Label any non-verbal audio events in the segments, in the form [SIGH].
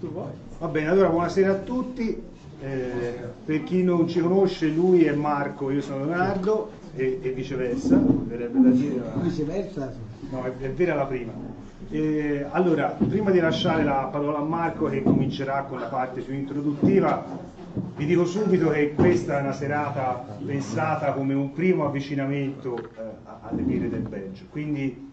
tu vuoi. Va bene, allora buonasera a tutti. Eh, per chi non ci conosce, lui è Marco, io sono Leonardo e, e viceversa, verrebbe da dire. ma- Viceversa, No, è, è vera la prima. Eh, allora, prima di lasciare la parola a Marco che comincerà con la parte più introduttiva, vi dico subito che questa è una serata pensata come un primo avvicinamento eh, alle birre del Belgio, quindi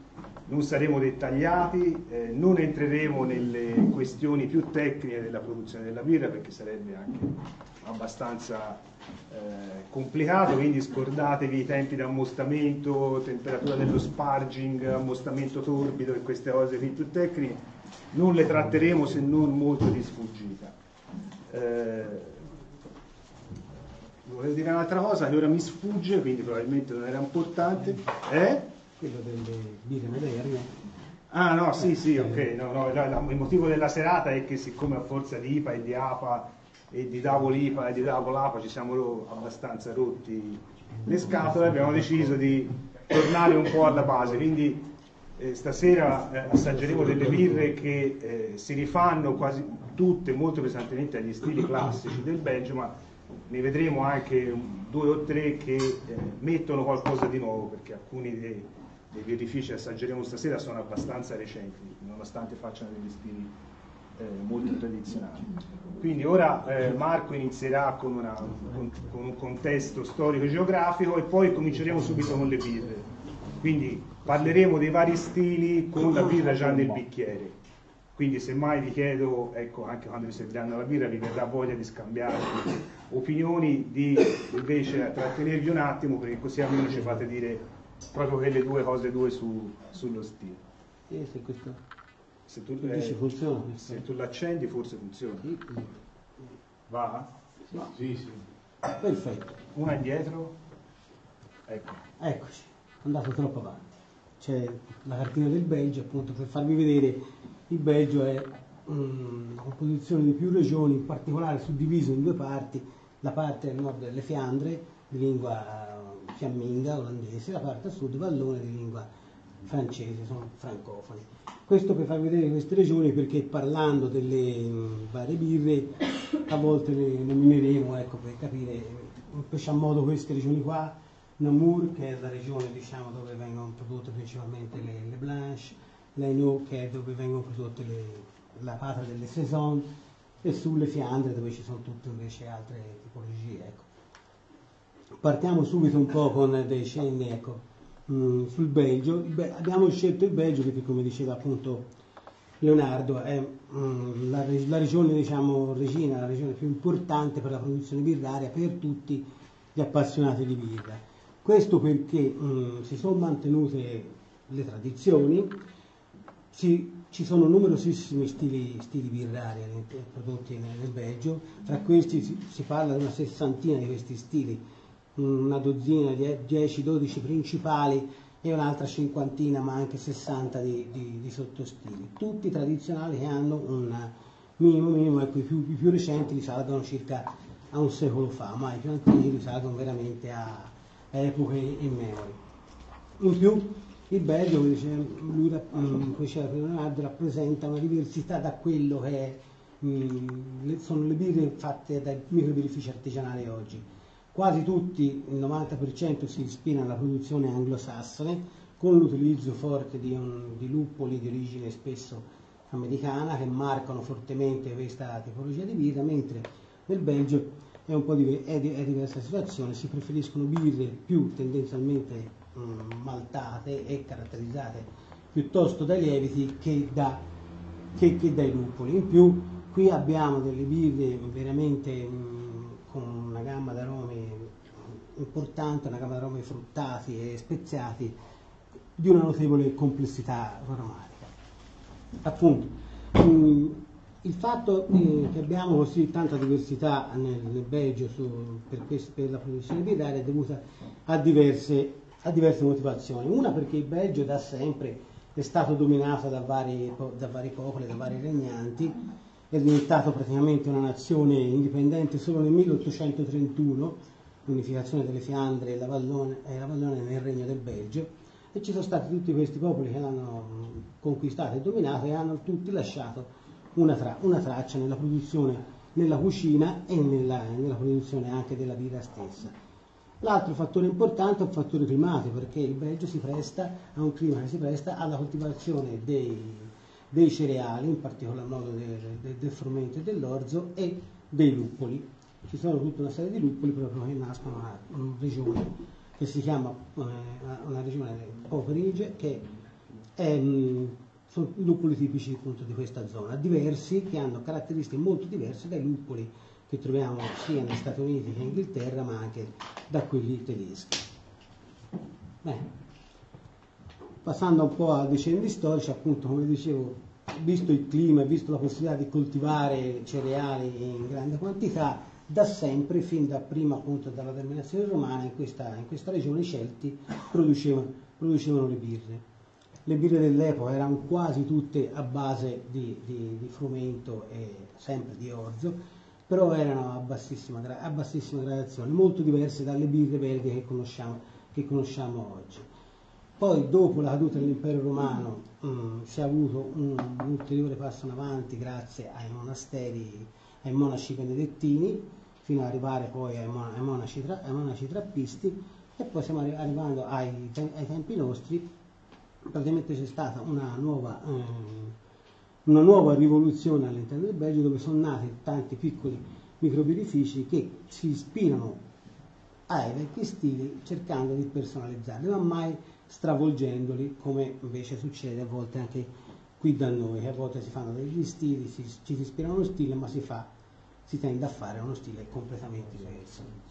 non saremo dettagliati, eh, non entreremo nelle questioni più tecniche della produzione della birra perché sarebbe anche abbastanza eh, complicato, quindi scordatevi i tempi di ammostamento, temperatura dello sparging, ammostamento torbido e queste cose più tecniche, non le tratteremo se non molto di sfuggita. Eh, volevo dire un'altra cosa che ora mi sfugge, quindi probabilmente non era importante. Eh? Quello delle birre moderne. Ah no, sì, sì, ok. No, no, la- il motivo della serata è che siccome a forza di IPA e di APA e di Davol IPA e di Davol APA ci siamo abbastanza rotti le scatole, abbiamo deciso di tornare un po' alla base. Quindi eh, stasera eh, assaggeremo delle birre che eh, si rifanno quasi tutte molto pesantemente agli stili classici del Belgio, ma ne vedremo anche due o tre che eh, mettono qualcosa di nuovo, perché alcuni dei, dei birrifici che assaggeremo stasera sono abbastanza recenti, nonostante facciano degli stili eh, molto tradizionali. Quindi ora eh, Marco inizierà con, una- con- con un contesto storico-geografico e poi cominceremo subito con le birre. Quindi parleremo dei vari stili con la birra già nel bicchiere. Quindi se mai vi chiedo, ecco, anche quando vi serviranno la birra, vi verrà voglia di scambiare opinioni, di invece trattenervi un attimo, perché così almeno ci fate dire proprio quelle due cose due su- sullo stile. Sì, se questo Se tu, tu dici eh, funziona questo. se tu l'accendi forse funziona. Sì, Va? Sì, sì. perfetto. Una indietro? Ecco. Eccoci, andato troppo avanti. C'è la cartina del Belgio, appunto, per farvi vedere il Belgio è mm, una composizione di più regioni, in particolare suddiviso in due parti, la parte del nord delle Fiandre, di lingua eh, fiamminga, olandese, la parte a sud vallone di lingua francese, sono francofoni. Questo per farvi vedere queste regioni perché parlando delle mm, varie birre a volte le nomineremo ecco, per capire in special modo queste regioni qua, Namur che è la regione diciamo, dove vengono prodotte principalmente le, le Blanche, l'Ainot che è dove vengono prodotte le- la patria delle Saison e sulle Fiandre dove ci sono tutte invece altre tipologie. Ecco. Partiamo subito un po' con dei cenni ecco, mh, sul Belgio. Il Be- abbiamo scelto il Belgio perché come diceva appunto Leonardo è mh, la, la regione diciamo regina, la regione più importante per la produzione birraria per tutti gli appassionati di birra. Questo perché mh, si sono mantenute le tradizioni, ci, ci sono numerosissimi stili, stili birrari prodotti nel, nel Belgio, tra questi si, si parla di una sessantina di questi stili, una dozzina, die- 10-12 principali e un'altra cinquantina, ma anche 60 di, di- di sottostili, tutti tradizionali che hanno un minimo, minimo, ecco, i più, i più recenti risalgono circa a un secolo fa, ma i più antichi risalgono veramente a epoche immemori. In più il Belgio, come dice lui, mm, come diceva Leonardo, rappresenta una diversità da quello che è, mm, le- sono le birre fatte dai microbirrifici artigianali oggi. Quasi tutti, il 90% si ispira alla produzione anglosassone, con l'utilizzo forte di, un- di luppoli di origine spesso americana che marcano fortemente questa tipologia di birra, mentre nel Belgio è un po' dive- è di- è diversa situazione, si preferiscono birre più tendenzialmente mm, maltate e caratterizzate piuttosto dai lieviti che, da- che- che dai luppoli. In più qui abbiamo delle birre veramente mm, con una gamma di aromi importante, una gamma di aromi fruttati e speziati di una notevole complessità aromatica. Appunto, mm, il fatto che abbiamo così tanta diversità nel, Belgio per, quest- per la produzione birraria è dovuta a diverse, a diverse motivazioni. Una perché il Belgio da sempre è stato dominato da vari, da vari popoli, da vari regnanti, è diventato praticamente una nazione indipendente solo nel 1831, l'unificazione delle Fiandre e la Vallone, e la Vallone nel regno del Belgio, e ci sono stati tutti questi popoli che l'hanno conquistato e dominato e hanno tutti lasciato una, tra, una traccia nella produzione nella cucina e nella, nella produzione anche della birra stessa. L'altro fattore importante è un fattore climatico, perché il Belgio si presta a un clima che si presta alla coltivazione dei, dei cereali, in particolar modo del, del, del, frumento e dell'orzo, e dei luppoli. Ci sono tutta una serie di luppoli proprio che nascono in una regione che si chiama eh, una regione Poverige, che è, sono luppoli tipici appunto di questa zona, diversi, che hanno caratteristiche molto diverse dai luppoli che troviamo sia negli Stati Uniti che in Inghilterra, ma anche da quelli tedeschi. Beh. Passando un po' a decenni storici, appunto, come dicevo, visto il clima e visto la possibilità di coltivare cereali in grande quantità, da sempre, fin da prima appunto dalla terminazione romana, in questa, in questa regione i Celti producevano, producevano le birre le birre dell'epoca erano quasi tutte a base di, di, di frumento e sempre di orzo, però erano a bassissima, a bassissima, gradazione, molto diverse dalle birre belghe che conosciamo, che conosciamo oggi. Poi dopo la caduta dell'impero romano mh, mm, si è avuto un, un, ulteriore passo in avanti grazie ai monasteri, ai monaci benedettini, fino ad arrivare poi ai, mon- ai, monaci, ai monaci, trappisti e poi stiamo arrivando ai, ai tempi nostri praticamente c'è stata una nuova, eh, una nuova rivoluzione all'interno del Belgio dove sono nati tanti piccoli microbirifici che si ispirano ai vecchi stili cercando di personalizzarli, ma mai stravolgendoli come invece succede a volte anche qui da noi, che a volte si fanno degli stili, si, ci si ispira a uno stile, ma si, fa, si tende a fare uno stile completamente diverso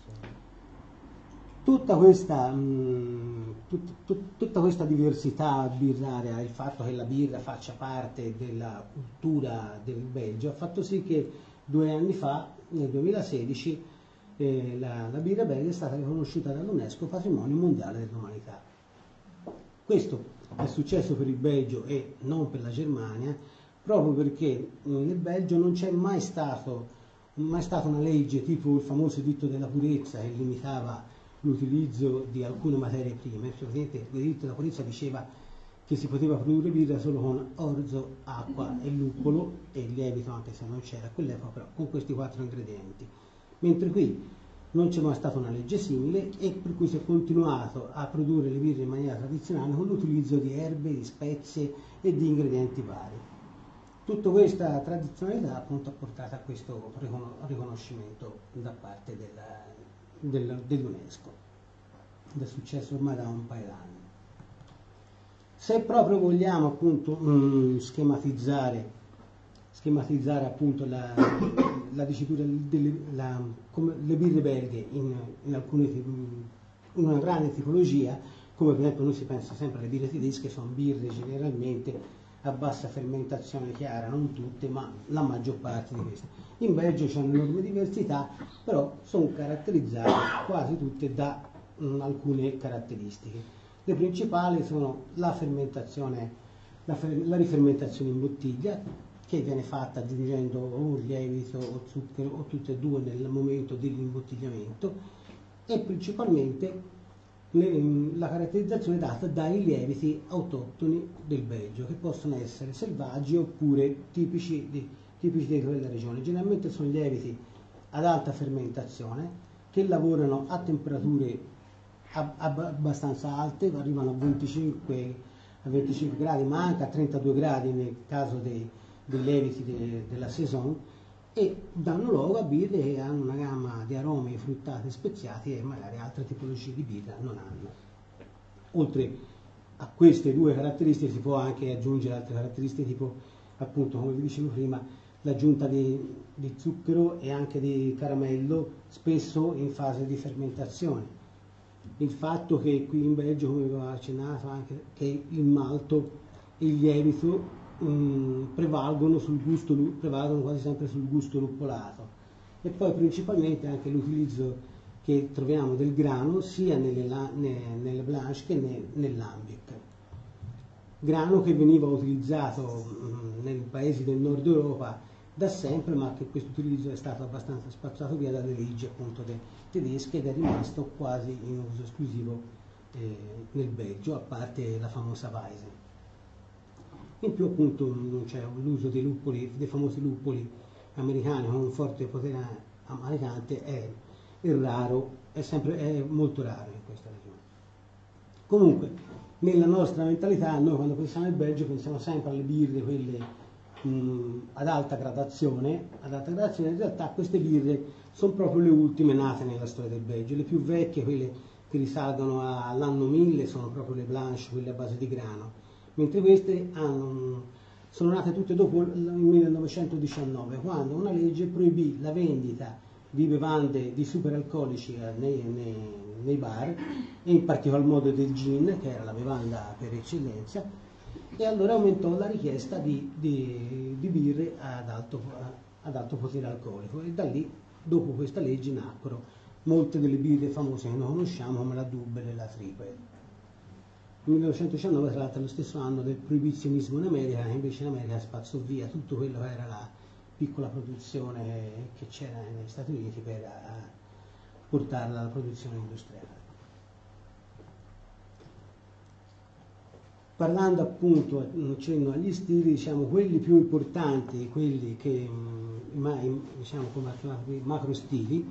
tutta questa, mh, tut, tut, tutta questa diversità birraria, il fatto che la birra faccia parte della cultura del Belgio, ha fatto sì che due anni fa, nel 2016, eh, la, la birra belga è stata riconosciuta dall'UNESCO patrimonio mondiale dell'umanità. Questo è successo per il Belgio e non per la Germania, proprio perché nel Belgio non c'è mai, stato, mai stata una legge tipo il famoso editto della purezza che limitava l'utilizzo di alcune materie prime, praticamente il diritto della polizia diceva che si poteva produrre birra solo con orzo, acqua e luppolo e lievito anche se non c'era a quell'epoca, però con questi quattro ingredienti. Mentre qui non c'è mai stata una legge simile e per cui si è continuato a produrre le birre in maniera tradizionale con l'utilizzo di erbe, di spezie e di ingredienti vari. Tutta questa tradizionalità appunto ha portato a questo riconoscimento da parte dell'UNESCO ed è successo ormai da un paio d'anni. Se proprio vogliamo appunto mm, schematizzare, schematizzare appunto la, la dicitura delle birre belghe in, in, alcune, in una grande tipologia, come per esempio noi si pensa sempre alle birre tedesche, sono birre generalmente a bassa fermentazione chiara, non tutte, ma la maggior parte di queste. In Belgio c'è un'enorme diversità, però sono caratterizzate quasi tutte da mh, mm, alcune caratteristiche. Le principali sono la fermentazione, la, fer- la rifermentazione in bottiglia, che viene fatta aggiungendo o lievito o zucchero o tutte e due nel momento dell'imbottigliamento e principalmente la caratterizzazione data dai lieviti autoctoni del Belgio, che possono essere selvaggi oppure tipici di, tipici di quella regione. Generalmente sono lieviti ad alta fermentazione che lavorano a temperature abbastanza alte, arrivano a 25, a 25 gradi, ma anche a 32 gradi nel caso dei, dei lieviti de, della saison e danno luogo a birre che hanno una gamma di aromi fruttati e speziati e magari altre tipologie di birra non hanno. Oltre a queste due caratteristiche si può anche aggiungere altre caratteristiche tipo appunto come vi dicevo prima l'aggiunta di, di zucchero e anche di caramello spesso in fase di fermentazione. Il fatto che qui in Belgio, come vi ho accennato anche, che il malto il lievito um, prevalgono, sul gusto, prevalgono quasi sempre sul gusto luppolato e poi principalmente anche l'utilizzo che troviamo del grano sia nelle, nelle blanche che ne, nell'ambic. Grano che veniva utilizzato um, nei paesi del nord Europa da sempre, ma che questo utilizzo è stato abbastanza spazzato via dalle leggi appunto tedesche ed è rimasto quasi in uso esclusivo eh, nel Belgio, a parte la famosa Weisse. In più appunto non c'è l'uso dei luppoli, dei famosi luppoli americani con un forte potere amaricante è, è raro, è, sempre, è molto raro in questa regione. Comunque, nella nostra mentalità, noi quando pensiamo al Belgio pensiamo sempre alle birre, quelle mh, ad alta gradazione, ad alta gradazione, in realtà queste birre sono proprio le ultime nate nella storia del Belgio, le più vecchie, quelle che risalgono all'anno 1000, sono proprio le Blanche, quelle a base di grano, mentre queste hanno, sono nate tutte dopo il 1919, quando una legge proibì la vendita di bevande di superalcolici nei, nei, nei bar, e in particolar modo del gin, che era la bevanda per eccellenza, e allora aumentò la richiesta di, di, di birre ad alto, ad alto potere alcolico e da lì, dopo questa legge, nacquero molte delle birre famose che noi conosciamo come la Double e la Triple. Il 1919 tra l'altro è lo stesso anno del proibizionismo in America, che invece in America spazzò via tutto quello che era la piccola produzione che c'era negli Stati Uniti per eh, portarla alla produzione industriale. Parlando appunto, accenno agli stili, diciamo quelli più importanti, quelli che mm, diciamo come macro stili,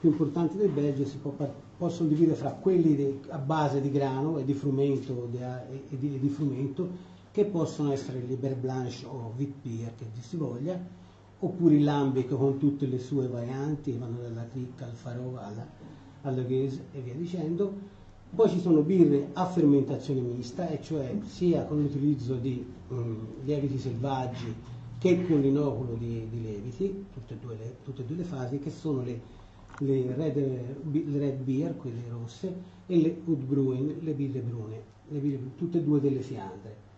più importanti del Belgio si può, possono dividere fra quelli de, a base di grano e di frumento, de, e di, di frumento che possono essere il Liber Blanche o Witbier che si voglia, oppure il Lambic con tutte le sue varianti, vanno dalla cricca al farò alla, alla Ghese e via dicendo. Poi ci sono birre a fermentazione mista, e cioè sia con l'utilizzo di um, lieviti selvaggi che con l'inoculo di, di lieviti, tutte e, due le, tutte e due le fasi, che sono le le red, le red beer, quelle rosse, e le Wood Brewing, le birre brune, le birre, tutte e due delle Fiandre.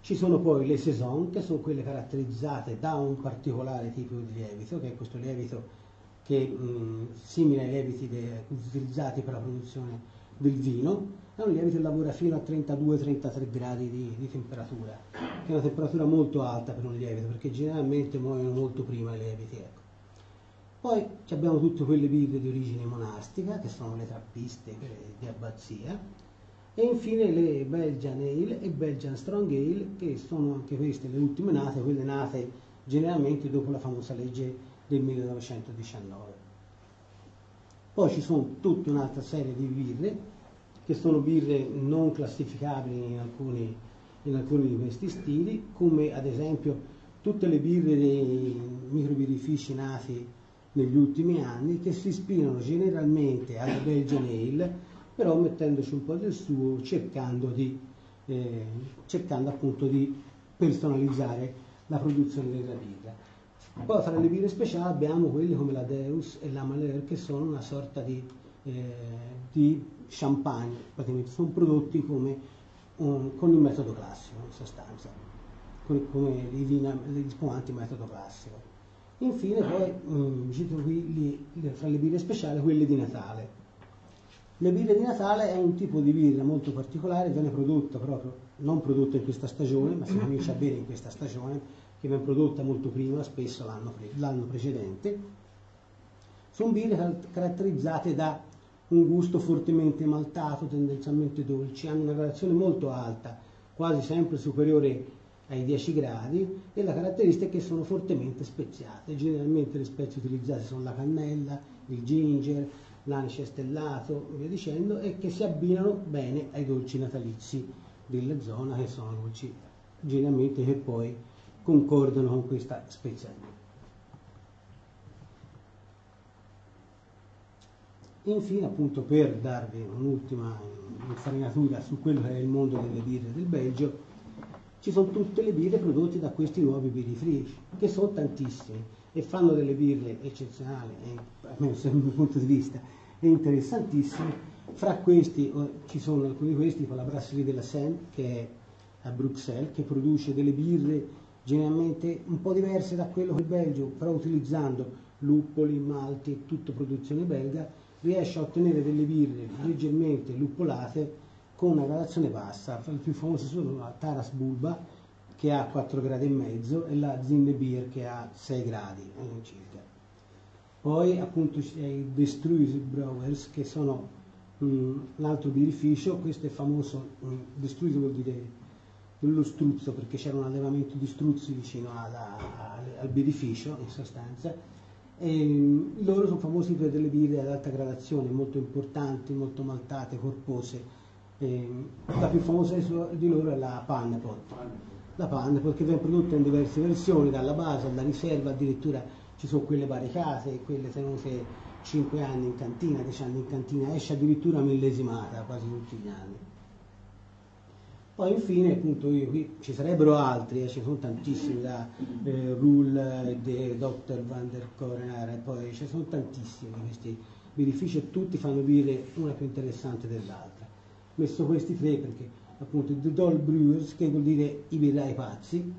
Ci sono poi le saison, che sono quelle caratterizzate da un particolare tipo di lievito, che è questo lievito che mh, simile ai lieviti de, utilizzati per la produzione del vino, è un lievito che lavora fino a 32-33 gradi di, di, temperatura, che è una temperatura molto alta per un lievito, perché generalmente muoiono molto prima i lieviti. Ecco. Poi abbiamo tutte quelle birre di origine monastica, che sono le trappiste di abbazia, e infine le Belgian Ale e Belgian Strong Ale, che sono anche queste le ultime nate, quelle nate generalmente dopo la famosa legge del 1919. Poi ci sono tutta un'altra serie di birre, che sono birre non classificabili in alcuni, in alcuni di questi stili, come ad esempio tutte le birre dei microbirrifici nati negli ultimi anni che si ispirano generalmente alla Belgian Ale, però mettendoci un po' del suo, cercando, di, eh, cercando appunto di personalizzare la produzione della birra. Poi fra le birre speciali abbiamo quelle come la Deus e la Malheur che sono una sorta di, eh, di champagne, praticamente sono prodotti come un, con il metodo classico in sostanza, come, come i, vina, gli spumanti metodo classico. Infine poi um, cito qui li, fra le birre speciali quelle di Natale. Le birre di Natale è un tipo di birra molto particolare, viene prodotta proprio, non prodotta in questa stagione, ma si comincia a bere in questa stagione, che viene prodotta molto prima, spesso l'anno, l'anno precedente. Sono birre caratterizzate da un gusto fortemente maltato, tendenzialmente dolci, hanno una gradazione molto alta, quasi sempre superiore ai 10 gradi e la caratteristica è che sono fortemente speziate. Generalmente le spezie utilizzate sono la cannella, il ginger, l'anice stellato e via dicendo e che si abbinano bene ai dolci natalizi della zona che sono dolci generalmente che poi concordano con questa spezialità. Infine, appunto, per darvi un'ultima infarinatura su quello che è il mondo delle birre del Belgio, ci sono tutte le birre prodotte da questi nuovi birrifici, che sono tantissimi e fanno delle birre eccezionali, almeno dal mio punto di vista, interessantissime. Fra questi ci sono alcuni di questi, con la Brasserie della Seine, che è a Bruxelles, che produce delle birre generalmente un po' diverse da quello il Belgio, però utilizzando luppoli, malti, tutta produzione belga, riesce a ottenere delle birre leggermente luppolate con una gradazione bassa, le più famose sono la Taras Bulba che ha 4 gradi e mezzo e la Zinnebier che ha 6 gradi eh, circa. Poi appunto c'è i Destruise Brewers che sono um, l'altro birrificio, questo è famoso, um, Destruise vuol dire dello struzzo perché c'era un allevamento di struzzi vicino alla, al birrificio in sostanza. E mm, loro sono famosi per delle birre ad alta gradazione molto importanti, molto maltate, corpose la più famosa di loro è la Pannepot la Pannepot che viene prodotta in diverse versioni dalla base alla riserva addirittura ci sono quelle barricate quelle tenute 5 anni in cantina, 10 anni in cantina, esce addirittura millesimata quasi tutti gli anni. Poi infine, appunto, io, qui ci sarebbero altri, eh, ci sono tantissimi, da eh, Rule, de, Dr. Van der Korenar, poi ci sono tantissimi questi birrifici e tutti fanno birre una più interessante dell'altra. Messo questi tre perché appunto The Doll Brewers, che vuol dire i birrai pazzi,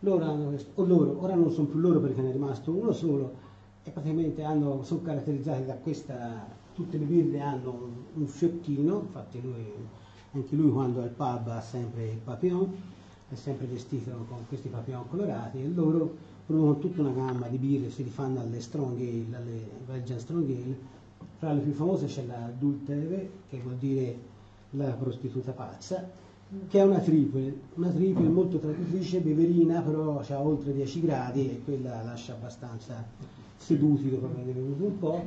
loro, hanno, o loro, ora non sono più loro perché ne è rimasto uno solo, e praticamente hanno, sono caratterizzati da questa, tutte le birre hanno un, un fiocchino, infatti lui, anche lui quando è al pub ha sempre il papillon, è sempre vestito con questi papillon colorati e loro producono tutta una gamma di birre, si rifanno alle strong ale, alle Belgian strong ale, fra le più famose c'è la Dulteve, che vuol dire la prostituta pazza, che è una triple, una triple molto traditrice, beverina, però ha oltre 10 gradi e quella lascia abbastanza seduti dopo aver bevuto un po'.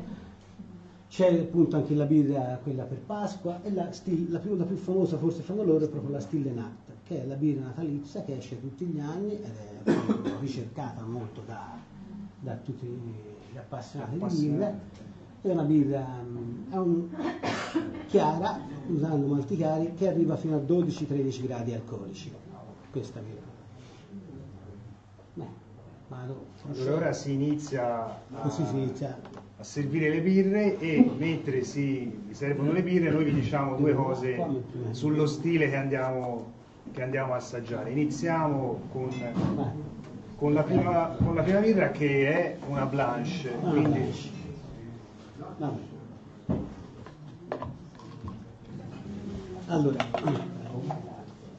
C'è appunto anche la birra, quella per Pasqua, e la, stil, la, più, la più, famosa forse fra loro è proprio la Stille Nacht, che è la birra natalizia che esce tutti gli anni ed è ricercata molto da, da tutti gli appassionati di birra. È una birra è un, [COUGHS] chiara, usando malti chiari, che arriva fino a 12-13 gradi alcolici. Questa birra. Vado. Allora ora si inizia a, si inizia a, servire le birre e mentre si servono le birre noi vi diciamo due cose sullo stile che andiamo, che andiamo a assaggiare. Iniziamo con, con, la prima, con, la prima, birra che è una blanche. Quindi... Allora,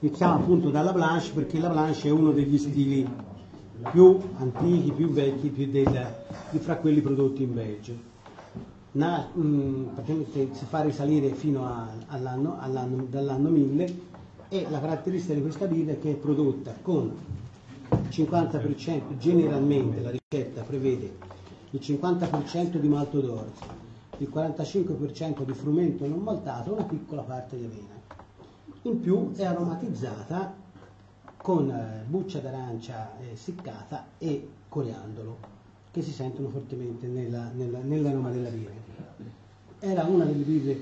iniziamo appunto dalla blanche perché la blanche è uno degli stili più antichi, più vecchi più del, di fra quelli prodotti in Belgio. Na, mh, mm, praticamente si fa risalire fino a, all'anno, all'anno, dall'anno 1000 e la caratteristica di questa birra è che è prodotta con il 50%, generalmente la ricetta prevede il 50% di malto d'orzo, il 45% di frumento non maltato e una piccola parte di avena. In più è aromatizzata con eh, buccia d'arancia essiccata e coriandolo, che si sentono fortemente nella, nella, nell'aroma della birra. Era una delle birre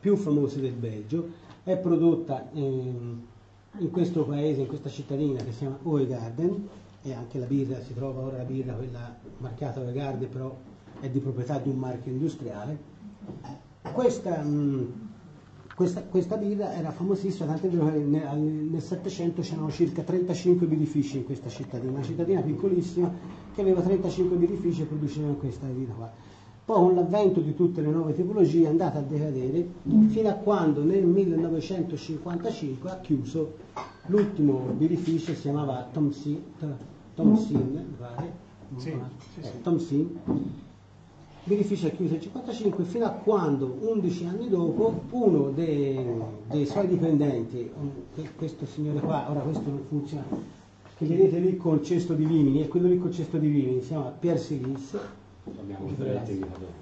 più famose del Belgio, è prodotta in, in questo paese, in questa cittadina che si chiama Oegarden, e anche la birra, si trova ora la birra, quella marchiata Oegarden, però è di proprietà di un marchio industriale. Questa, mh, questa, questa birra era famosissima, tant'è vero che nel, nel 700 c'erano circa 35 birrifici in questa cittadina, una cittadina piccolissima che aveva 35 birrifici e produceva questa birra qua. Poi con l'avvento di tutte le nuove tipologie è andata a decadere fino a quando nel 1955 ha chiuso l'ultimo birrificio, si chiamava Tomsin, Tomsin, pare, sì, sì, sì. Eh, Tomsin, beneficio è chiuso nel 1955 fino a quando, 11 anni dopo, uno dei, dei suoi dipendenti, questo signore qua, ora questo non funziona, che vedete lì con cesto di vimini, è quello lì con cesto di vimini, si chiama Pierre Silis. Abbiamo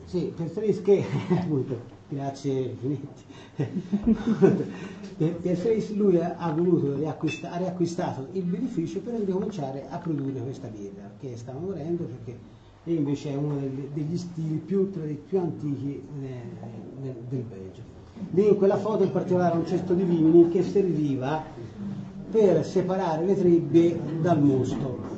Sì, Pierre Silis che, [LAUGHS] appunto, grazie Finetti. [LAUGHS] Pierre Silis lui ha voluto, ha riacquistato il beneficio per ricominciare a produrre questa birra, che stava morendo perché e invece è uno degli stili più, più antichi eh, del Belgio. Lì in quella foto in particolare un cesto di vimini che serviva per separare le trebbie dal mosto.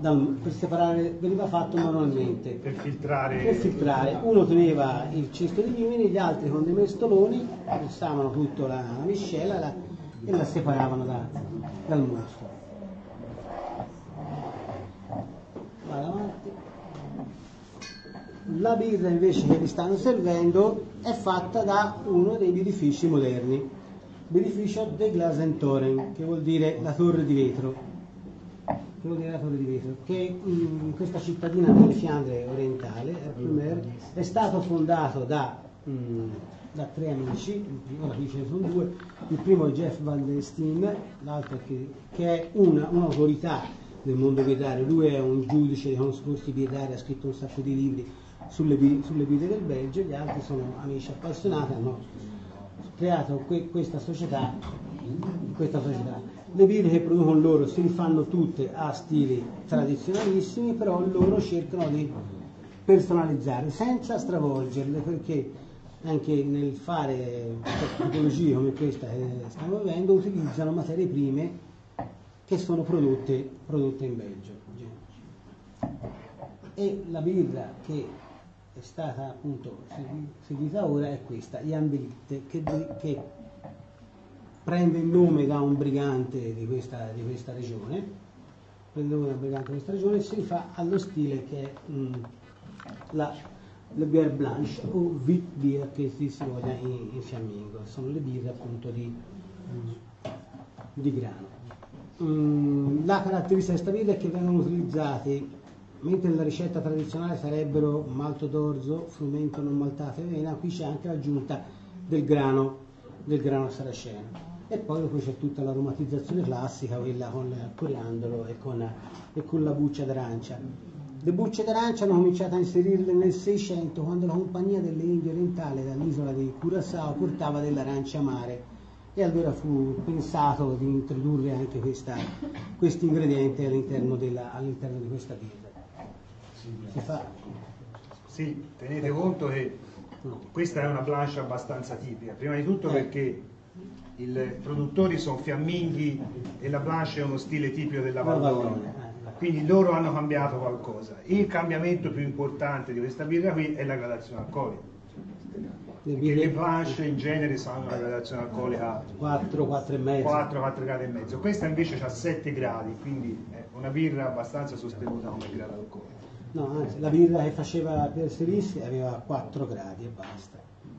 Dal, per separare, veniva fatto manualmente. Per filtrare. Per filtrare. Uno teneva il cesto di vimini, gli altri con dei mestoloni passavano tutta la, la miscela la, e la separavano da, dal mosto. Vado avanti. La birra invece che vi stanno servendo è fatta da uno dei birrifici moderni, birrificio de Glasentoren, che vuol dire la torre di vetro, che vuol dire la torre di vetro, che in questa cittadina delle Fiandre orientale, Plumer, è stato fondato da mm, da tre amici, ora qui ce ne sono due, il primo è Jeff Van der Steen, l'altro che, che è una, un'autorità del mondo birrario, lui è un giudice dei concorsi birrari, ha scritto un sacco di libri sulle, sulle birre del Belgio, gli altri sono amici appassionati, hanno creato que, questa società, questa società. Le birre che producono loro si rifanno tutte a stili tradizionalissimi, però loro cercano di personalizzare senza stravolgerle perché anche nel fare tecnologie come questa che stiamo vivendo utilizzano materie prime che sono prodotte, prodotte in Belgio. E la birra che è stata appunto seguita ora è questa, Jan Delitte, che, che, prende il nome da un brigante di questa, di questa regione, prende il nome da un brigante di questa regione e si rifà allo stile che è mh, la, la bière blanche o wheat beer che si, voglia in, in, fiammingo, sono le birre appunto di, mh, di grano. Mm, la caratteristica di questa birra è che vengono utilizzati mentre nella ricetta tradizionale sarebbero malto d'orzo, frumento non maltato e avena, qui c'è anche l'aggiunta del grano, del grano saraceno. E poi dopo c'è tutta l'aromatizzazione classica, quella con il coriandolo e con, e con la buccia d'arancia. Le bucce d'arancia hanno cominciato a inserirle nel 600 quando la compagnia delle Indie orientali dall'isola di Curaçao portava dell'arancia amare e allora fu pensato di introdurre anche questo ingrediente all'interno, all'interno di questa birra si fa. Sì, tenete conto che questa è una blanche abbastanza tipica, prima di tutto perché i produttori sono fiamminghi e la blanche è uno stile tipico della Valdone, eh. quindi loro hanno cambiato qualcosa. Il cambiamento più importante di questa birra qui è la gradazione alcolica. Perché le blanche in genere hanno una gradazione alcolica 4, 4 e mezzo. 4, 4 gradi e mezzo. Questa invece ha 7 gradi, quindi è una birra abbastanza sostenuta come grado alcolico. No, anzi, la birra che faceva per Serissi aveva 4 gradi e basta.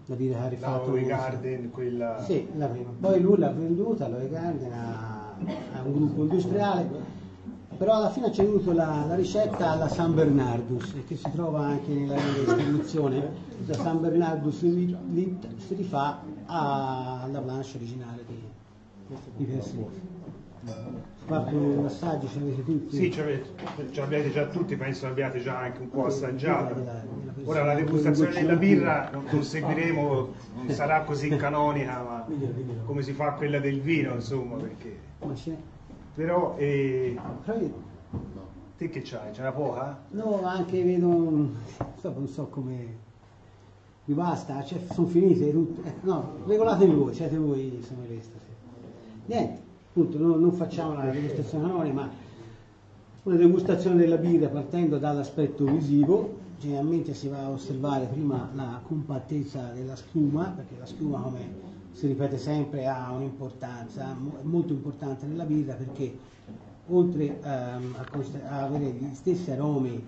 La birra che ha rifatto... La Garden, quella... Sì, la prima. Poi lui l'ha venduta, Lowe Garden, a, a, un gruppo industriale, però alla fine ha ceduto la, la, ricetta alla San Bernardus, che si trova anche nella distribuzione. La San Bernardus Lit si rifà alla Blanche originale di, di Persilis fatto assaggi, ce l'avete tutti? Sì, ce l'avete già tutti, penso l'abbiate già anche un po' assaggiato. Ora la degustazione della birra non seguiremo, non sarà così [LAUGHS] canonica, ma come si fa quella del vino, insomma, perché... Però... Eh... Te che c'hai? C'è una poca? No, anche vedo... non so come... Mi basta, cioè, sono finite tutte. No, regolate voi, siete voi sommelisti. Niente appunto non, non facciamo una degustazione anonima, ma una degustazione della birra partendo dall'aspetto visivo, generalmente si va a osservare prima la compattezza della schiuma, perché la schiuma come si ripete sempre ha un'importanza molto importante nella birra perché oltre um, a, a, avere gli stessi aromi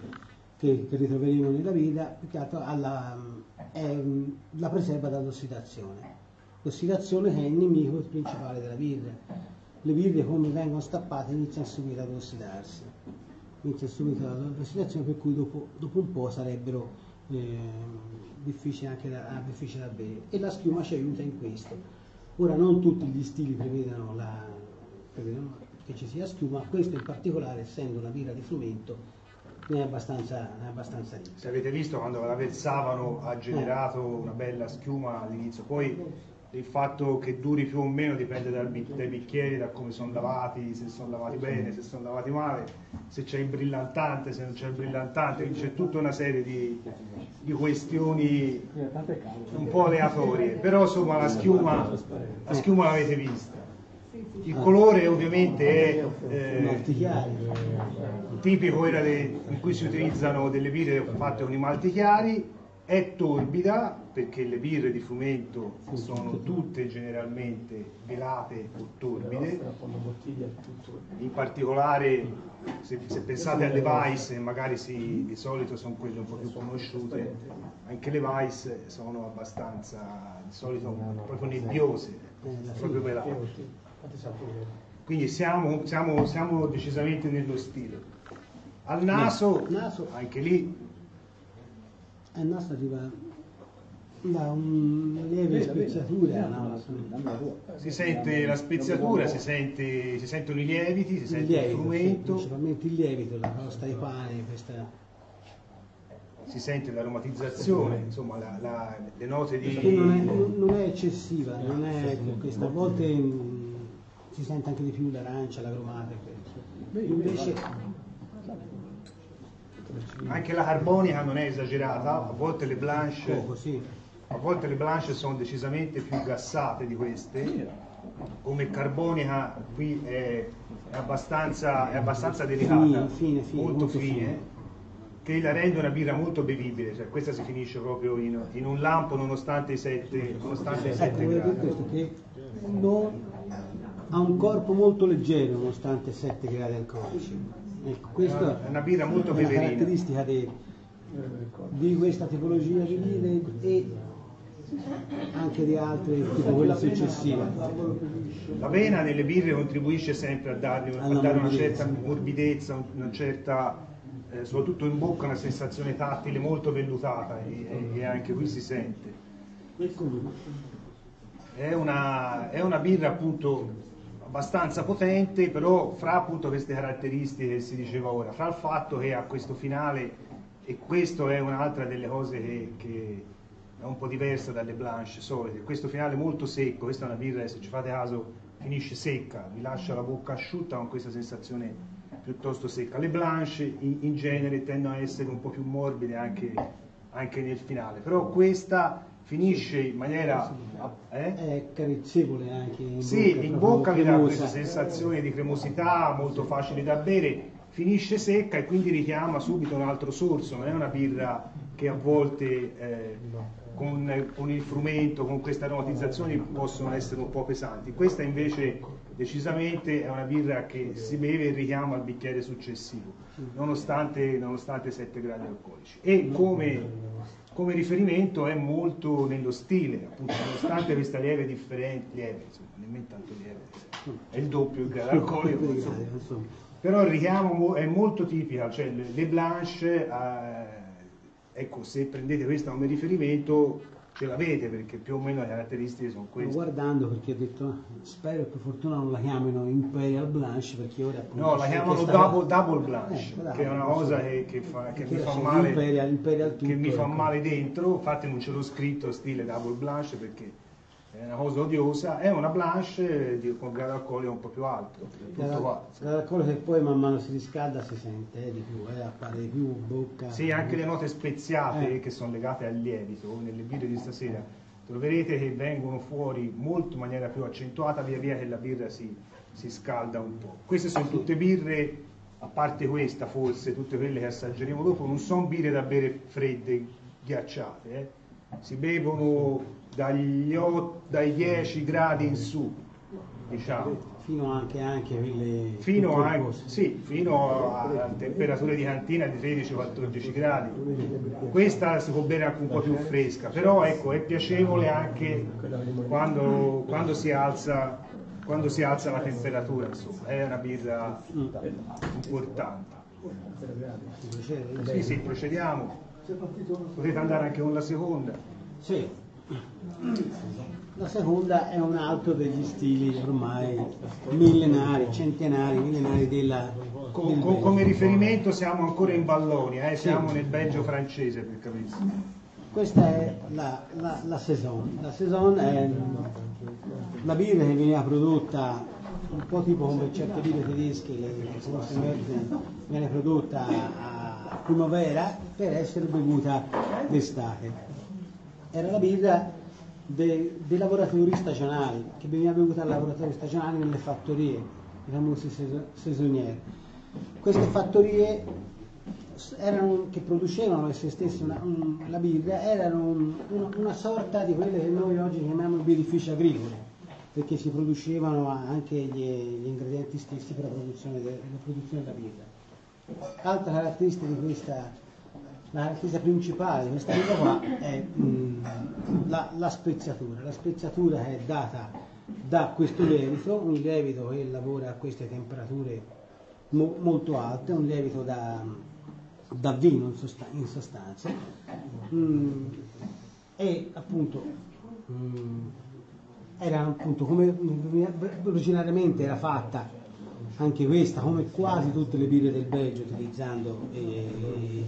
che, che ritroveremo nella birra, più che altro alla, è, la preserva dall'ossidazione. L'ossidazione che è il nemico principale della birra le birre come vengono stappate iniziano subito ad ossidarsi, inizia subito l'ossidazione per cui dopo, dopo un po' sarebbero eh, difficili anche da, ah, difficili da bere e la schiuma ci aiuta in questo. Ora non tutti gli stili prevedono, la, prevedono che ci sia schiuma, questo in particolare essendo una birra di frumento è abbastanza, ne è abbastanza ricca. Se avete visto quando la versavano ha generato una bella schiuma all'inizio, poi il fatto che duri più o meno dipende dal, dai bicchieri, da come sono lavati, se sono lavati bene, se sono lavati male, se c'è il brillantante, se non c'è il brillantante, quindi c'è tutta una serie di, di questioni un po' aleatorie, però insomma la schiuma, la schiuma l'avete vista. Il colore ovviamente è eh, tipico era de, in cui si utilizzano delle birre fatte con i malti chiari, è torbida perché le birre di frumento sono tutte generalmente velate o torbide, in particolare se, se pensate alle Weiss, magari si, di solito sono quelle un po' più conosciute, anche le Weiss sono abbastanza, di solito proprio nebbiose, proprio velate. Quindi siamo, siamo, siamo decisamente nello stile. Al naso, anche lì il nostro arriva Da un lieve speziatura, no? Si sente la speziatura, si, sente, si sentono i lieviti, si Il sente il lievito, sì, frumento, principalmente il lievito, la crosta di pane, questa... si sente l'aromatizzazione, insomma la- la- le note di... Non è, non- è eccessiva, non è questa, a volte si sente anche di più l'arancia, l'agrumata, invece Anche la carbonica non è esagerata, a volte le blanche, volte le blanche sono decisamente più gassate di queste, come carbonica qui è, è abbastanza, è abbastanza delicata, Fine, fine, fine, molto, molto fine, fine. che la rende una birra molto bevibile, cioè questa si finisce proprio in, in un lampo nonostante i 7, nonostante i Ecco, 7 volevo dire gradi. questo, che non- ha un corpo molto leggero nonostante 7 gradi alcolici. Ecco, questa È una birra molto una beverina. caratteristica de- di questa tipologia di birre e anche di altre, tipo quella successiva. L'avena nelle birre contribuisce sempre a, dargli- a dare una certa morbidezza, una certa, eh, soprattutto in bocca, una sensazione tattile molto vellutata e, e- e anche qui si sente. È una, è una birra appunto abbastanza potente, però fra appunto queste caratteristiche che si diceva ora, fra il fatto che ha questo finale, e questo è un'altra delle cose che, che è un po' diversa dalle blanche solite, questo finale molto secco, questa è una birra che se ci fate caso finisce secca, vi lascia la bocca asciutta con questa sensazione piuttosto secca. Le blanche in, in genere tendono a essere un po' più morbide anche, anche nel finale, però questa finisce in maniera... eh? È carezzevole anche in Sì, bocca, in bocca vi dà questa sensazione di cremosità molto facile da bere, finisce secca e quindi richiama subito un altro sorso, non è una birra che a volte eh, con, con il frumento, con queste aromatizzazioni possono essere un po' pesanti. Questa invece decisamente è una birra che si beve e richiama al bicchiere successivo, nonostante, nonostante 7 gradi alcolici. E come come riferimento è molto nello stile, appunto, nonostante questa lieve differenza, lieve, insomma, nemmeno tanto lieve, è il doppio il grado alcolico, insomma. Però il richiamo mo- è molto tipico, cioè le, le blanche, eh, ecco, se prendete questa come riferimento ce l'avete perché più o meno le caratteristiche sono Sto queste. guardando perché ho detto spero per fortuna non la chiamino Imperial Blanche perché ora appunto No, la chiamano double, double blanche, Eh, che è una cosa che, che fa, che mi fa male. l'Imperial, l'Imperial che mi tutto, fa ecco. male dentro, infatti non ce l'ho scritto stile double blanche perché è una cosa odiosa, è una blanche di- con grado alcolico un po' più alto. L'alcol che poi man mano si riscalda si sente eh, di più, eh, appare di più bocca. Sì, anche le note speziate Eh. che sono legate al lievito, nelle birre di stasera, troverete che vengono fuori molto in maniera più accentuata via via che la birra si, si scalda un po'. Queste sono tutte birre, a parte questa forse, tutte quelle che assaggeremo dopo, non sono birre da bere fredde, ghiacciate, eh. si bevono dagli ot- dai 10 gradi in su, diciamo. Fino anche, anche quelle Fino a, sì, fino a temperature di cantina di 13-14 gradi. Questa si può bere anche un po' più fresca, però ecco, è piacevole anche quando, quando si alza, quando si alza la temperatura, insomma, è una birra importante. Sì, sì, procediamo. Potete andare anche con la seconda. Sì. La seconda è un altro degli stili ormai millenari, centenari, millenari della, Co- co- come riferimento siamo ancora in Vallonia, eh, siamo nel Belgio francese per capirsi. Questa è la, la, la Saison. La Saison è la birra che veniva prodotta un po' tipo come certe birre tedesche, le Märzen, viene prodotta a primavera per essere bevuta d'estate. Era la birra de- dei lavoratori stagionali, che veniva bevuta dai lavoratori stagionali nelle fattorie, i famosi saison- saisonnieri. Queste fattorie erano, che producevano esse stesse una- un- la birra erano un- una, una sorta di quelle che noi oggi chiamiamo birrifici agricoli, perché si producevano anche gli, gli ingredienti stessi per la produzione, de- la produzione della birra. Altra caratteristica di questa, la caratteristica principale di questa birra qua è mm, la, la speziatura. La speziatura è data da questo lievito, un lievito che lavora a queste temperature mo- molto alte, un lievito da, da vino in, sostan- in sostanza. Mm, e appunto mh, era appunto come originariamente era fatta anche questa come quasi tutte le birre del Belgio utilizzando, eh,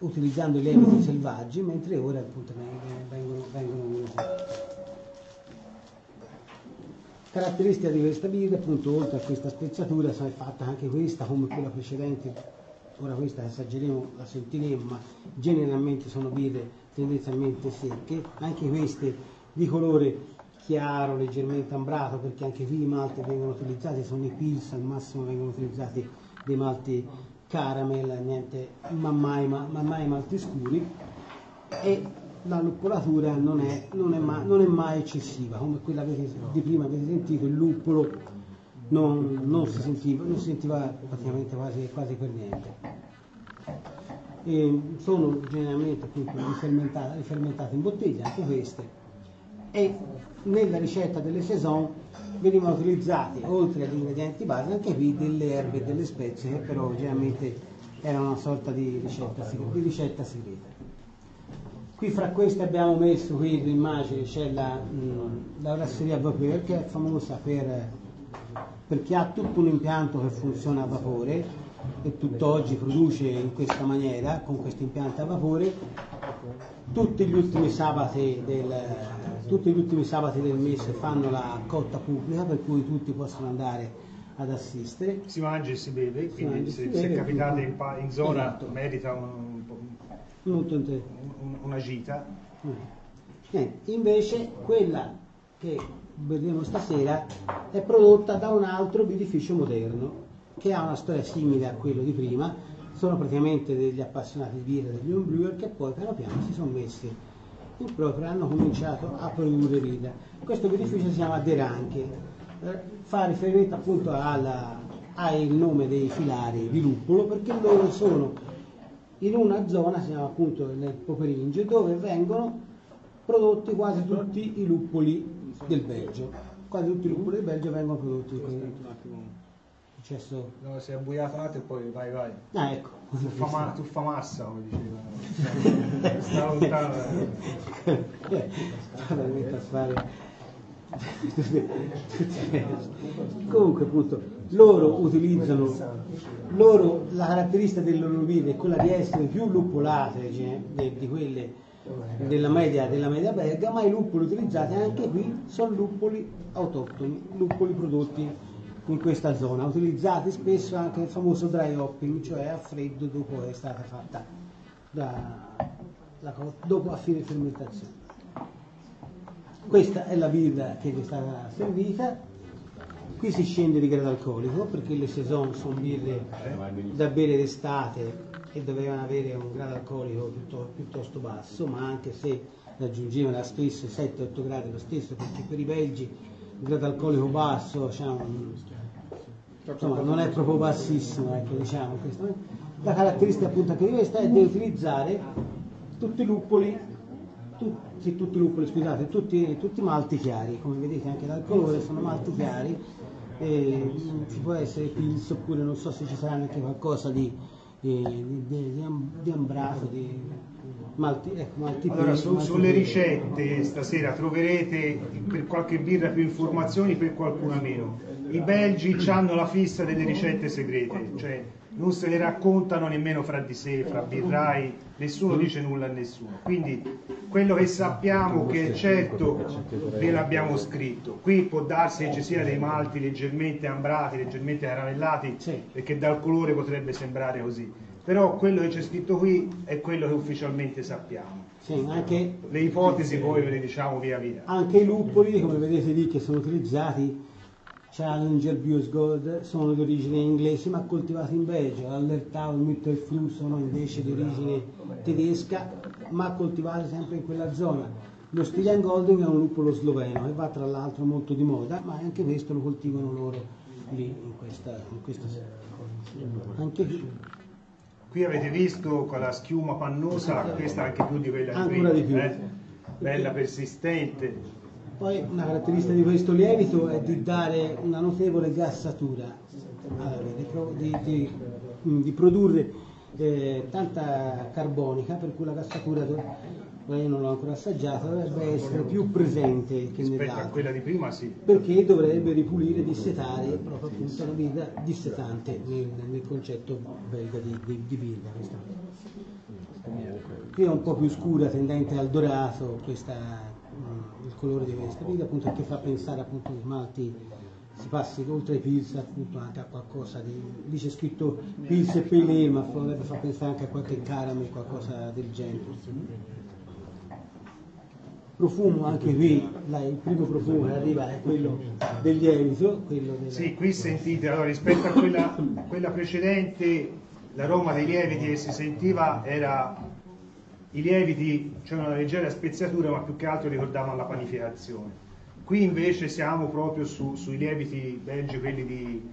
utilizzando i lieviti selvaggi mentre ora appunto vengono, vengono caratteristica di questa birra appunto oltre a questa spezzatura è fatta anche questa come quella precedente. Ora questa assaggeremo la sentiremo ma generalmente sono birre tendenzialmente secche. Anche queste di colore chiaro, leggermente ambrato, perché anche qui i malti vengono utilizzati, sono i pils, al massimo vengono utilizzati dei malti caramel, niente, ma mai, ma, ma malti scuri. E la luppolatura non è, non è, mai, non è mai eccessiva, come quella avete, di prima avete sentito, il luppolo non, non, si, sentiva, non si sentiva praticamente quasi, quasi per niente. E sono generalmente appunto rifermentate in bottiglia, anche queste, e nella ricetta delle saison venivano utilizzati oltre agli ingredienti base anche qui delle erbe e delle spezie che però generalmente erano una sorta di ricetta, di ricetta segreta. Qui fra queste abbiamo messo qui l'immagine, c'è la, mh, la brasseria Vapeur che è famosa per, perché ha tutto un impianto che funziona a vapore e tutt'oggi produce in questa maniera, con questo impianto a vapore, tutti gli ultimi sabati del, tutti gli ultimi sabati del mese fanno la cotta pubblica per cui tutti possono andare ad assistere. Si mangia e si beve, si quindi se, se capitate in, in zona esatto. merita un, un, un, una gita. Eh, invece quella che vedremo stasera è prodotta da un altro birrificio moderno che ha una storia simile a quello di prima, sono praticamente degli appassionati di birra, degli homebrewer che poi piano piano si sono messi in proprio e hanno cominciato a produrre birra. Questo beneficio si chiama Deranche, eh, fa riferimento appunto alla, al nome dei filari di luppolo perché loro sono in una zona, si chiama appunto nel Poperinge, dove vengono prodotti quasi tutti i luppoli del Belgio. Quasi tutti i luppoli del Belgio vengono prodotti qui successo? No, si è abbuiato un attimo e poi vai, vai. Ah, ecco. Tuffa, ma, tuffa massa, come diceva. Sta lontano. Eh, a fare... Comunque appunto loro utilizzano loro, la caratteristica delle loro vite è quella di essere più luppolate cioè, di, di quelle della media, della media belga, ma i luppoli utilizzati anche qui sono luppoli autoctoni, luppoli prodotti in questa zona, utilizzati spesso anche nel famoso dry hopping, cioè a freddo dopo è stata fatta da, la, dopo a fine fermentazione. Questa è la birra che è stata servita, qui si scende di grado alcolico perché le saison sono birre da bere d'estate e dovevano avere un grado alcolico piuttosto, basso, ma anche se raggiungevano spesso 7-8 gradi lo stesso, perché per i belgi il grado alcolico basso, cioè un, insomma, non è proprio bassissimo, ecco, diciamo questo. La caratteristica appunto anche di questa è di utilizzare tutti i luppoli, tutti, tutti i luppoli, scusate, tutti, tutti malti chiari, come vedete anche dal colore sono malti chiari, e ci può essere pils oppure non so se ci sarà anche qualcosa di, di, di, di, di ambrato, di malti, ecco, malti allora, su, malti sulle ricette stasera troverete per qualche birra più informazioni, per qualcuna meno i belgi hanno la fissa delle ricette segrete, cioè non se le raccontano nemmeno fra di sé, fra birrai, nessuno dice nulla a nessuno. Quindi quello che sappiamo che è certo ve l'abbiamo scritto. Qui può darsi che ci siano dei malti leggermente ambrati, leggermente caramellati, perché dal colore potrebbe sembrare così. Però quello che c'è scritto qui è quello che ufficialmente sappiamo. Sì, anche, le ipotesi poi ve le diciamo via via. Anche i luppoli, come vedete lì, che sono utilizzati Challenger Bios Gold sono di origine inglese ma coltivati in Belgio, l'Allertau il Mittelflu sono invece di origine tedesca ma coltivati sempre in quella zona. Lo Stylian Golding è un lupolo sloveno e va tra l'altro molto di moda, ma anche questo lo coltivano loro lì in questa, in questa anche qui. Qui avete visto con la schiuma pannosa, questa anche più di quella di prima, di più. Eh? bella persistente poi una caratteristica di questo lievito è di dare una notevole gassatura, di, di, di, di produrre eh, tanta carbonica per cui la cassatura io non l'ho ancora assaggiata, dovrebbe essere più presente che nell'altro. a quella di prima sì. Perché dovrebbe ripulire, dissetare proprio appunto una birra dissetante nel, nel concetto belga di, di, di birra. Qui è un po' più scura, tendente al dorato, questa, mm, il colore di questa birra appunto che fa pensare appunto ai smalti si passi oltre ai Pils appunto anche a qualcosa di lì c'è scritto Pils e Ale, ma potrebbe far pensare anche a qualche caramel qualcosa del genere profumo anche qui la- il primo profumo che arriva è quello del lievito quello del, Sì, qui sentite, allora, rispetto a quella, quella precedente, l'aroma dei lieviti che si sentiva era i lieviti, c'è una leggera speziatura, ma più che altro ricordavano la panificazione. Qui invece siamo proprio su- sui lieviti belgi, quelli di-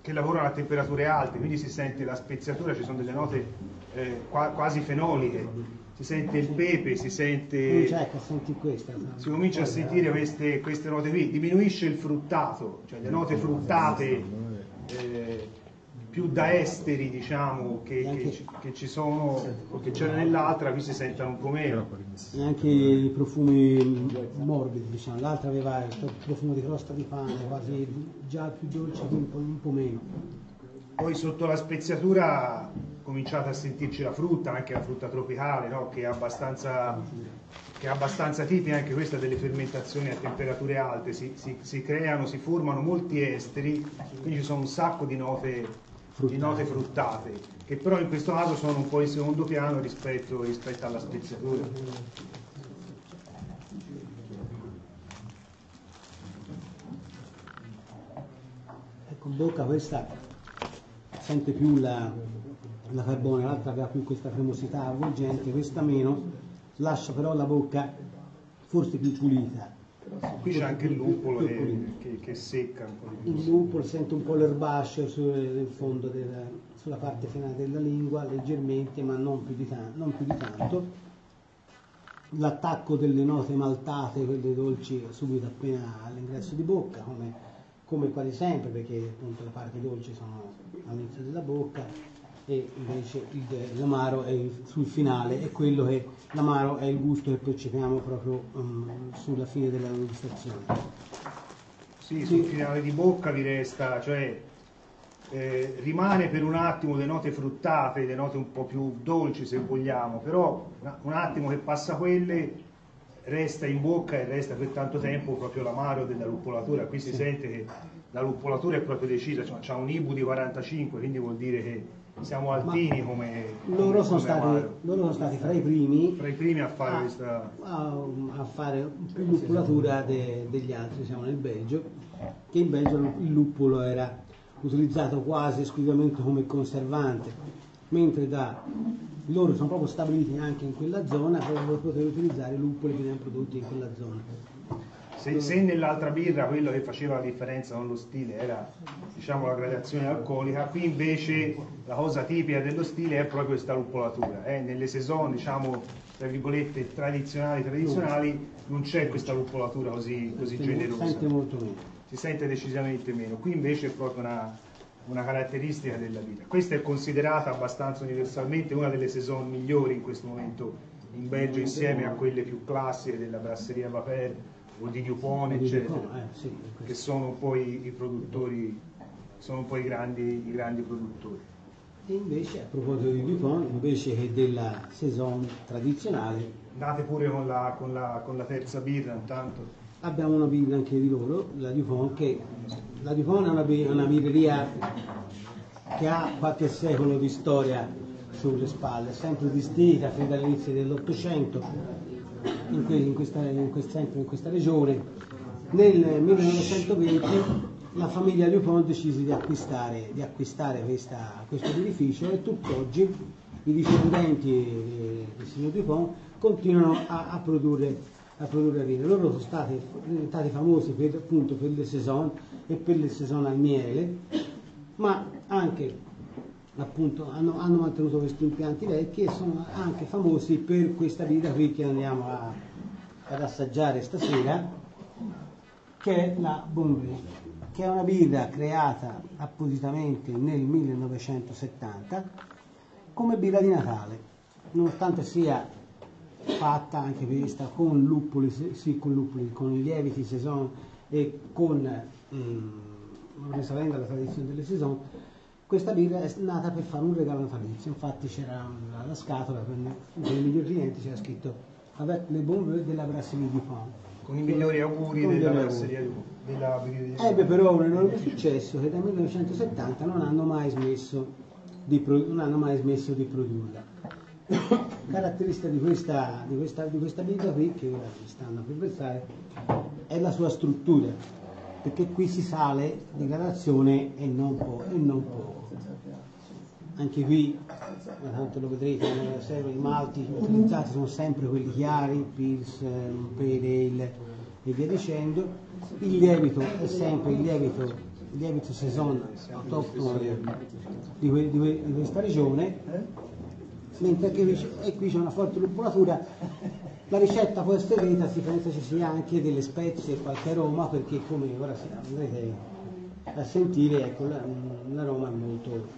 che lavorano a temperature alte, quindi si sente la speziatura, ci sono delle note eh, qua- quasi fenoliche, si sente il pepe, si sente ecco a sentire questa si comincia a sentire queste, queste note qui, diminuisce il fruttato, cioè le note fruttate eh, più da esteri diciamo che, che ci- che ci sono o che c'era nell'altra, qui si sentono un po' meno. e anche i profumi morbidi diciamo. L'altra aveva il profumo di crosta di pane quasi già più dolce un po', un po' meno Poi sotto la speziatura cominciate a sentirci la frutta, anche la frutta tropicale, no? che, è abbastanza, che è abbastanza tipica, anche questa delle fermentazioni a temperature alte, si, si- si creano, si formano molti esteri, quindi ci sono un sacco di note, di note fruttate, che però in questo caso sono un po' in secondo piano rispetto, rispetto alla speziatura. Ecco, in bocca questa sente più la, la carbone, l'altra aveva più questa cremosità avvolgente, questa meno, lascia però la bocca forse più pulita. Qui c'è anche il luppolo Più che, pulita. che- che secca un po' di più. Il luppolo sente un po' l'erbaceo sul fondo della- sulla parte finale della lingua, leggermente, ma non più di, ta- non più di tanto. L'attacco delle note maltate, quelle dolci, subito appena all'ingresso di bocca, come, come quasi sempre, perché appunto le parti dolci sono all'inizio della bocca e invece il- l'amaro è il- sul finale, è quello che l'amaro è il gusto che percepiamo proprio mm, sulla fine della degustazione. Sì, sul finale di bocca vi resta, cioè eh, rimane per un attimo le note fruttate, le note un po' più dolci se vogliamo, però un attimo che passa quelle resta in bocca e resta per tanto tempo proprio l'amaro della luppolatura. Qui si sente che la luppolatura è proprio decisa, cioè c'ha un IBU di 45, quindi vuol dire che siamo altini come, Loro sono, come stati, amaro. loro sono stati fra i primi Fra i primi a fare a, questa... a- a fare più luppolatura de- degli altri, siamo nel Belgio, che in Belgio il luppolo era utilizzato quasi esclusivamente come conservante, mentre da loro sono proprio stabiliti anche in quella zona per poter utilizzare luppoli che venivano prodotti in quella zona. Se, se nell'altra birra quello che faceva la differenza con lo stile era diciamo, la gradazione alcolica, qui invece la cosa tipica dello stile è proprio questa luppolatura. eh. Nelle saison, diciamo, tra virgolette, tradizionali, tradizionali, non c'è questa luppolatura così, così generosa. Sente molto meno. Si sente decisamente meno. Qui invece è proprio una, una caratteristica della birra. Questa è considerata abbastanza universalmente una delle saison migliori in questo momento in Belgio insieme a quelle più classiche della brasseria Vaper o di Dupont, eccetera Eh, che sono poi i produttori, sono poi i grandi, i grandi produttori. E invece a proposito di Dupont, invece che della saison tradizionale, Andate pure con la, con la- con la terza birra intanto. Abbiamo una birra anche di loro, la Dupont, che la Dupont è una, una birreria che ha qualche secolo di storia sulle spalle, sempre esistita fin dall'inizio dell'Ottocento in, in in sempre in questa regione. Nel 1920 la famiglia Dupont decise di acquistare, di acquistare questa- questo edificio e tutt'oggi i discendenti eh, del signor Dupont continuano a, a produrre produrre vino. Loro sono stati diventati famosi per, appunto per le saison e per le saison al miele, ma anche appunto hanno, hanno mantenuto questi impianti vecchi e sono anche famosi per questa birra qui che andiamo a- ad assaggiare stasera, che è la Bombay, che è una birra creata appositamente nel 1970 come birra di Natale, nonostante sia fatta anche questa con luppoli, sì, con luppoli, con lieviti saison e con, risalendo alla tradizione delle saison, questa birra è nata per fare un regalo natalizio, infatti c'era la scatola per i migliori clienti c'era scritto avec le bon vœux della brasserie du Pan. Con i migliori auguri della migliori brasseria della birreria. Ebbe però un enorme successo che dal 1970 non hanno mai smesso di, pro- non hanno mai smesso di produrla. Caratteristica di questa, di questa, di questa birra qui, che ora ci stanno per versare, è la sua struttura, perché qui si sale di gradazione e non, po- e non poco. Anche qui, tanto lo vedrete, i malti utilizzati sono sempre quelli chiari, Pils, Pale Ale e via dicendo. Il lievito è sempre il lievito, il lievito saison autoctono di, di que- di questa regione, mentre qui, qui c'è una forte lupolatura. La ricetta può essere segreta, si pensa ci sia anche delle spezie qualche aroma, perché come ora andrete a sentire, ecco, la- l'aroma è molto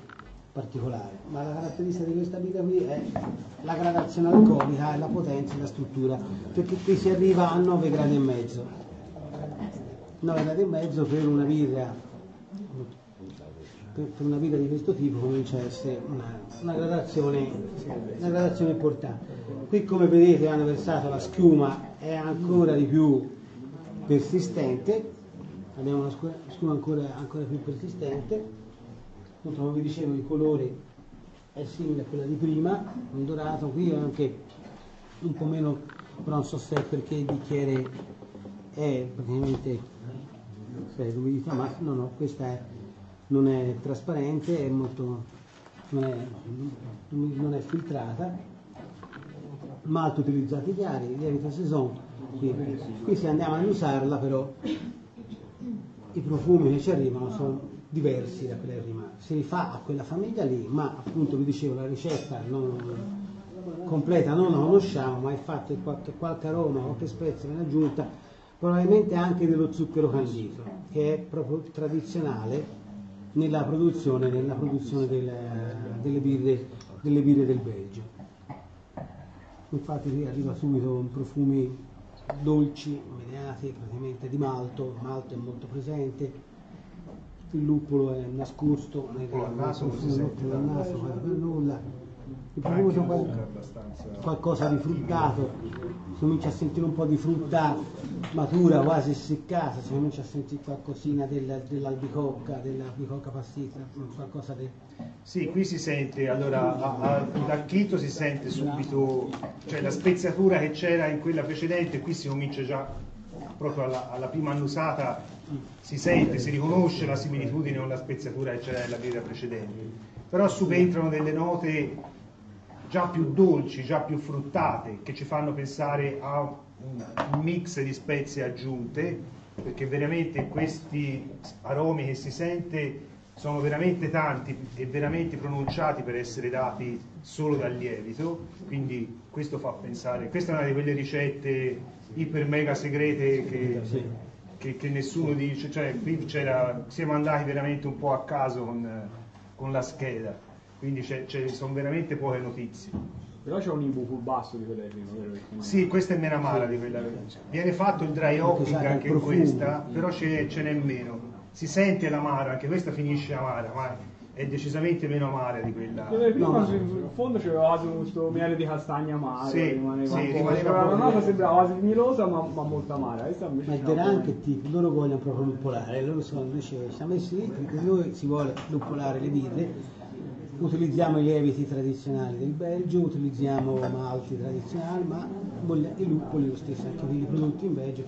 particolare. Ma la caratteristica di questa birra qui è la gradazione alcolica, la potenza e la struttura, perché qui si arriva a 9 gradi e mezzo. 9 gradi e mezzo per una birra per, per una birra di questo tipo comincia a essere una, una gradazione, una gradazione importante. Qui come vedete hanno versato la schiuma è ancora di più persistente, abbiamo una schiuma ancora, ancora più persistente, come vi dicevo il colore è simile a quella di prima, un dorato, qui è anche un po' meno, però non so se è perché il bicchiere è praticamente l'umidità, ma no, no, questa è, non è trasparente, è molto, non, è, non è filtrata, malto utilizzati chiari, lievito saison, qui, qui se andiamo ad usarla però i profumi che ci arrivano sono diversi da quelli prima, si rifà a quella famiglia lì, ma appunto vi dicevo la ricetta non, completa non la conosciamo, ma il fatto che qualche, qualche aroma, qualche spezia viene aggiunta, probabilmente anche dello zucchero candito, che è proprio tradizionale nella produzione, nella produzione del- delle, birre, delle birre del Belgio. Infatti arriva subito profumi dolci, immediati, praticamente di malto, il malto è molto presente, il luppolo è nascosto nel nel non sente profumo del naso, quasi per nulla. Il quasi- abbastanza. qualcosa di fruttato, si comincia a sentire un po' di frutta matura, quasi essiccata, si comincia a sentire qualcosina del- dell'albicocca, dell'albicocca passita, qualcosa di... Sì, qui si sente, allora, a- a- chito si sente subito, cioè la speziatura che c'era in quella precedente, qui si comincia già proprio alla, alla prima annusata, si sente, si riconosce la similitudine con la speziatura che c'era nella birra precedente. Però subentrano delle note già più dolci, già più fruttate, che ci fanno pensare a un mix di spezie aggiunte, perché veramente questi aromi che si sente sono veramente tanti e veramente pronunciati per essere dati solo dal lievito, quindi questo fa pensare, questa è una di quelle ricette iper mega segrete che, che- che nessuno dice, cioè qui siamo andati veramente un po' a caso con, con la scheda, quindi c'è- c'è- sono veramente poche notizie. Però c'è un imbu più basso di quelle prima, vero? Perché- Sì, questa è meno amara di quella. Viene fatto il dry hopping Anche anche in questa, però ce, ce n'è meno. Si sente l'amara, anche questa finisce amara, ma è decisamente meno amara di quella. Prima No, in fondo c'era quasi questo miele di castagna amaro, Sì, rimaneva sì, un po'. la sembrava quasi mielosa ma, ma molto amara. Ma il Deranche tipo, loro vogliono proprio luppolare, loro sono invece, siamo messi lì perché noi si vuole luppolare le birre, utilizziamo i lieviti tradizionali del Belgio, utilizziamo malti tradizionali, ma i luppoli lo stesso, anche qui i prodotti in Belgio.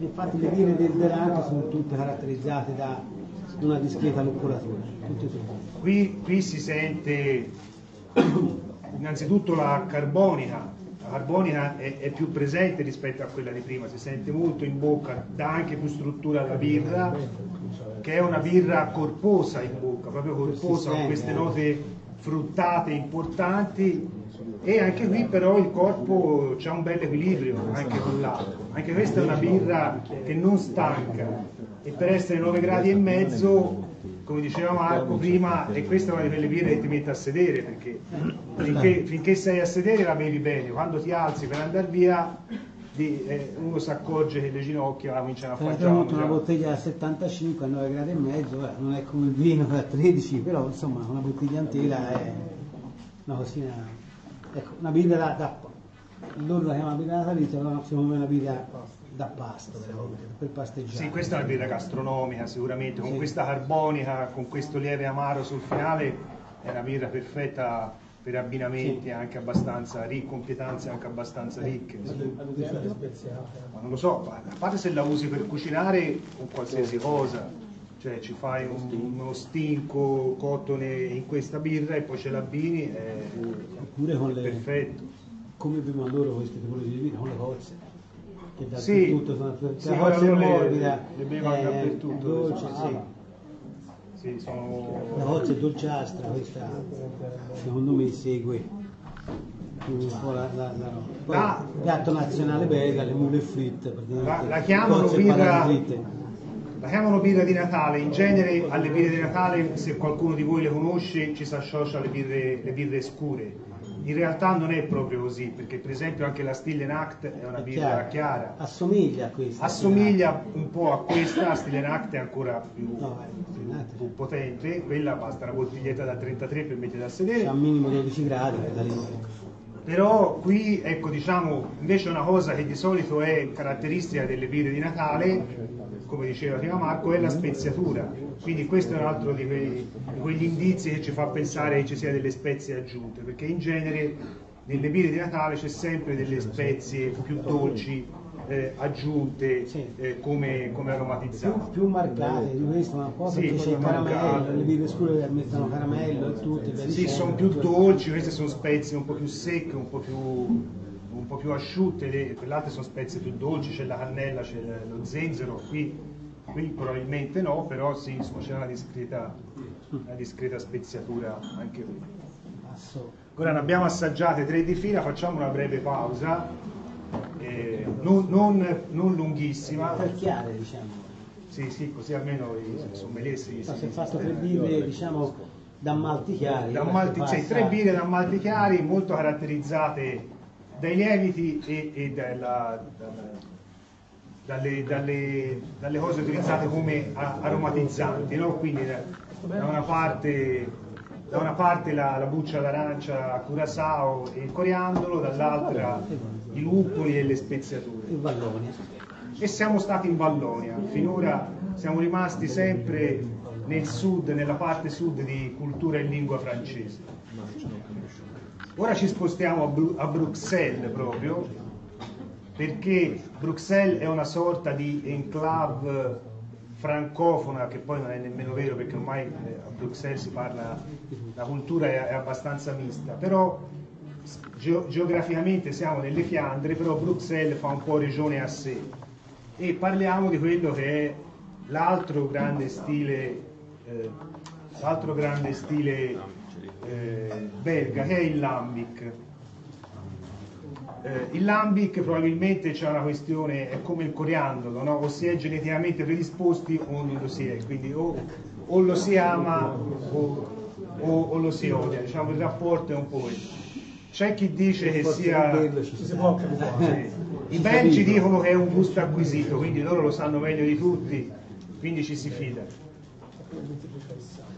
Infatti le birre del Deranche sono tutte caratterizzate da una discreta luppolatura. Qui, qui si sente innanzitutto la carbonica, la carbonica è, è più presente rispetto a quella di prima, si sente molto in bocca, dà anche più struttura alla birra, che è una birra corposa in bocca, proprio corposa, con queste note fruttate importanti. E anche qui però il corpo c'ha un bel equilibrio anche con l'acqua. Anche questa è una birra che non stanca. E per essere 9 gradi e mezzo come diceva Marco prima, e questa è una di quelle birre che ti mette a sedere, perché finché, finché sei a sedere la bevi bene, quando ti alzi per andare via di, eh, uno si accorge che le ginocchia cominciano a fare tenuto una bottiglia a 75 a 9 gradi e mezzo, eh, non è come il vino a 13, però insomma una bottiglia intera è una cosina, ecco, una birra da, da loro la chiamano birra natalizia, però secondo me è una birra da pasto, veramente, per pasteggiare. Sì, questa è una birra gastronomica sicuramente, con Sì. questa carbonica, con questo lieve amaro sul finale, è una birra perfetta per abbinamenti Sì. anche abbastanza ricchi, con pietanze anche abbastanza ricche. Adulterate speziate. Ma non lo so, a parte se la usi per cucinare con qualsiasi cosa, cioè ci fai un- uno stinco cotto ne- in questa birra e poi ce l'abbini, è Oppure con le, perfetto. come bevono loro queste tipologie di vino, con le cozze, che Sì. dappertutto sono, Sì, la è loro le- morbida, le bevono è dappertutto, dolce, sì. sì. Sì, La sono... cozza è dolciastra, questa secondo me segue un po' la, la, la- poi La- il piatto nazionale belga, le mule fritte, La- la chiamano birra-. La chiamano birra di Natale, in genere alle birre di Natale, se qualcuno di voi le conosce, ci si associa alle birre, le birre scure. In realtà non è proprio così, perché per esempio anche la Stille Nacht è una birra chiara. Assomiglia a questa. Assomiglia un po' a questa, la Stille Nacht è ancora più, No, innata. più potente, quella basta una bottiglietta da 33 per mettere a C'è sedere. al minimo 12 gradi per dare ecco. Però qui, ecco, diciamo, invece una cosa che di solito è caratteristica delle birre di Natale, come diceva prima Marco, è la speziatura. Quindi questo è un altro di, quei- di quegli indizi che ci fa pensare che ci sia delle spezie aggiunte, perché in genere nelle birre di Natale c'è sempre delle spezie più dolci eh, aggiunte Sì. eh, come, come più, aromatizzanti. più marcate di questo, ma un po' Sì, c'è il più caramello, le birre scure mettono caramello e tutto. Sì, dicendo. sono più dolci, queste sono spezie un po' più secche, un po' più, un po' più asciutte, le- quell'altre sono spezie più dolci, c'è la cannella, c'è lo zenzero, qui, qui probabilmente no, però sì, insomma, c'è una discreta, una discreta speziatura anche qui. Ora ne abbiamo assaggiate tre di fila, facciamo una breve pausa, eh, non, non- non lunghissima, Per chiare, diciamo. sì, sì, così almeno i sommelier si, si- è fatto tre birre, diciamo, da malti chiari. da malti, passa- tre birre da malti chiari molto caratterizzate dai lieviti e, e dalla- dalla- dalle, dalle- dalle cose utilizzate come aromatizzanti, no? quindi da, da una parte, da una parte la, la buccia d'arancia curasao e il coriandolo, dall'altra i luppoli e le speziature Il Vallonia. e siamo stati in Vallonia. Finora siamo rimasti sempre nel sud, nella parte sud di cultura e lingua francese. Ora ci spostiamo a, Bru- a Bruxelles proprio, perché Bruxelles è una sorta di enclave francofona, che poi non è nemmeno vero perché ormai eh, a Bruxelles si parla, la cultura è, abbastanza mista, però geograficamente siamo nelle Fiandre, però Bruxelles fa un po' regione a sé e parliamo di quello che è l'altro grande stile, eh, l'altro grande stile eh, belga che è il lambic. Eh, il lambic probabilmente c'è una questione, è come il coriandolo, no? o si è geneticamente predisposti o non lo si è, quindi o, o lo si ama o, o- o lo si odia, diciamo il rapporto è un po' questo. C'è chi dice che Forse sia... I belgi dicono che è un gusto acquisito, quindi loro lo sanno meglio di tutti, quindi ci si fida.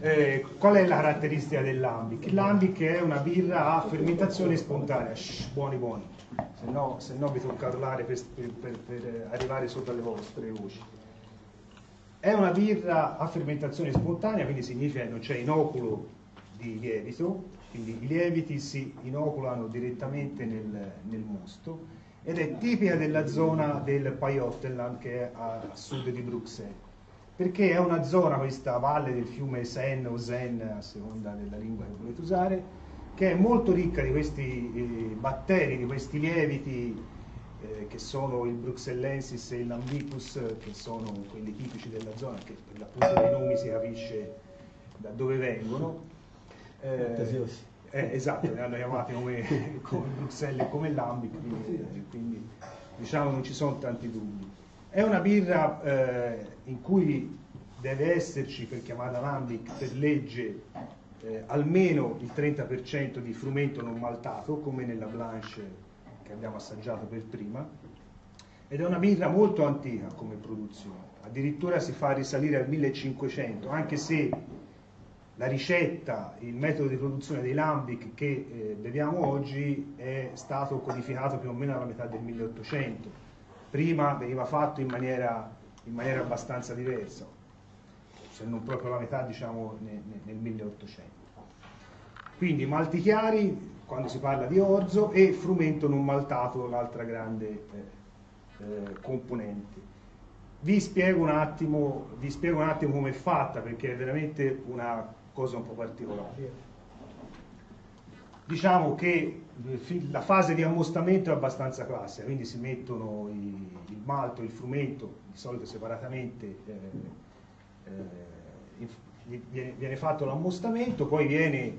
Eh, qual è la caratteristica dell'ambic? L'ambic è una birra a fermentazione spontanea, Shh, buoni buoni, se no, se no vi tocca urlare per- per- per arrivare sopra le vostre voci. È una birra a fermentazione spontanea, quindi significa che non c'è inoculo di lievito, quindi i lieviti si inoculano direttamente nel, nel mosto ed è tipica della zona del Pajottenland che è a, sud di Bruxelles, perché è una zona, questa valle del fiume Seine o Seine, a seconda della lingua che volete usare, che è molto ricca di questi eh, batteri, di questi lieviti eh, che sono il Bruxellensis e il Lambicus, che sono quelli tipici della zona, che per l'appunto dai nomi si capisce da dove vengono. Eh, Fantasiosi. eh, esatto, li hanno chiamati come, [LAUGHS] come Bruxelles e come Lambic, quindi, eh, quindi, diciamo non ci sono tanti dubbi. È una birra eh, in cui deve esserci per chiamata lambic per legge eh, almeno il 30% di frumento non maltato, come nella Blanche che abbiamo assaggiato per prima, ed è una birra molto antica come produzione, addirittura si fa risalire al 1500, anche se la ricetta, il metodo di produzione dei lambic che eh, beviamo oggi è stato codificato più o meno alla metà del 1800. Prima veniva fatto in maniera, in maniera abbastanza diversa, se non proprio la metà diciamo nel, nel 1800. Quindi malti chiari quando si parla di orzo e frumento non maltato l'altra grande eh, eh, componente. Vi spiego attimo, vi spiego un attimo come è fatta perché è veramente una cosa un po' particolare. Diciamo che la fase di ammostamento è abbastanza classica, quindi si mettono il malto il frumento, di solito separatamente, eh, eh, viene, viene, fatto l'ammostamento, poi viene,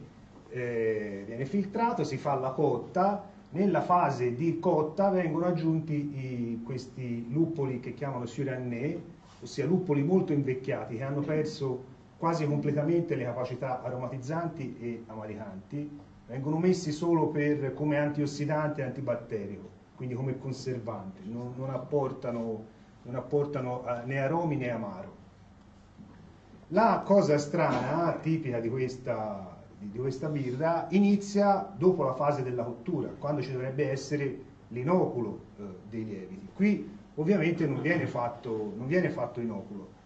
eh, viene, filtrato, si fa la cotta, nella fase di cotta vengono aggiunti i, questi luppoli che chiamano surannais, ossia luppoli molto invecchiati che hanno perso quasi completamente le capacità aromatizzanti e amaricanti, vengono messi solo per, come antiossidanti e antibatterico, quindi come conservante, non, non apportano, non apportano uh, né aromi né amaro. La cosa strana, tipica di questa, di, questa birra, inizia dopo la fase della cottura, quando ci dovrebbe essere l'inoculo uh, dei lieviti. Qui ovviamente non viene fatto, non viene fatto inoculo,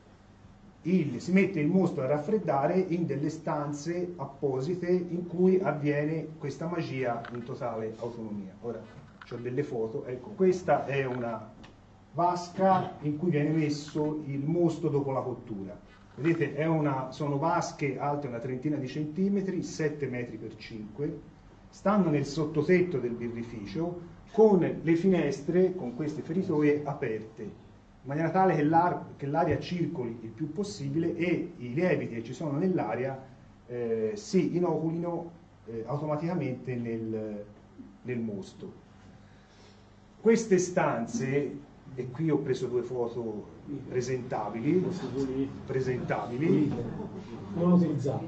il, si mette il mosto a raffreddare in delle stanze apposite in cui avviene questa magia in totale autonomia. Ora ho delle foto, ecco, questa è una vasca in cui viene messo il mosto dopo la cottura. Vedete, una, sono vasche alte una trentina di centimetri, 7 metri per 5, stanno nel sottotetto del birrificio con le finestre, con queste feritoie aperte in maniera tale che, l'ar- che l'aria circoli il più possibile e i lieviti che ci sono nell'aria eh, si inoculino eh, automaticamente nel, nel mosto. Queste stanze, e qui ho preso due foto presentabili, presentabili non utilizzate.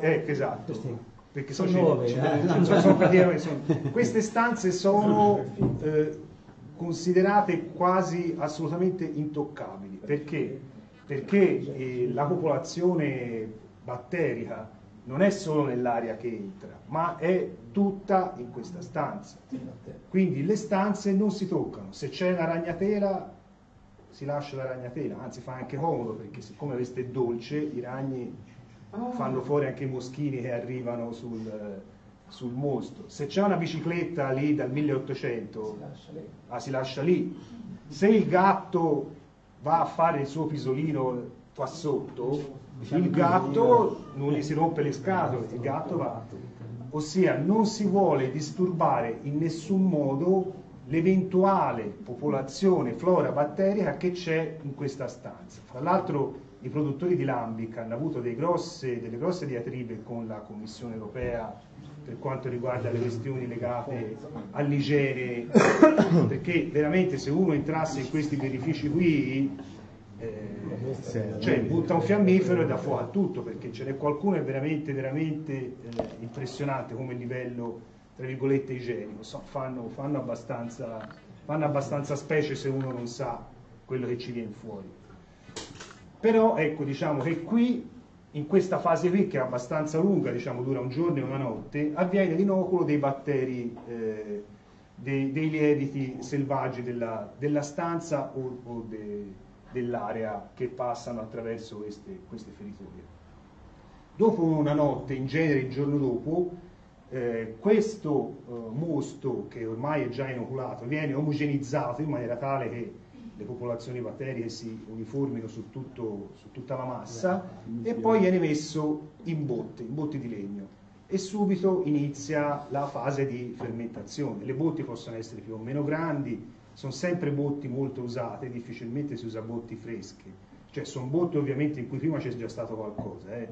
Eh, esatto. Perché sono, nuove, eh? sono, [LAUGHS] sono, queste stanze sono eh, considerate quasi assolutamente intoccabili. Perché? Perché eh, la popolazione batterica non è solo nell'aria che entra, ma è tutta in questa stanza. Quindi le stanze non si toccano. Se c'è una ragnatela, si lascia la ragnatela, anzi fa anche comodo perché siccome questo è dolce, i ragni fanno fuori anche i moschini che arrivano sul, sul mostro. Se c'è una bicicletta lì dal 1800, si lascia lì. Ah, si lascia lì. Se il gatto va a fare il suo pisolino qua sotto, il gatto non gli si rompe le scatole, il gatto va. Ossia, non si vuole disturbare in nessun modo l'eventuale popolazione flora batterica che c'è in questa stanza. Fra l'altro i produttori di lambic hanno avuto grosse, delle grosse diatribe con la Commissione europea per quanto riguarda le questioni legate all'igiene, perché veramente se uno entrasse in questi benefici qui, eh, cioè butta un fiammifero e dà fuoco a tutto, perché ce n'è qualcuno è veramente, veramente eh, impressionante come livello, tra virgolette, igienico, so, fanno, fanno, abbastanza, fanno abbastanza specie se uno non sa quello che ci viene fuori. Però ecco, diciamo che qui in questa fase qui, che è abbastanza lunga, diciamo dura un giorno e una notte, avviene l'inoculo dei batteri, eh, dei, dei, lieviti selvaggi della, della stanza o, o de, dell'area che passano attraverso queste, queste feritoie. Dopo una notte, in genere il giorno dopo, eh, questo eh, mosto che ormai è già inoculato viene omogenizzato in maniera tale che le popolazioni batteriche si uniformino su, tutto, su tutta la massa e poi viene messo in botti, in botti di legno e subito inizia la fase di fermentazione. Le botti possono essere più o meno grandi, sono sempre botti molto usate, difficilmente si usa botti fresche, cioè sono botti ovviamente in cui prima c'è già stato qualcosa, eh?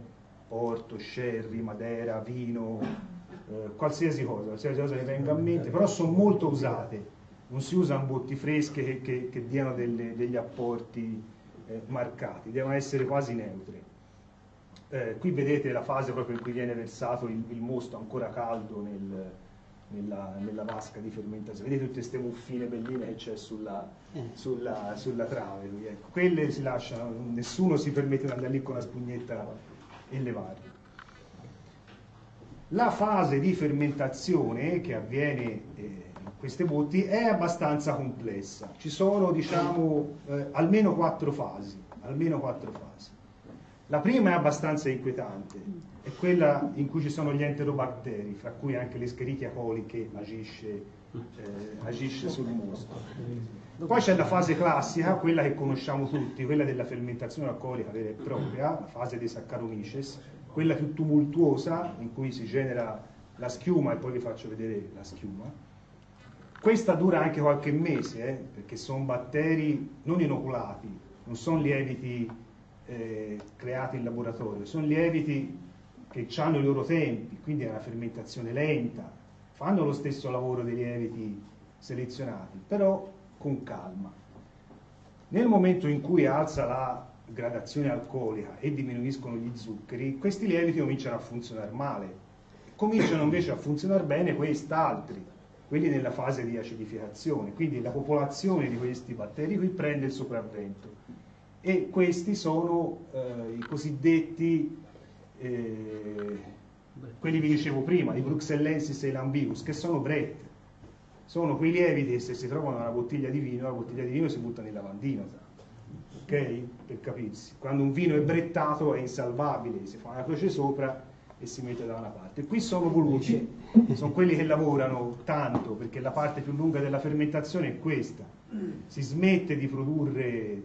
porto, sherry, madera, vino, eh, qualsiasi cosa, qualsiasi cosa che venga a mente, però sono molto usate non si usano botti fresche che, che, che diano delle, degli apporti eh, marcati, devono essere quasi neutre. Eh, qui vedete la fase proprio in cui viene versato il, il mosto ancora caldo nel, nella, nella, vasca di fermentazione. Vedete tutte queste muffine belline che c'è sulla, Eh. sulla, sulla trave. ecco. Quelle si lasciano, nessuno si permette di andare lì con la spugnetta e levarle. La fase di fermentazione che avviene eh, queste botti è abbastanza complessa. Ci sono, diciamo, eh, almeno quattro fasi. Almeno quattro fasi. La prima è abbastanza inquietante, è quella in cui ci sono gli enterobatteri, fra cui anche l'Escherichia coli che agisce, eh, agisce sul mosto. Poi c'è la fase classica, quella che conosciamo tutti, quella della fermentazione alcolica vera e propria, la fase dei Saccharomyces, quella più tumultuosa in cui si genera la schiuma e poi vi faccio vedere la schiuma. Questa dura anche qualche mese, eh, perché sono batteri non inoculati, non sono lieviti eh, creati in laboratorio, sono lieviti che hanno i loro tempi, quindi è una fermentazione lenta, fanno lo stesso lavoro dei lieviti selezionati, però con calma. Nel momento in cui alza la gradazione alcolica e diminuiscono gli zuccheri, questi lieviti cominciano a funzionare male. Cominciano invece a funzionare bene quest'altri, quelli nella fase di acidificazione. Quindi la popolazione di questi batteri qui prende il sopravvento. E questi sono eh, i cosiddetti, eh, quelli vi dicevo prima, i Bruxellensis e i Lambius, che sono Brett. Sono quei lieviti che se si trovano una bottiglia di vino, la bottiglia di vino si butta nel lavandino ok? Per capirsi. Quando un vino è brettato è insalvabile, si fa una croce sopra e si mette da una parte. Qui sono voluti, sono quelli che lavorano tanto perché la parte più lunga della fermentazione è questa. Si smette di produrre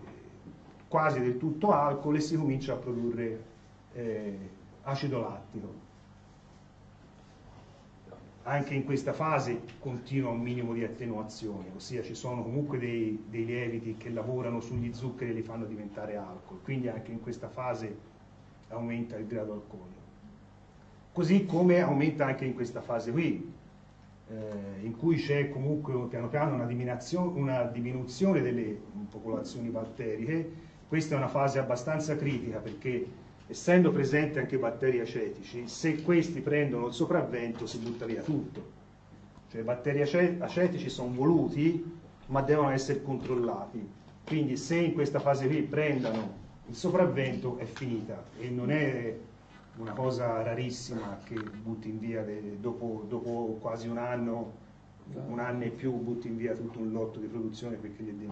quasi del tutto alcol e si comincia a produrre eh, acido lattico. Anche in questa fase continua un minimo di attenuazione, ossia ci sono comunque dei, dei lieviti che lavorano sugli zuccheri e li fanno diventare alcol, quindi anche in questa fase aumenta il grado alcolico. Così come aumenta anche in questa fase qui, eh, in cui c'è comunque piano piano una una diminuzione delle popolazioni batteriche. Questa è una fase abbastanza critica perché essendo presenti anche batteri acetici, se questi prendono il sopravvento si butta via tutto. Cioè i batteri ace- acetici sono voluti ma devono essere controllati. Quindi se in questa fase qui prendano il sopravvento è finita e non è una cosa rarissima che butti in via de- dopo, dopo quasi un anno, un anno e più butti in via tutto un lotto di produzione perché gli,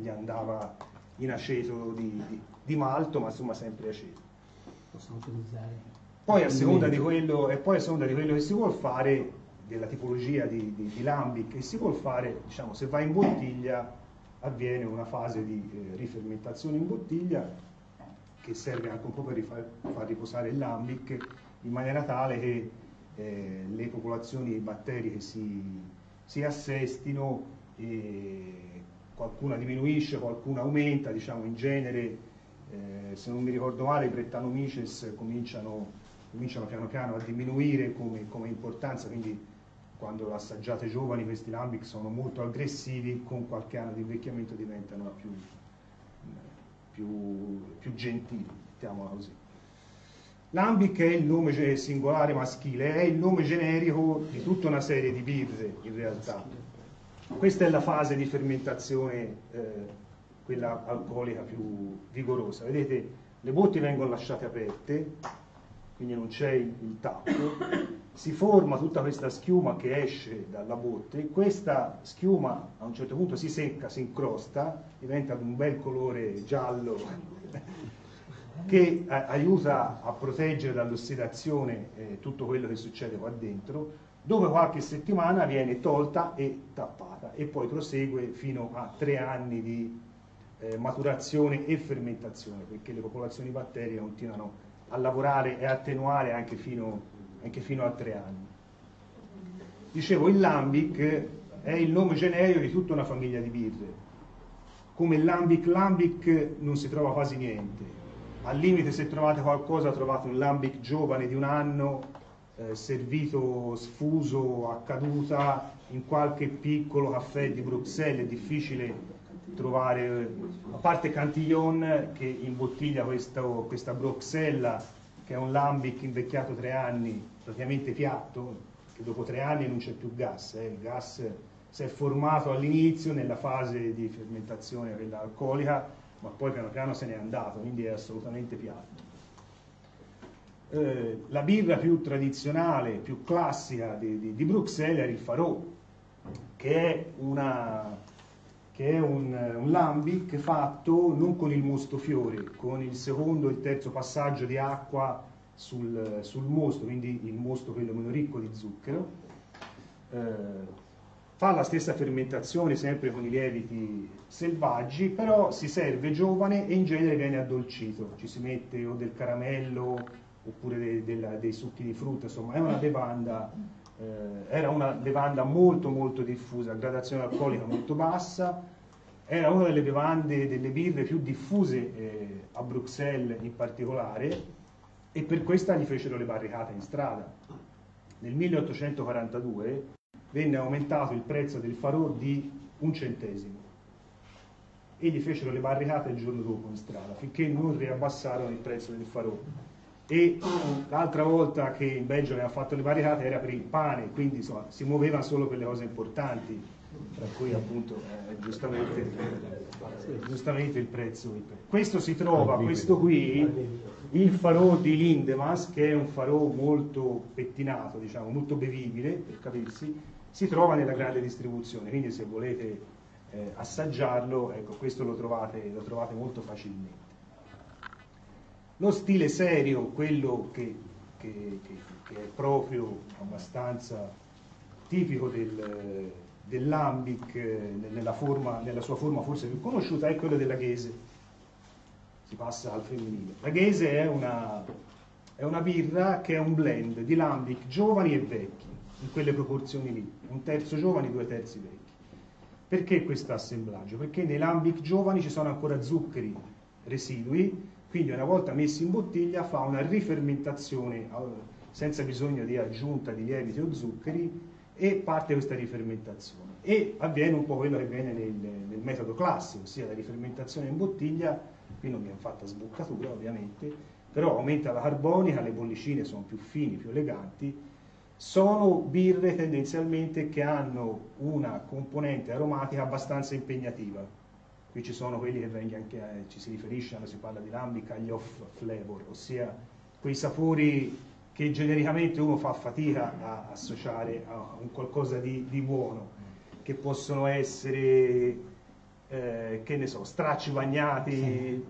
gli- andava in aceto di, di- di malto, ma insomma sempre aceto. Possono utilizzare. Poi a seconda di quello, e poi a seconda di quello che si vuol fare, della tipologia di, di, di lambic che si vuol fare, diciamo, se va in bottiglia avviene una fase di eh, rifermentazione in bottiglia che serve anche un po' per rifar, far riposare lambic in maniera tale che eh, le popolazioni batteriche si, si assestino e qualcuna diminuisce, qualcuna aumenta, diciamo in genere eh, se non mi ricordo male i Brettanomyces cominciano, cominciano piano piano a diminuire come, come importanza, quindi quando assaggiate giovani questi lambic sono molto aggressivi, con qualche anno di invecchiamento diventano più, più, più gentili, mettiamola così. Lambic è il nome singolare maschile, è il nome generico di tutta una serie di birre in realtà. Questa è la fase di fermentazione, eh, quella alcolica più vigorosa. Vedete, le botti vengono lasciate aperte, quindi non c'è il, il tappo, si forma tutta questa schiuma che esce dalla botte, questa schiuma a un certo punto si secca, si incrosta, diventa di un bel colore giallo [LAUGHS] che a- aiuta a proteggere dall'ossidazione eh, tutto quello che succede qua dentro. Dopo qualche settimana viene tolta e tappata e poi prosegue fino a tre anni di eh, maturazione e fermentazione, perché le popolazioni batteriche continuano a lavorare e a attenuare anche fino, anche fino a tre anni. Dicevo, il lambic è il nome generico di tutta una famiglia di birre. Come lambic lambic non si trova quasi niente. Al limite se trovate qualcosa trovate un lambic giovane di un anno, eh, servito sfuso a caduta in qualche piccolo caffè di Bruxelles, è difficile trovare, a parte Cantillon che imbottiglia questo, questa Broxella, che è un lambic invecchiato tre anni, praticamente piatto, che dopo tre anni non c'è più gas, eh. il gas si è formato all'inizio nella fase di fermentazione quella alcolica, ma poi piano piano se n'è andato, quindi è assolutamente piatto. Eh, la birra più tradizionale, più classica di, di, di Bruxelles è il Farò, che è, una, che è un, un, lambic fatto non con il mosto fiore, con il secondo e il terzo passaggio di acqua sul, sul mosto, quindi il mosto quello meno ricco di zucchero. Eh, fa la stessa fermentazione sempre con i lieviti selvaggi, però si serve giovane e in genere viene addolcito, ci si mette o del caramello oppure dei, dei, dei succhi di frutta, insomma è una bevanda, eh, era una bevanda molto molto diffusa, gradazione alcolica molto bassa, era una delle bevande, delle birre più diffuse eh, a Bruxelles in particolare e per questa gli fecero le barricate in strada. Nel 1842 venne aumentato il prezzo del farò di un centesimo e gli fecero le barricate il giorno dopo in strada finché non riabbassarono il prezzo del farò e l'altra volta che in Belgio aveva fatto le barricate era per il pane, quindi insomma, si muoveva solo per le cose importanti, tra cui appunto eh, giustamente, giustamente, il prezzo. Questo si trova, questo qui, il farò di Lindemans, che è un farò molto pettinato, diciamo, molto bevibile, per capirsi, si trova nella grande distribuzione, quindi se volete eh, assaggiarlo, ecco, questo lo trovate, lo trovate molto facilmente. Lo stile serio, quello che, che, che, che è proprio abbastanza tipico del, dell'ambic nella, forma, nella, sua forma forse più conosciuta, è quello della Ghese. Si passa al femminile. La Ghese è una, è una birra che è un blend di lambic giovani e vecchi, in quelle proporzioni lì, un terzo giovani, due terzi vecchi. Perché questo assemblaggio? Perché nei lambic giovani ci sono ancora zuccheri residui quindi una volta messi in bottiglia fa una rifermentazione senza bisogno di aggiunta di lieviti o zuccheri e parte questa rifermentazione. E avviene un po' quello che avviene nel, nel metodo classico, ossia la rifermentazione in bottiglia, qui non viene fatta sboccatura ovviamente, però aumenta la carbonica, le bollicine sono più fini, più eleganti, sono birre tendenzialmente che hanno una componente aromatica abbastanza impegnativa. Qui ci sono quelli che anche, eh, ci si riferisce quando si parla di lambic agli off flavor, ossia quei sapori che genericamente uno fa fatica a associare a un qualcosa di, di buono, che possono essere, eh, che ne so, stracci bagnati, sì. eh,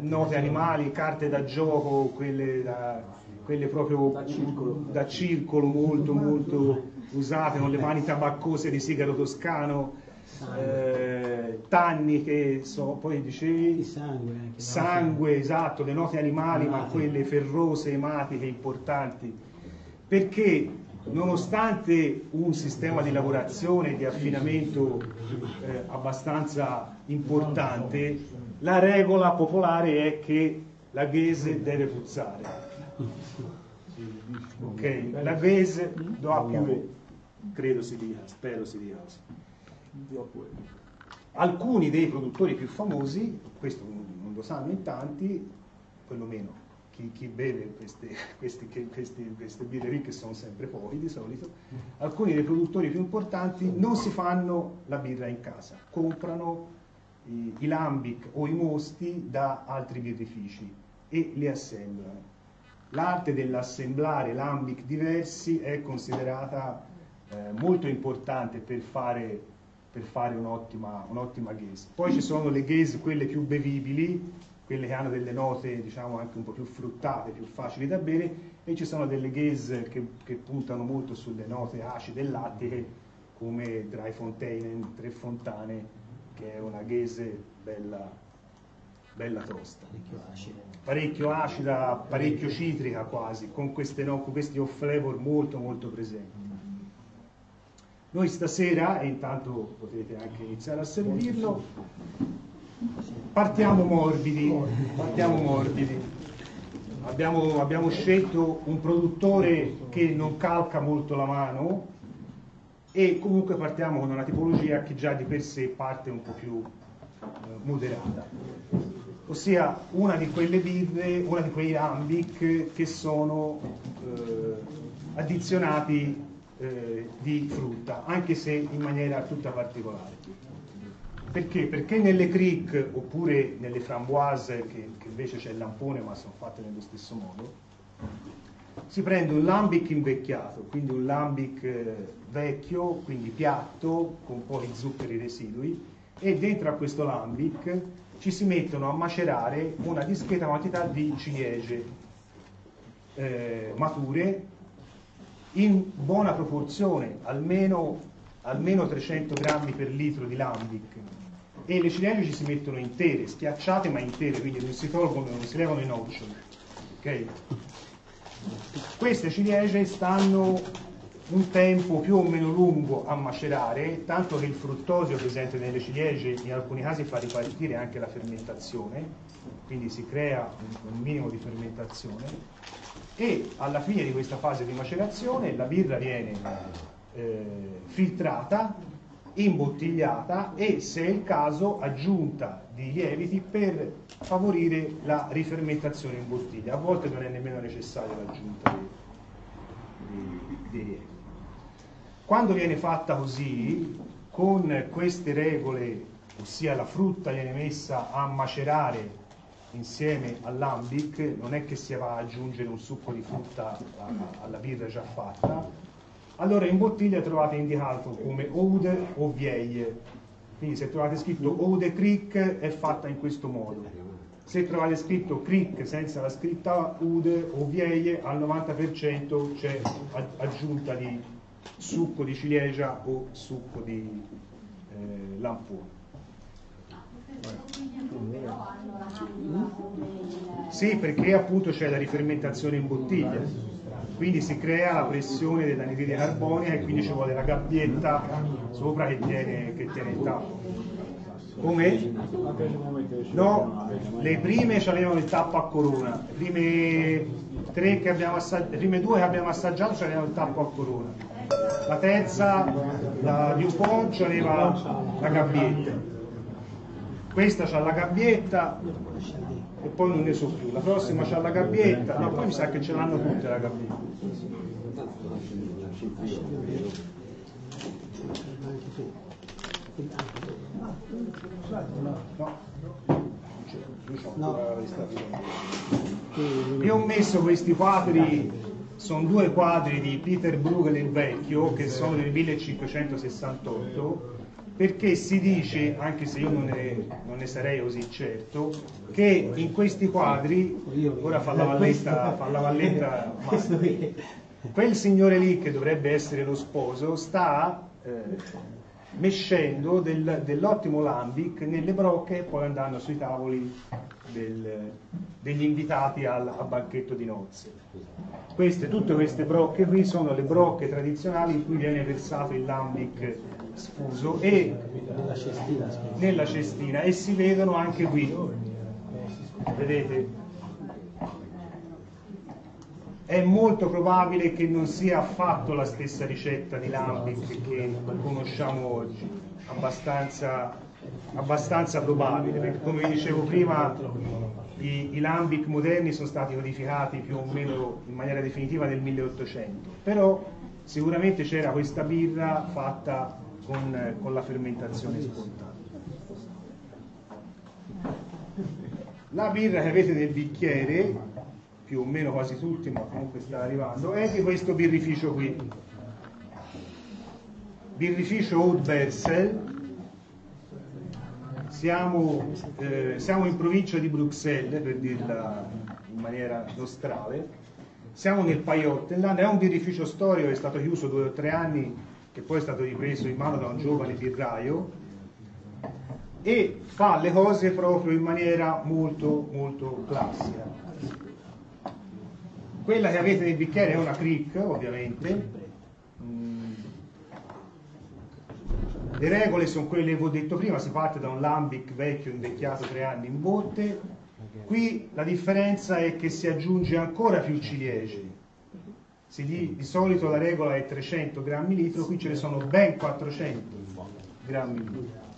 note animali, carte da gioco, quelle, da, quelle proprio da circolo. da circolo molto molto usate, con le mani tabaccose di sigaro toscano eh, tanni che so, poi dicevi? Sangue, sangue esatto, le note animali, ma quelle ferrose, ematiche, importanti, perché nonostante un sistema di lavorazione, di affinamento eh, abbastanza importante, la regola popolare è che la ghese deve puzzare. Ok, la ghese doit più, credo si dica, spero si così. Alcuni dei produttori più famosi, questo non lo sanno in tanti, perlomeno chi, chi beve queste, questi, questi, queste birre ricche sono sempre pochi di solito, alcuni dei produttori più importanti non si fanno la birra in casa, comprano i, i lambic o i mosti da altri birrifici e li assemblano. L'arte dell'assemblare lambic diversi è considerata eh, molto importante per fare per fare un'ottima, un'ottima gaze. Poi ci sono le gaze, quelle più bevibili, quelle che hanno delle note diciamo anche un po' più fruttate, più facili da bere, e ci sono delle gaze che, che puntano molto sulle note acide e lattiche, come Dry Fontaine, Tre Fontane, che è una gaze bella, bella tosta. Parecchio acida. Parecchio acida, parecchio citrica quasi, con, queste, no, con questi off flavor molto molto presenti. Noi stasera, e intanto potete anche iniziare a servirlo, partiamo morbidi, partiamo morbidi. Abbiamo, abbiamo scelto un produttore che non calca molto la mano, e comunque partiamo con una tipologia che già di per sé parte un po' più eh, moderata, ossia una di quelle birre, una di quei lambic che sono eh, addizionati eh, di frutta, anche se in maniera tutta particolare. Perché? Perché nelle cric oppure nelle framboise, che, che invece c'è il lampone ma sono fatte nello stesso modo, si prende un lambic invecchiato, quindi un lambic eh, vecchio, quindi piatto, con poi zuccheri residui, e dentro a questo lambic ci si mettono a macerare una discreta quantità di ciliegie eh, mature in buona proporzione, almeno, almeno 300 grammi per litro di lambic. E le ciliegie ci si mettono intere, schiacciate ma intere, quindi non si tolgono, non si levano i noccioli. Okay? Queste ciliegie stanno un tempo più o meno lungo a macerare, tanto che il fruttosio presente nelle ciliegie in alcuni casi fa ripartire anche la fermentazione, quindi si crea un, un minimo di fermentazione e alla fine di questa fase di macerazione la birra viene eh, filtrata, imbottigliata e se è il caso aggiunta di lieviti per favorire la rifermentazione in bottiglia. A volte non è nemmeno necessaria l'aggiunta dei lieviti. Quando viene fatta così, con queste regole, ossia la frutta viene messa a macerare insieme all'ambic, non è che si va ad aggiungere un succo di frutta alla birra già fatta, allora in bottiglia trovate indicato come Oude o Vieille. Quindi se trovate scritto Oude Creek è fatta in questo modo. Se trovate scritto Creek senza la scritta Ude o Vieille, al 90% c'è aggiunta di succo di ciliegia o succo di eh, lampone. Sì, perché appunto c'è la rifermentazione in bottiglia, quindi si crea la pressione dell'anidride carbonica e quindi ci vuole la gabbietta sopra che tiene, che tiene il tappo. Come? No, le prime avevano il tappo a corona, le prime, tre che abbiamo assaggiato, le prime due che abbiamo assaggiato avevano il tappo a corona. La terza, la DuPont, aveva la gabbietta questa c'ha la gabbietta e poi non ne so più. La prossima c'ha la gabbietta. No poi mi sa che ce l'hanno tutte la gabbietta. No. io ho messo questi quadri sono due quadri di Peter Bruegel il vecchio che sono del 1568 perché si dice, anche se io non ne, non ne, sarei così certo, che in questi quadri, ora fa la valletta, fa la valletta quel signore lì che dovrebbe essere lo sposo sta eh, mescendo del, dell'ottimo lambic nelle brocche e poi andando sui tavoli del, degli invitati al, al, banchetto di nozze. Queste, tutte queste brocche qui sono le brocche tradizionali in cui viene versato il lambic sfuso e nella cestina, nella cestina. E si vedono anche qui. Vedete? È molto probabile che non sia affatto la stessa ricetta di lambic che conosciamo oggi. Abbastanza, abbastanza probabile perché come vi dicevo prima i, i lambic moderni sono stati codificati più o meno in maniera definitiva nel 1800 però sicuramente c'era questa birra fatta con, con la fermentazione spontanea. La birra che avete nel bicchiere, più o meno quasi tutti, ma comunque sta arrivando, è di questo birrificio qui. Birrificio Haute Bersel. Siamo, eh, siamo in provincia di Bruxelles, per dirla in maniera nostrale. Siamo nel Paiottenland, è un birrificio storico, è stato chiuso due o tre anni che poi è stato ripreso in mano da un giovane birraio e fa le cose proprio in maniera molto molto classica. Quella che avete nel bicchiere è una cric, ovviamente. Mm. Le regole sono quelle che vi ho detto prima, si parte da un lambic vecchio invecchiato tre anni in botte. Qui la differenza è che si aggiunge ancora più ciliegie Si di, di solito la regola è 300 grammi litro, qui ce ne sono ben 400 grammi litro.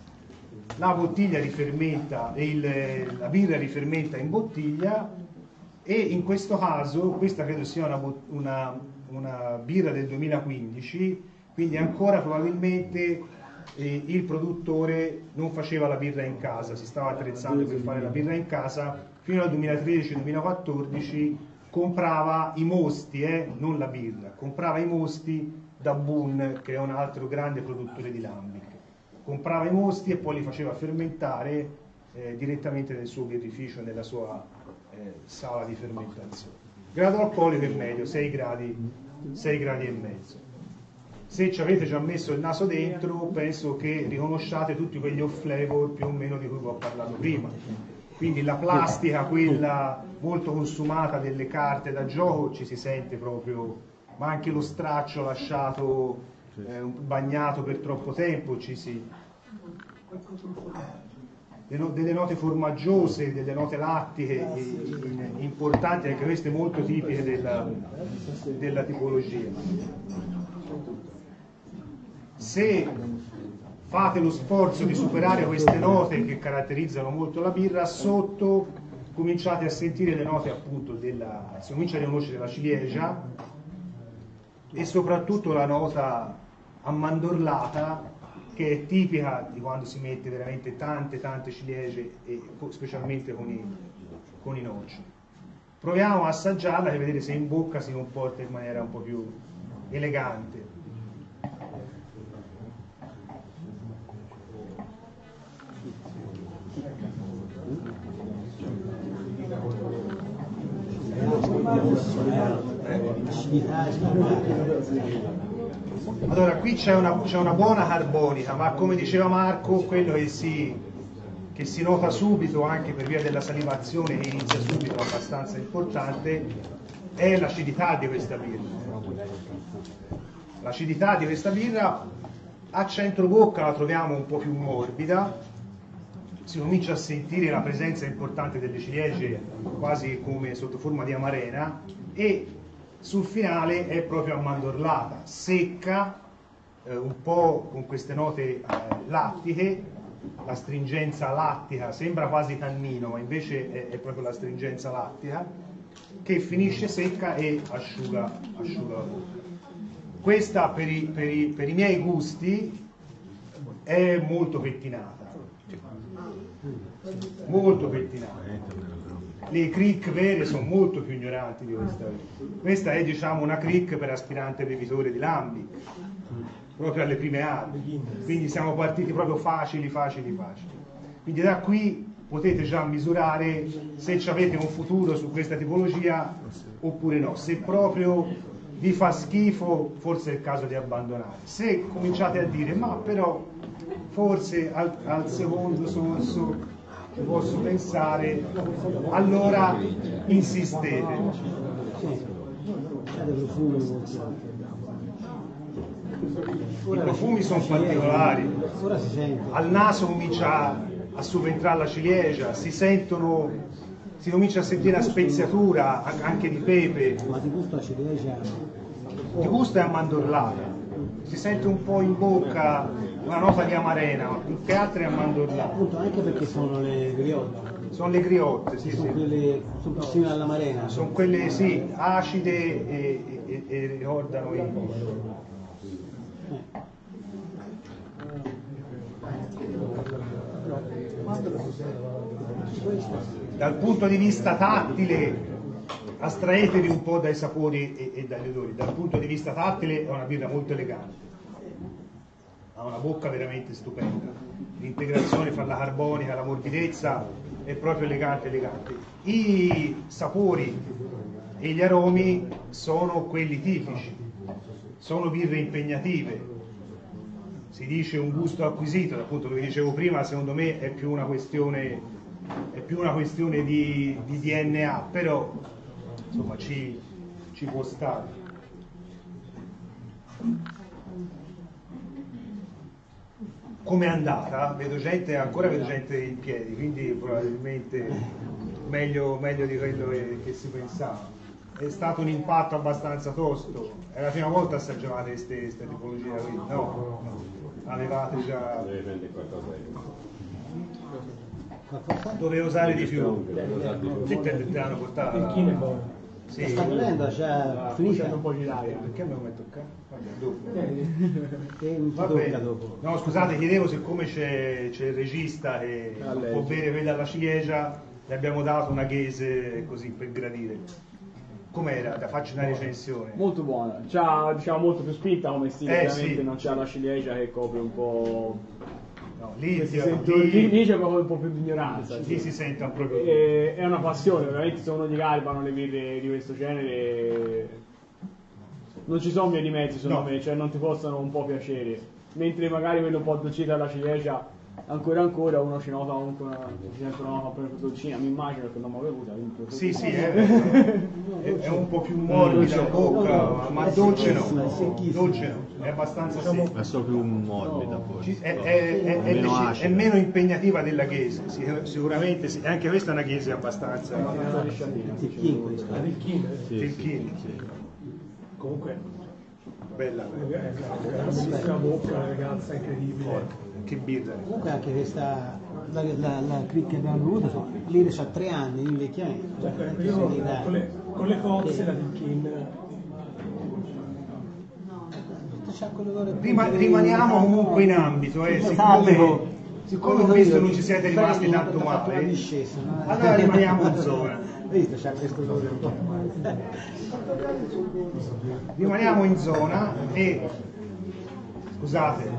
La bottiglia rifermenta, il, la birra rifermenta in bottiglia e in questo caso, questa credo sia una, una, una birra del 2015, quindi ancora probabilmente eh, il produttore non faceva la birra in casa, si stava attrezzando per fare la birra in casa, fino al 2013-2014 comprava i mosti, eh, non la birra, comprava i mosti da Boone, che è un altro grande produttore di lambic. Comprava i mosti e poi li faceva fermentare eh, direttamente nel suo birrificio, nella sua eh, sala di fermentazione. Grado alcolico è medio, 6 gradi, 6 gradi e mezzo. Se ci avete già messo il naso dentro, penso che riconosciate tutti quegli off flavor più o meno di cui vi ho parlato prima. Quindi la plastica, quella molto consumata delle carte da gioco, ci si sente proprio, ma anche lo straccio lasciato eh, bagnato per troppo tempo, ci si, delle note formaggiose, delle note lattiche importanti, anche queste molto tipiche della, della tipologia. Se fate lo sforzo di superare queste note che caratterizzano molto la birra, sotto cominciate a sentire le note appunto della, si comincia a riconoscere la ciliegia e soprattutto la nota ammandorlata che è tipica di quando si mette veramente tante tante ciliegie e specialmente con i, con i nocci. Proviamo a assaggiarla per vedere se in bocca si comporta in maniera un po' più elegante. Allora, qui c'è una, una, buona carbonica, ma come diceva Marco, quello che si, che si, nota subito, anche per via della salivazione che inizia subito, abbastanza importante, è l'acidità di questa birra. L'acidità di questa birra a centro bocca la troviamo un po' più morbida, si comincia a sentire la presenza importante delle ciliegie quasi come sotto forma di amarena e sul finale è proprio ammandorlata, secca, eh, un po' con queste note eh, lattiche, la stringenza lattica sembra quasi tannino, ma invece è, è proprio la stringenza lattica, che finisce secca e asciuga, asciuga la bocca. Questa per i, per, i, per i miei gusti è molto pettinata, molto pettinata le crick vere sono molto più ignoranti di questa. Questa è diciamo una crick per aspirante bevitore di lambi, proprio alle prime armi. Quindi siamo partiti proprio facili, facili, facili. Quindi da qui potete già misurare se avete un futuro su questa tipologia oppure no. Se proprio vi fa schifo, forse è il caso di abbandonare. Se cominciate a dire, ma però forse al, al secondo sorso posso pensare, allora insistete. I profumi sono particolari, al naso comincia a subentrare la ciliegia, si sentono, si comincia a sentire una speziatura anche di pepe. Ma di gusto la ciliegia? Di gusto è ammandorlata, si sente un po' in bocca una nota di amarena, ma più che altro è ammandorlata. Appunto, anche perché sono le griotte. Sono le griotte, sì, sono sì. quelle sono più simili all'amarena. Sono quelle, sì, acide e, e, e ricordano i... Dal punto di vista tattile astraetevi un po' dai sapori e, e dagli odori. Dal punto di vista tattile è una birra molto elegante ha una bocca veramente stupenda. L'integrazione fra la carbonica la morbidezza è proprio elegante, elegante. I sapori e gli aromi sono quelli tipici, sono birre impegnative. Si dice un gusto acquisito, appunto come dicevo prima, secondo me è più una questione, più una questione di, di, DNA, però insomma ci, ci può stare. Come è andata, vedo gente, ancora vedo gente in piedi, quindi probabilmente meglio, meglio di quello che, che si pensava. è stato un impatto abbastanza tosto. È la prima volta assaggiavate queste tipologie qui? No. Avevate già... Dovevo usare di più. Sì, te, te l'hanno. Sì. Sta prendendo, c'è Facendo finita. un po' di l'aria. Perché me lo metto qua? Vabbè, dopo. Che non ti Va tocca bene. dopo. No, scusate, chiedevo siccome c'è, c'è il regista e A lei. può bere quella alla ciliegia, gli abbiamo dato una ghese così per gradire. Com'era? Da faccio una recensione. Molto buona, c'ha diciamo molto più spinta come stile, Eh, ovviamente sì. non c'è la ciliegia che copre un po'... No, lì, si lì- sente- lì, lì c'è proprio un po' più di ignoranza. lì si sente proprio. E- è una passione, veramente se uno gli garbano le birre di questo genere non ci sono vie di mezzo secondo No. me, cioè non ti possono un po' piacere. Mentre magari quello un po' dolcito alla ciliegia, ancora ancora uno ci nota comunque una, una nota un po' più dolcina, mi immagino che non mi quindi per Sì, sì, è, è, è un po' più morbida in bocca, ma dolce no. Dolce no, è abbastanza secca. È solo più morbida poi. Ci- È, è- è- è Meno meno impegnativa della ghese, sì, sicuramente sì. Anche questa è una ghese abbastanza. La Sì, sì, sì. comunque, Bella, è una bellissima bocca, ragazza incredibile. Che birra. Comunque anche questa, la, la, la che abbiamo bevuto, lì c'ha tre anni di invecchiamento. Cioè, dà- con le, con le cozze, la del kin, c'ha quell'odore Rima- di- rimaniamo comunque in ambito, eh, Sì, siccome, siccome ho Come visto capito, non ci siete rimasti tanto ha male, discesa, no? allora rimaniamo in zona. Hai visto, c'ha questo odore un po'. Rimaniamo in zona e scusate,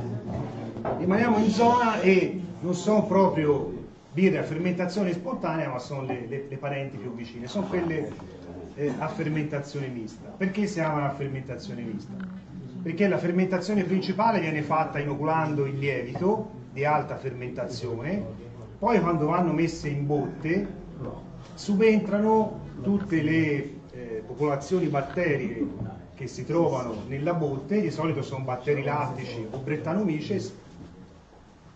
rimaniamo in zona e non sono proprio birre a fermentazione spontanea, ma sono le, le- le parenti più vicine, sono quelle eh, a fermentazione mista. Perché si chiamano a fermentazione mista? Perché la fermentazione principale viene fatta inoculando il lievito di alta fermentazione, poi quando vanno messe in botte subentrano tutte le eh, popolazioni batteriche che si trovano nella botte, di solito sono batteri lattici o brettanomices,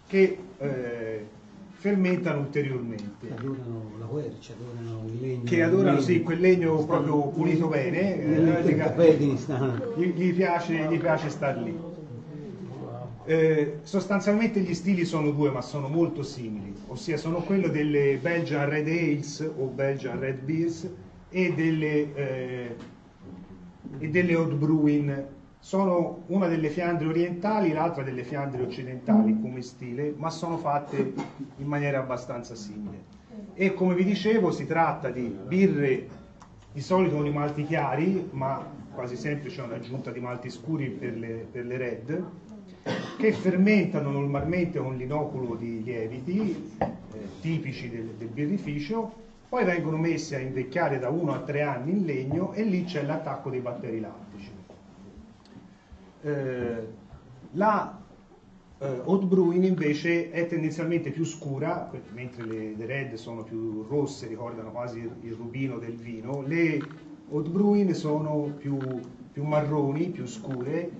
che eh, fermentano ulteriormente. Adorano la quercia, adorano il legno. Che adorano sì, quel legno proprio pulito bene, eh, stanno. gli, gli piace, gli piace star lì. Eh, sostanzialmente gli stili sono due, ma sono molto simili, ossia sono quello delle Belgian Red Ales o Belgian Red Beers e delle, eh, e delle Old Brewing. Sono una delle Fiandre orientali, l'altra delle Fiandre occidentali come stile, ma sono fatte in maniera abbastanza simile. E come vi dicevo, si tratta di birre di solito con i malti chiari, ma quasi sempre c'è un'aggiunta di malti scuri per le, per le red, che fermentano normalmente con l'inoculo di lieviti eh, tipici del, del birrificio, poi vengono messi a invecchiare da 1 a 3 anni in legno e lì c'è l'attacco dei batteri lattici. Eh, la eh, Oat Brewing invece è tendenzialmente più scura, mentre le, le red sono più rosse, ricordano quasi il, il rubino del vino, le Oat Brewing sono più, più marroni, più scure,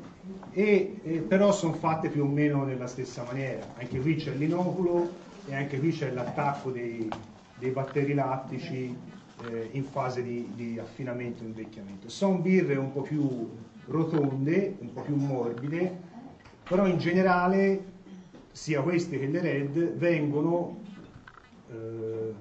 e, eh, però sono fatte più o meno nella stessa maniera. Anche qui c'è l'inoculo e anche qui c'è l'attacco dei, dei batteri lattici eh, in fase di, di affinamento e invecchiamento. Sono birre un po' più rotonde, un po' più morbide, però in generale sia queste che le red vengono, eh,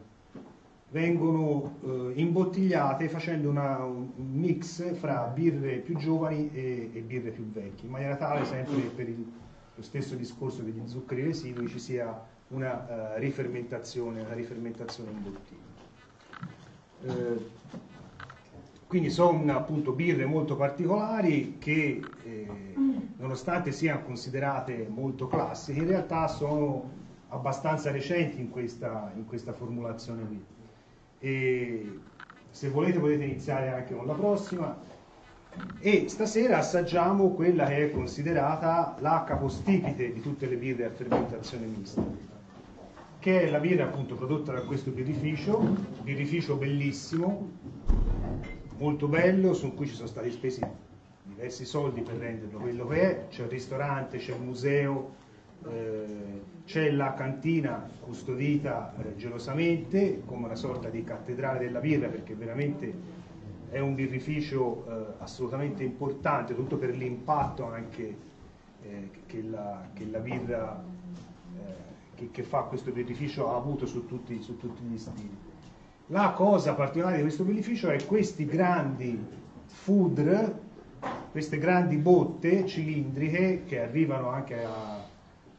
vengono eh, imbottigliate facendo una- un mix fra birre più giovani e, e birre più vecchie, in maniera tale sempre che per il- lo stesso discorso degli zuccheri residui ci sia una eh, rifermentazione, una rifermentazione in bottiglia. Eh, quindi sono appunto birre molto particolari che eh, nonostante siano considerate molto classiche in realtà sono abbastanza recenti in questa, in questa formulazione qui. E se volete potete iniziare anche con la prossima. E stasera assaggiamo quella che è considerata la capostipite di tutte le birre a fermentazione mista che è la birra appunto prodotta da questo birrificio birrificio bellissimo molto bello su cui ci sono stati spesi diversi soldi per renderlo quello che è c'è il ristorante, c'è il museo eh, c'è la cantina custodita eh, gelosamente come una sorta di cattedrale della birra perché veramente è un birrificio eh, assolutamente importante, tutto per l'impatto anche eh, che, la, che la birra eh, che, che fa questo birrificio ha avuto su tutti, su tutti gli stili. La cosa particolare di questo birrificio è questi grandi food, queste grandi botte cilindriche che arrivano anche a,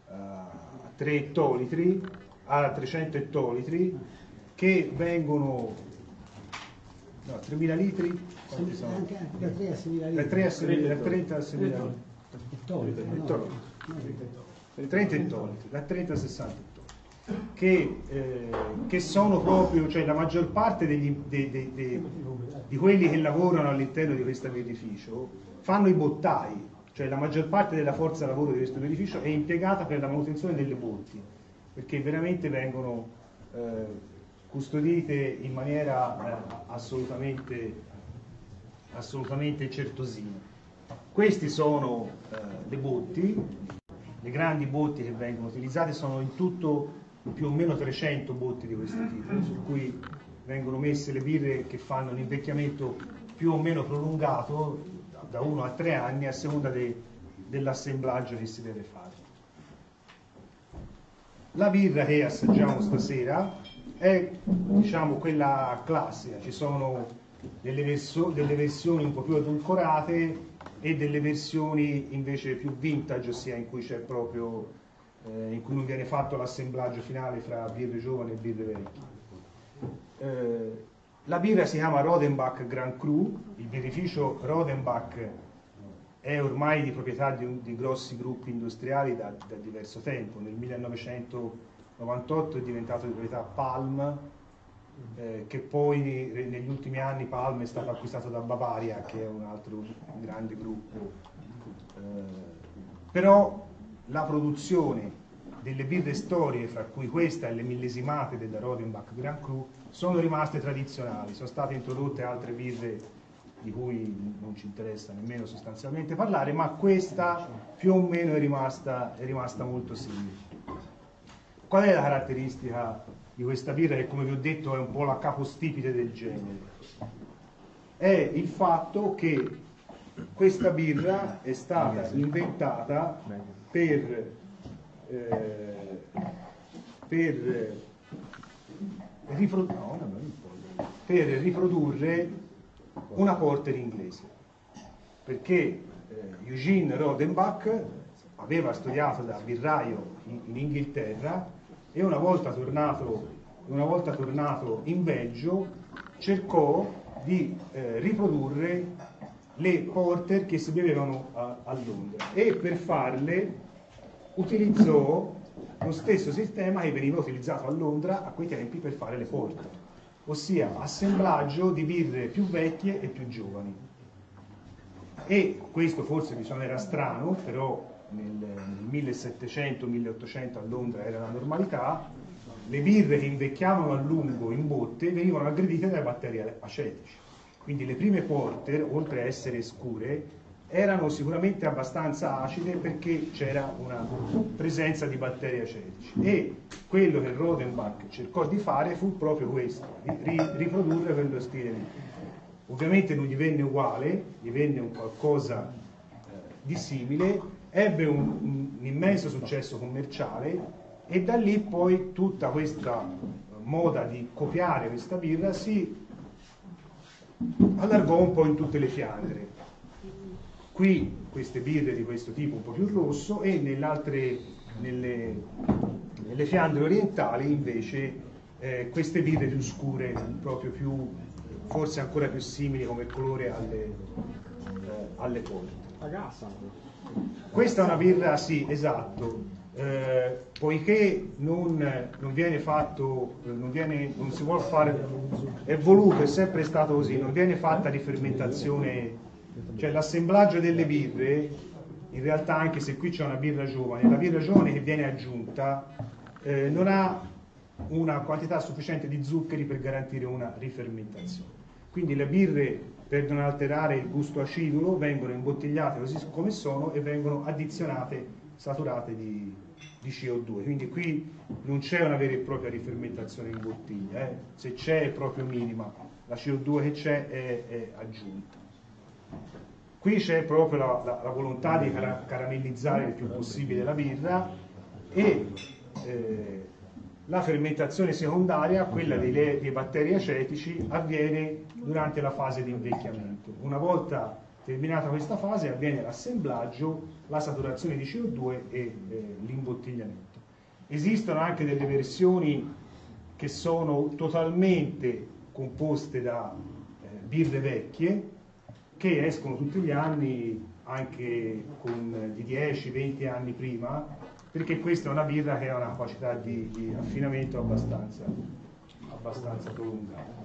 a 3 ettolitri, a 300 ettolitri, che vengono no, 3000 litri, quanti sono? Anche, anche da 3 a 6 mila Da litri. 3 a 6 da 30 a 6 litri. Ettolitri, no? Ettolitri. No, 30 ettolitri, da 30 a 60 ettolitri, che, eh, che sono proprio, cioè la maggior parte degli- dei- dei- dei- di quelli che lavorano all'interno di questo edificio fanno i bottai, cioè la maggior parte della forza lavoro di questo edificio è impiegata per la manutenzione delle botti, perché veramente vengono eh, custodite in maniera eh, assolutamente, assolutamente certosina. Questi sono eh, le botti, le grandi botti che vengono utilizzate sono in tutto più o meno 300 botti di questo tipo, su cui vengono messe le birre che fanno un invecchiamento più o meno prolungato, da 1 a 3 anni, a seconda de- dell'assemblaggio che si deve fare. La birra che assaggiamo stasera è diciamo quella classica, ci sono delle, verso- delle versioni un po' più adulcorate e delle versioni invece più vintage, ossia in cui c'è proprio eh, in cui non viene fatto l'assemblaggio finale fra birre giovani e birre vecchie. Eh, la birra si chiama Rodenbach Grand Cru, il birrificio Rodenbach è ormai di proprietà di, di grossi gruppi industriali da, da diverso tempo. Nel 1998 è diventato di proprietà Palm, eh, che poi negli ultimi anni Palm è stato acquistato da Bavaria, che è un altro grande gruppo. Eh, però la produzione delle birre storie, fra cui questa e le millesimate della Rodenbach Grand Cru, sono rimaste tradizionali. Sono state introdotte altre birre di cui non ci interessa nemmeno sostanzialmente parlare, ma questa più o meno è rimasta, è rimasta molto simile. Qual è la caratteristica di questa birra che come vi ho detto è un po' la capostipite del genere? È il fatto che questa birra è stata inventata per, eh, per, riprodu- no, per riprodurre una porter inglese. Perché eh, Eugene Rodenbach aveva studiato da birraio in, in Inghilterra e una volta, tornato, una volta tornato in Belgio cercò di eh, riprodurre le porter che si bevevano a, a Londra. E per farle utilizzò lo stesso sistema che veniva utilizzato a Londra a quei tempi per fare le porter, ossia assemblaggio di birre più vecchie e più giovani. E questo forse vi suonerà strano, però nel 1700-1800 a Londra era la normalità, le birre che invecchiavano a lungo in botte venivano aggredite dai batteri acetici. Quindi le prime porter, oltre a essere scure, erano sicuramente abbastanza acide perché c'era una presenza di batteri acetici. E quello che Rodenbach cercò di fare fu proprio questo, ri- riprodurre quello stile lì. Ovviamente non gli venne uguale, gli venne un qualcosa eh, di simile, ebbe un, un- immenso successo commerciale e da lì poi tutta questa eh, moda di copiare questa birra si allargò un po' in tutte le Fiandre. Qui queste birre di questo tipo un po' più rosso e nelle altre, nelle, nelle Fiandre orientali invece eh, queste birre più scure, proprio più, forse ancora più simili come colore alle, eh, alle porte. Questa è una birra, sì, esatto. Eh, poiché non, non viene fatto, eh, non, viene, non si vuole fare, è voluto, è sempre stato così, non viene fatta di fermentazione, cioè l'assemblaggio delle birre, in realtà anche se qui c'è una birra giovane, la birra giovane che viene aggiunta eh, non ha una quantità sufficiente di zuccheri per garantire una rifermentazione. Quindi le birre, per non alterare il gusto acidulo, vengono imbottigliate così come sono e vengono addizionate, saturate di, di CO2. Quindi qui non c'è una vera e propria rifermentazione in bottiglia, eh. se c'è è proprio minima, la CO2 che c'è è, è aggiunta. Qui c'è proprio la, la- la volontà di cara- caramellizzare il più possibile la birra e eh, la fermentazione secondaria, quella dei, dei batteri acetici, avviene durante la fase di invecchiamento. Una volta terminata questa fase avviene l'assemblaggio, la saturazione di CO2 e eh, l'imbottigliamento. Esistono anche delle versioni che sono totalmente composte da eh, birre vecchie che escono tutti gli anni anche con eh, di 10-20 anni prima perché questa è una birra che ha una capacità di, di raffinamento abbastanza, abbastanza prolungata.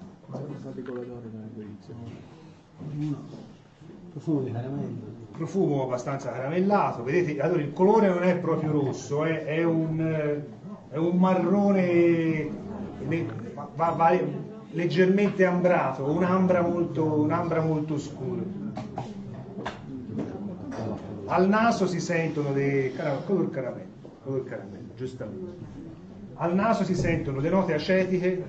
Profumo di caramello. profumo abbastanza caramellato, vedete, allora il colore non è proprio rosso, è, è un, è un marrone le- va- va- leggermente ambrato, un'ambra molto, un'ambra molto scura. Al naso si sentono dei color caramello, color caramello, giustamente. Al naso si sentono le note acetiche,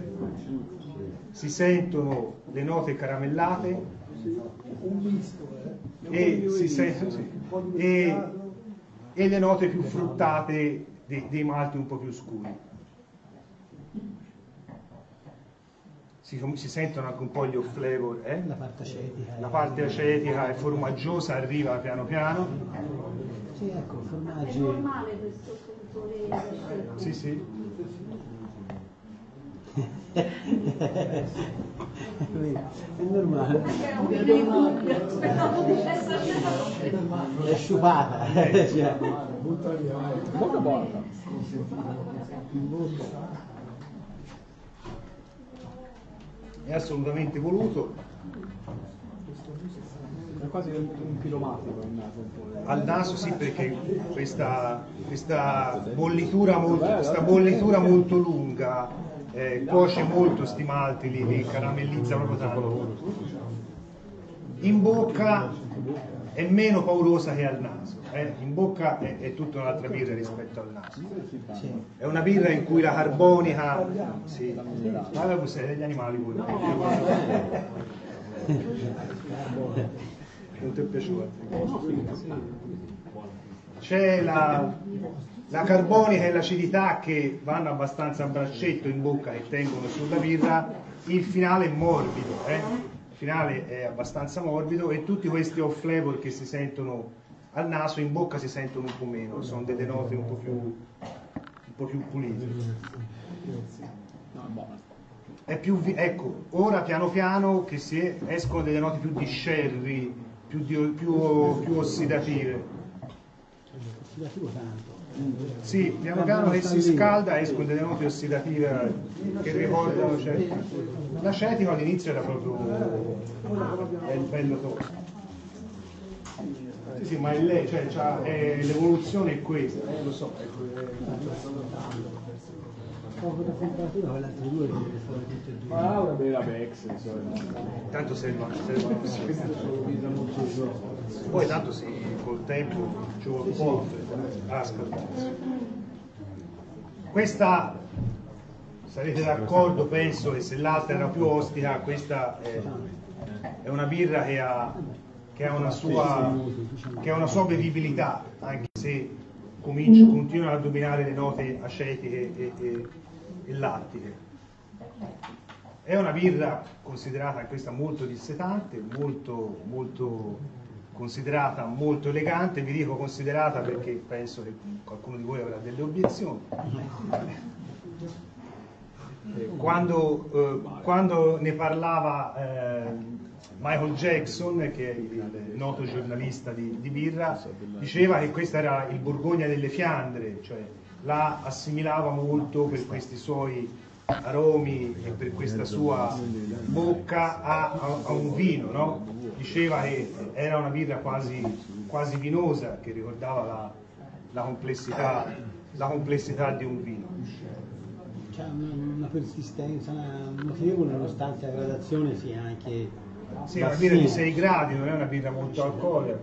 si sentono le note caramellate, Un misto, eh. e, si sen- sì. e- e le note più fruttate dei, dei malti un po' più scuri. Si, si sentono anche un po' gli off flavor, eh? La parte acetica. la parte acetica e formaggiosa arriva piano piano. Sì, ecco, È formaggi. normale questo sentore. Sì, sì. È normale. È sciupata. cioè. Butta via. Buona buona. È assolutamente voluto. È quasi un, un piromatico il naso un po'. Al naso sì perché questa, questa bollitura, molto, questa bollitura molto lunga eh, cuoce molto sti malti, li, li caramellizza proprio tanto. In bocca è meno paurosa che al naso, eh. in bocca è, è tutta un'altra birra rispetto al naso. Sì. È una birra in cui la carbonica... Sì. Guarda cos'è, degli animali pure. Non ti è piaciuto? C'è la, la carbonica e l'acidità che vanno abbastanza a braccetto in bocca e tengono sulla birra, il finale è morbido, eh? il finale è abbastanza morbido e tutti questi off flavor che si sentono al naso in bocca si sentono un po' meno, sono delle note un po' più, un po' più pulite. È più ecco, ora piano piano che si escono delle note più di sherry, più, di- più- più ossidative. Ossidativo tanto. Sì, piano piano che si scalda escono delle note ossidative che ricordano, cioè, l'acetico all'inizio era proprio è il bello tosto. Sì, sì, ma è lei, cioè, è- l'evoluzione è questa, eh, lo so. Poco da temperatura, quell'altro due che deve fare tutte e due. Ma ora beve la Bex, insomma. Tanto serve Poi tanto sì, col tempo ci vuole un po' a. Questa sarete d'accordo, penso, che se l'altra era più ostica, questa è, è una birra che ha, che ha una sua, che ha una sua bevibilità, anche se comincia, continuano a dominare le note acetiche e, e- e lattiche. È una birra considerata questa molto dissetante, molto, molto considerata molto elegante, vi dico considerata perché penso che qualcuno di voi avrà delle obiezioni. Eh, Quando, eh, quando ne parlava eh, Michael Jackson, che è il noto giornalista di, di birra, diceva che questo era il Borgogna delle Fiandre, cioè la assimilava molto per questi suoi aromi e per questa sua bocca a, a- a un vino, no? Diceva che era una birra quasi, quasi vinosa, che ricordava la, la complessità, la complessità di un vino. C'è una, una persistenza notevole nonostante la gradazione sia anche Sì, è una birra di bassina. 6 gradi, non è una birra molto alcolica.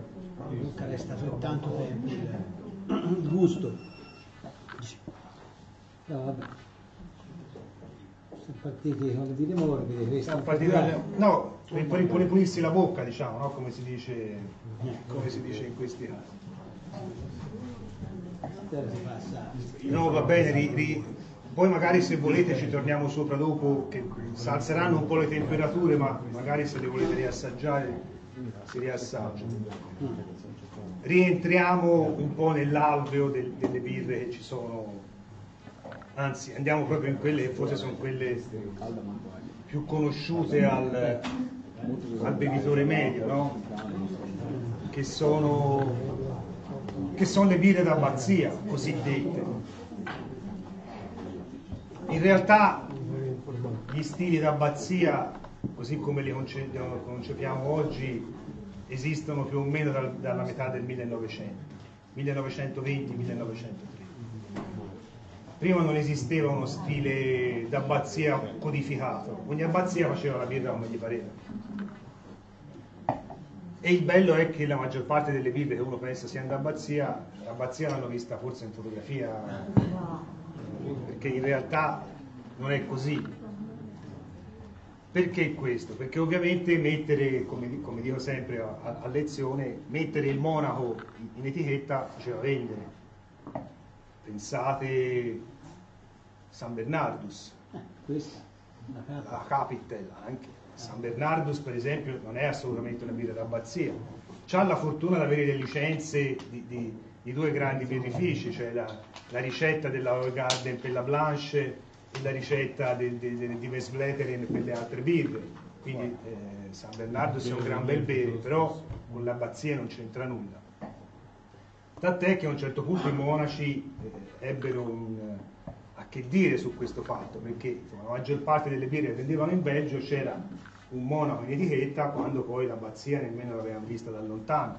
Comunque resta per tanto tempo il gusto. No, vabbè. Siamo partiti con le birre morbide, dalle- alte. no, per, per ripulirsi la bocca, diciamo, no? come, si dice, come si dice in questi casi. No, va bene, ri- ri- poi magari se volete ci torniamo sopra dopo, che si alzeranno un po' le temperature, ma magari se le volete riassaggiare si riassaggiano. Rientriamo un po' nell'alveo del- delle birre che ci sono, anzi andiamo proprio in quelle che forse sono quelle più conosciute al, al bevitore medio, no? che, sono, che sono le birre d'abbazia, cosiddette. In realtà gli stili d'abbazia, così come li conce- li concepiamo oggi, esistono più o meno dal- dalla metà del 1900, 1920-1930. Prima non esisteva uno stile d'abbazia codificato, ogni abbazia faceva la birra come gli pareva. E il bello è che la maggior parte delle birre che uno pensa siano d'abbazia, l'abbazia l'hanno vista forse in fotografia, perché in realtà non è così. Perché questo? Perché ovviamente mettere, come, come dico sempre a, a- lezione, mettere il monaco in etichetta faceva vendere. Pensate San Bernardus, Eh, questa, la capa. la Capitel anche. San Bernardus per esempio non è assolutamente una birra d'abbazia. C'ha la fortuna di avere le licenze di, di- di due grandi birrifici, cioè la, la ricetta della Garden per la Blanche e la ricetta de- de- di Vesbleteren per le altre birre. Quindi eh, San Bernardus è un gran bel bere, però con l'abbazia non c'entra nulla. Tant'è che a un certo punto i monaci eh, ebbero un, che dire su questo fatto, perché insomma, la maggior parte delle birre che vendevano in Belgio c'era un monaco in etichetta quando poi l'abbazia nemmeno l'avevamo vista da lontano.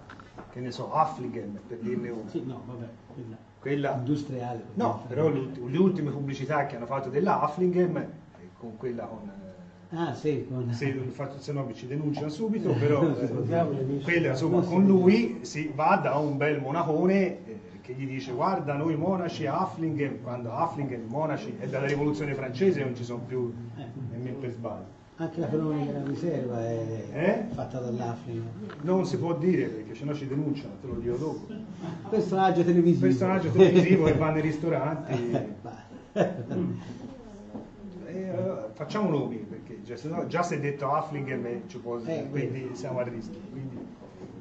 Che ne so, Affligen, per dirne una. Sì, no, vabbè, quella Quella, industriale. no, però le, ulti- le ultime pubblicità che hanno fatto della Affligen, eh, con quella con... eh, Ah, sì, con... se, infatti, se no ci denunciano subito, però eh, quella, insomma, con lui si va da un bel monacone eh, che gli dice guarda noi monaci a Afflingen, quando Afflingen, monaci, è dalla rivoluzione francese non ci sono più nemmeno per sbaglio. Anche la cronica della riserva è Eh? fatta dall'Africa. Non si può dire perché sennò ci denunciano, te lo dico dopo. Personaggio televisivo. Personaggio televisivo che va nei ristoranti. Bah. Eh, allora, facciamo nomi perché già, no- già si è detto Afflingen e ci può, Eh, quindi siamo a rischio. Quindi,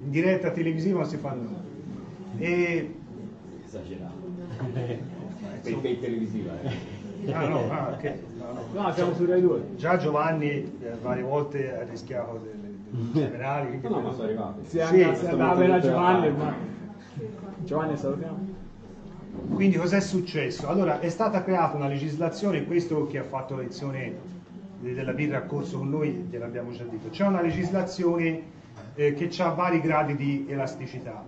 in diretta televisiva non si fanno nomi. E, Esagerato. Perché in televisiva, eh. ah, no, ah, ok. No, no. No, siamo su Rai 2. Già Giovanni eh, varie volte ha rischiato delle, delle generali. No, no, ma sono è Sì, andato questo a metto bere a tutte da Giovanni, ma... Giovanni salutiamo. Quindi cos'è successo? Allora è stata creata una legislazione, questo chi ha fatto lezione de- della birra a corso con noi gliel'abbiamo già detto, c'è una legislazione eh, che ha vari gradi di elasticità.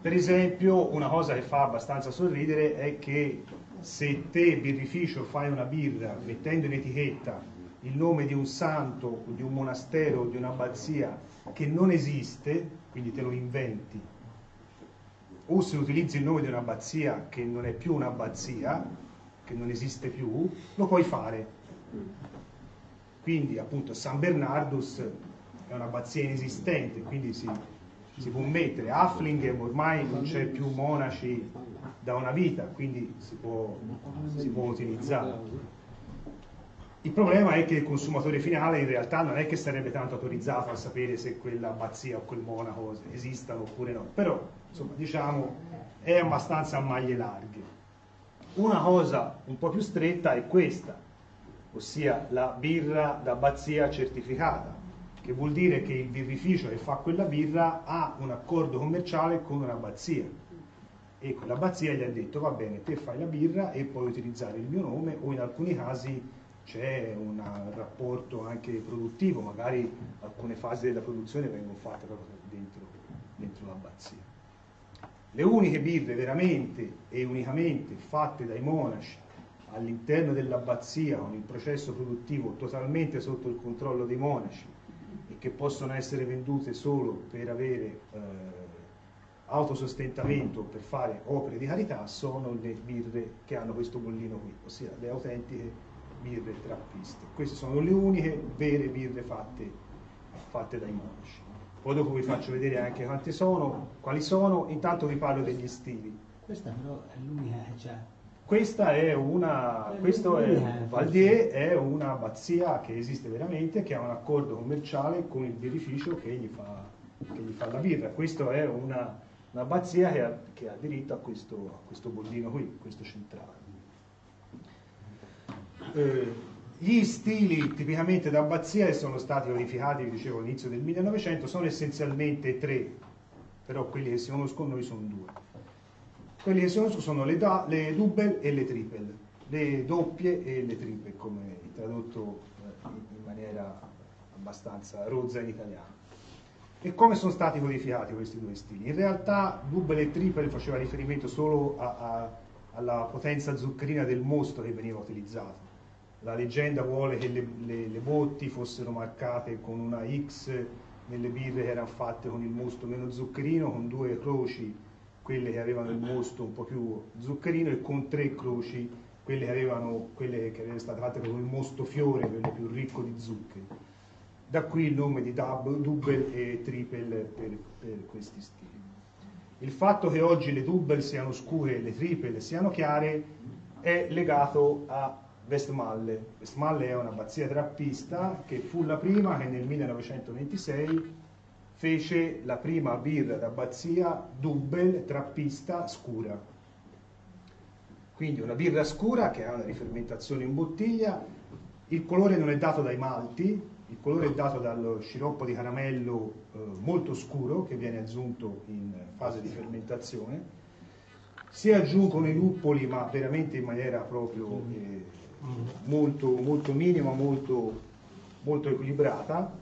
Per esempio una cosa che fa abbastanza sorridere è che se te birrificio fai una birra mettendo in etichetta il nome di un santo, di un monastero di un'abbazia che non esiste, quindi te lo inventi, o se utilizzi il nome di un'abbazia che non è più un'abbazia, che non esiste più, lo puoi fare. Quindi appunto San Bernardus è un'abbazia inesistente, quindi si, si può mettere. Afflingen ormai non c'è più monaci da una vita, quindi si può, si può utilizzare. Il problema è che il consumatore finale in realtà non è che sarebbe tanto autorizzato a sapere se quell'abbazia o quel monaco esistano oppure no, però insomma diciamo è abbastanza a maglie larghe. Una cosa un po' più stretta è questa, ossia la birra d'abbazia certificata, che vuol dire che il birrificio che fa quella birra ha un accordo commerciale con un'abbazia e quell'abbazia gli ha detto va bene, te fai la birra e puoi utilizzare il mio nome o in alcuni casi c'è un rapporto anche produttivo, magari alcune fasi della produzione vengono fatte proprio dentro, dentro l'abbazia. Le uniche birre veramente e unicamente fatte dai monaci all'interno dell'abbazia con il processo produttivo totalmente sotto il controllo dei monaci che possono essere vendute solo per avere eh, autosostentamento, per fare opere di carità, sono le birre che hanno questo bollino qui, ossia le autentiche birre trappiste. Queste sono le uniche vere birre fatte, fatte dai monaci. Poi dopo vi faccio vedere anche quante sono, quali sono, intanto vi parlo degli stili. Questa però è l'unica che c'ha. Questa è una, questo è, Valdier è un'abbazia che esiste veramente, che ha un accordo commerciale con il birrificio che gli fa, che gli fa la birra. Questa è una, un'abbazia che ha, che ha diritto a questo, a questo bollino qui, questo centrale. Eh, gli stili tipicamente d'abbazia che sono stati codificati, vi dicevo, all'inizio del 1900, sono essenzialmente tre, però quelli che si conoscono noi sono due. Quelli che si conoscono sono le, da, le double e le triple, le doppie e le triple, come tradotto eh, in maniera abbastanza rozza in italiano. E come sono stati codificati questi due stili? In realtà double e triple faceva riferimento solo a, a, alla potenza zuccherina del mosto che veniva utilizzato. La leggenda vuole che le, le, le botti fossero marcate con una X nelle birre che erano fatte con il mosto meno zuccherino, con due croci quelle che avevano il mosto un po' più zuccherino e con tre croci quelle che avevano, quelle che erano state fatte con il mosto fiore, quello più ricco di zuccheri. Da qui il nome di dub, double e triple per, per questi stili. Il fatto che oggi le double siano scure e le triple siano chiare è legato a Westmalle. Westmalle è un'abbazia trappista che fu la prima che nel 1926 fece la prima birra d'abbazia Dubbel trappista scura. Quindi una birra scura che ha una rifermentazione in bottiglia, il colore non è dato dai malti, il colore è dato dallo sciroppo di caramello eh, molto scuro che viene aggiunto in fase di fermentazione. Si aggiungono i luppoli ma veramente in maniera proprio eh, molto, molto minima, molto, molto equilibrata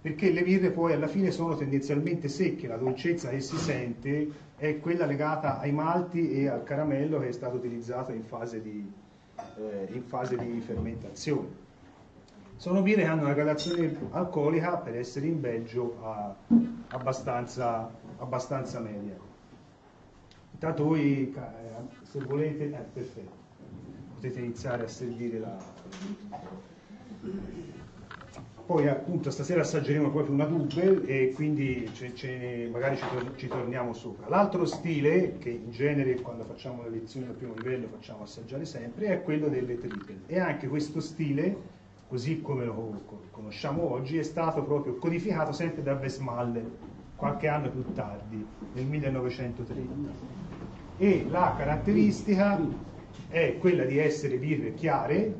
perché le birre poi alla fine sono tendenzialmente secche, la dolcezza che si sente è quella legata ai malti e al caramello che è stato utilizzato in fase di, eh, in fase di fermentazione. Sono birre che hanno una gradazione alcolica per essere in Belgio a, abbastanza, abbastanza media. Intanto voi, eh, se volete, eh, perfetto, potete iniziare a servire la poi appunto stasera assaggeremo proprio una double e quindi ce, ce, magari ci, ci, torniamo sopra. L'altro stile, che in genere quando facciamo le lezioni al primo livello facciamo assaggiare sempre, è quello delle triple. E anche questo stile, così come lo conosciamo oggi, è stato proprio codificato sempre da Vesmalle, qualche anno più tardi, nel 1930. E la caratteristica è quella di essere birre chiare,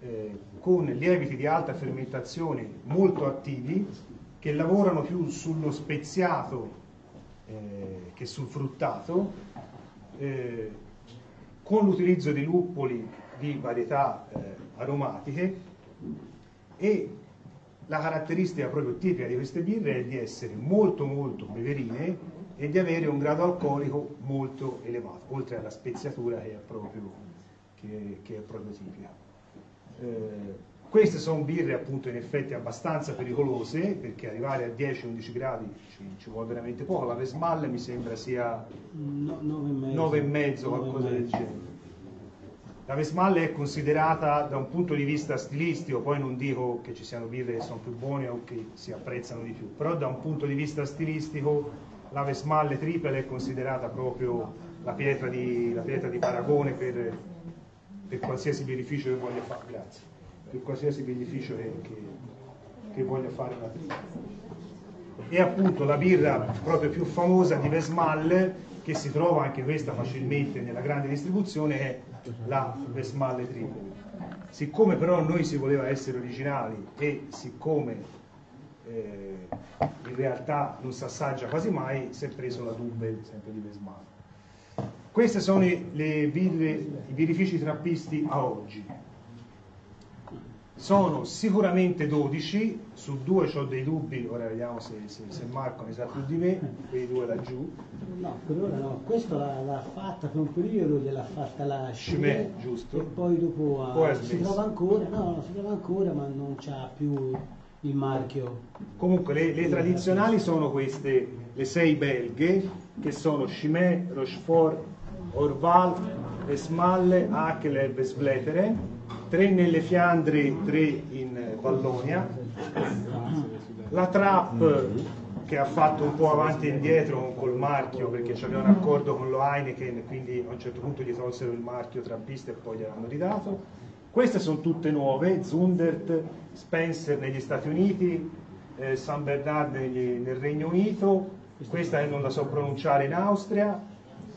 eh, con lieviti di alta fermentazione molto attivi che lavorano più sullo speziato eh, che sul fruttato, eh, con l'utilizzo di luppoli di varietà eh, aromatiche e la caratteristica proprio tipica di queste birre è di essere molto molto beverine e di avere un grado alcolico molto elevato, oltre alla speziatura che è proprio, che, che è proprio tipica. Eh, queste sono birre appunto in effetti abbastanza pericolose perché arrivare a 10-11 gradi ci, ci, vuole veramente poco. La Vesmalle mi sembra sia no, 9,5 qualcosa del genere. La Vesmalle è considerata da un punto di vista stilistico, poi non dico che ci siano birre che sono più buone o che si apprezzano di più, però da un punto di vista stilistico la Vesmalle Triple è considerata proprio la pietra di, la pietra di paragone per, per qualsiasi beneficio che voglia fare, grazie, per qualsiasi beneficio che, che, che voglia fare una tribù. E appunto la birra proprio più famosa di Vesmalle, che si trova anche questa facilmente nella grande distribuzione, è la Vesmalle Triple. Siccome però noi si voleva essere originali e siccome eh, in realtà non si assaggia quasi mai, si è preso la Double sempre di Vesmalle. Questi sono le birre, i birrifici trappisti a oggi. Sono sicuramente 12, su due ho dei dubbi, ora vediamo se, se, se Marco ne sa più di me, quei due laggiù. No, per ora no, questo l'ha, l'ha fatta per un periodo, l'ha fatta la Chimè, giusto? E poi dopo poi si trova ancora, no, si trova ancora ma non c'ha più il marchio. Comunque le, le tradizionali sono queste, le sei belghe, che sono Chimay, Rochefort, Orval, Vesmalle, Achel e Vesbleteren, tre nelle Fiandre, tre in eh, Vallonia. La Trap che ha fatto un po' avanti e indietro col marchio perché c'aveva un accordo con lo Heineken quindi a un certo punto gli tolsero il marchio trappista e poi gliel'hanno ridato. Queste sono tutte nuove, Zundert, Spencer negli Stati Uniti, eh, San Bernard negli- nel Regno Unito, questa non la so pronunciare in Austria,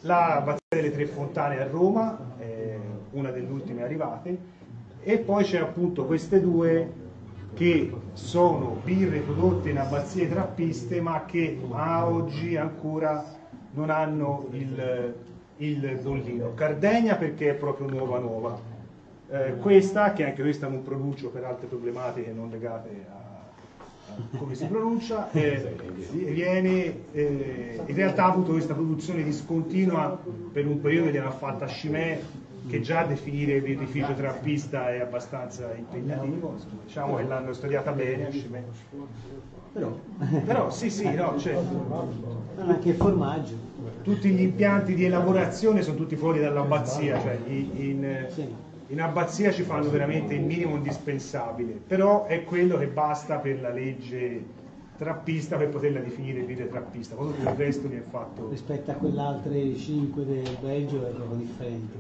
la Bazzia delle Tre Fontane a Roma, eh, una delle ultime arrivate, e poi c'è appunto queste due che sono birre prodotte in abbazie trappiste ma che a oggi ancora non hanno il, il bollino. Cardegna perché è proprio nuova nuova. Eh, questa, che anche questa non pronuncio per altre problematiche non legate a come si pronuncia, eh, viene, eh, in realtà ha avuto questa produzione discontinua per un periodo gliel'ha fatta Chimè che già definire il birrificio trappista è abbastanza impegnativo, diciamo che l'hanno studiata bene a Chimè. Però Però sì, sì, no, hanno anche il formaggio. tutti gli impianti di elaborazione sono tutti fuori dall'abbazia, cioè in, in-. In abbazia ci fanno veramente il minimo indispensabile, però è quello che basta per la legge trappista per poterla definire birra trappista, tutto il resto viene fatto rispetto a quelle altre 5 del Belgio è proprio differente.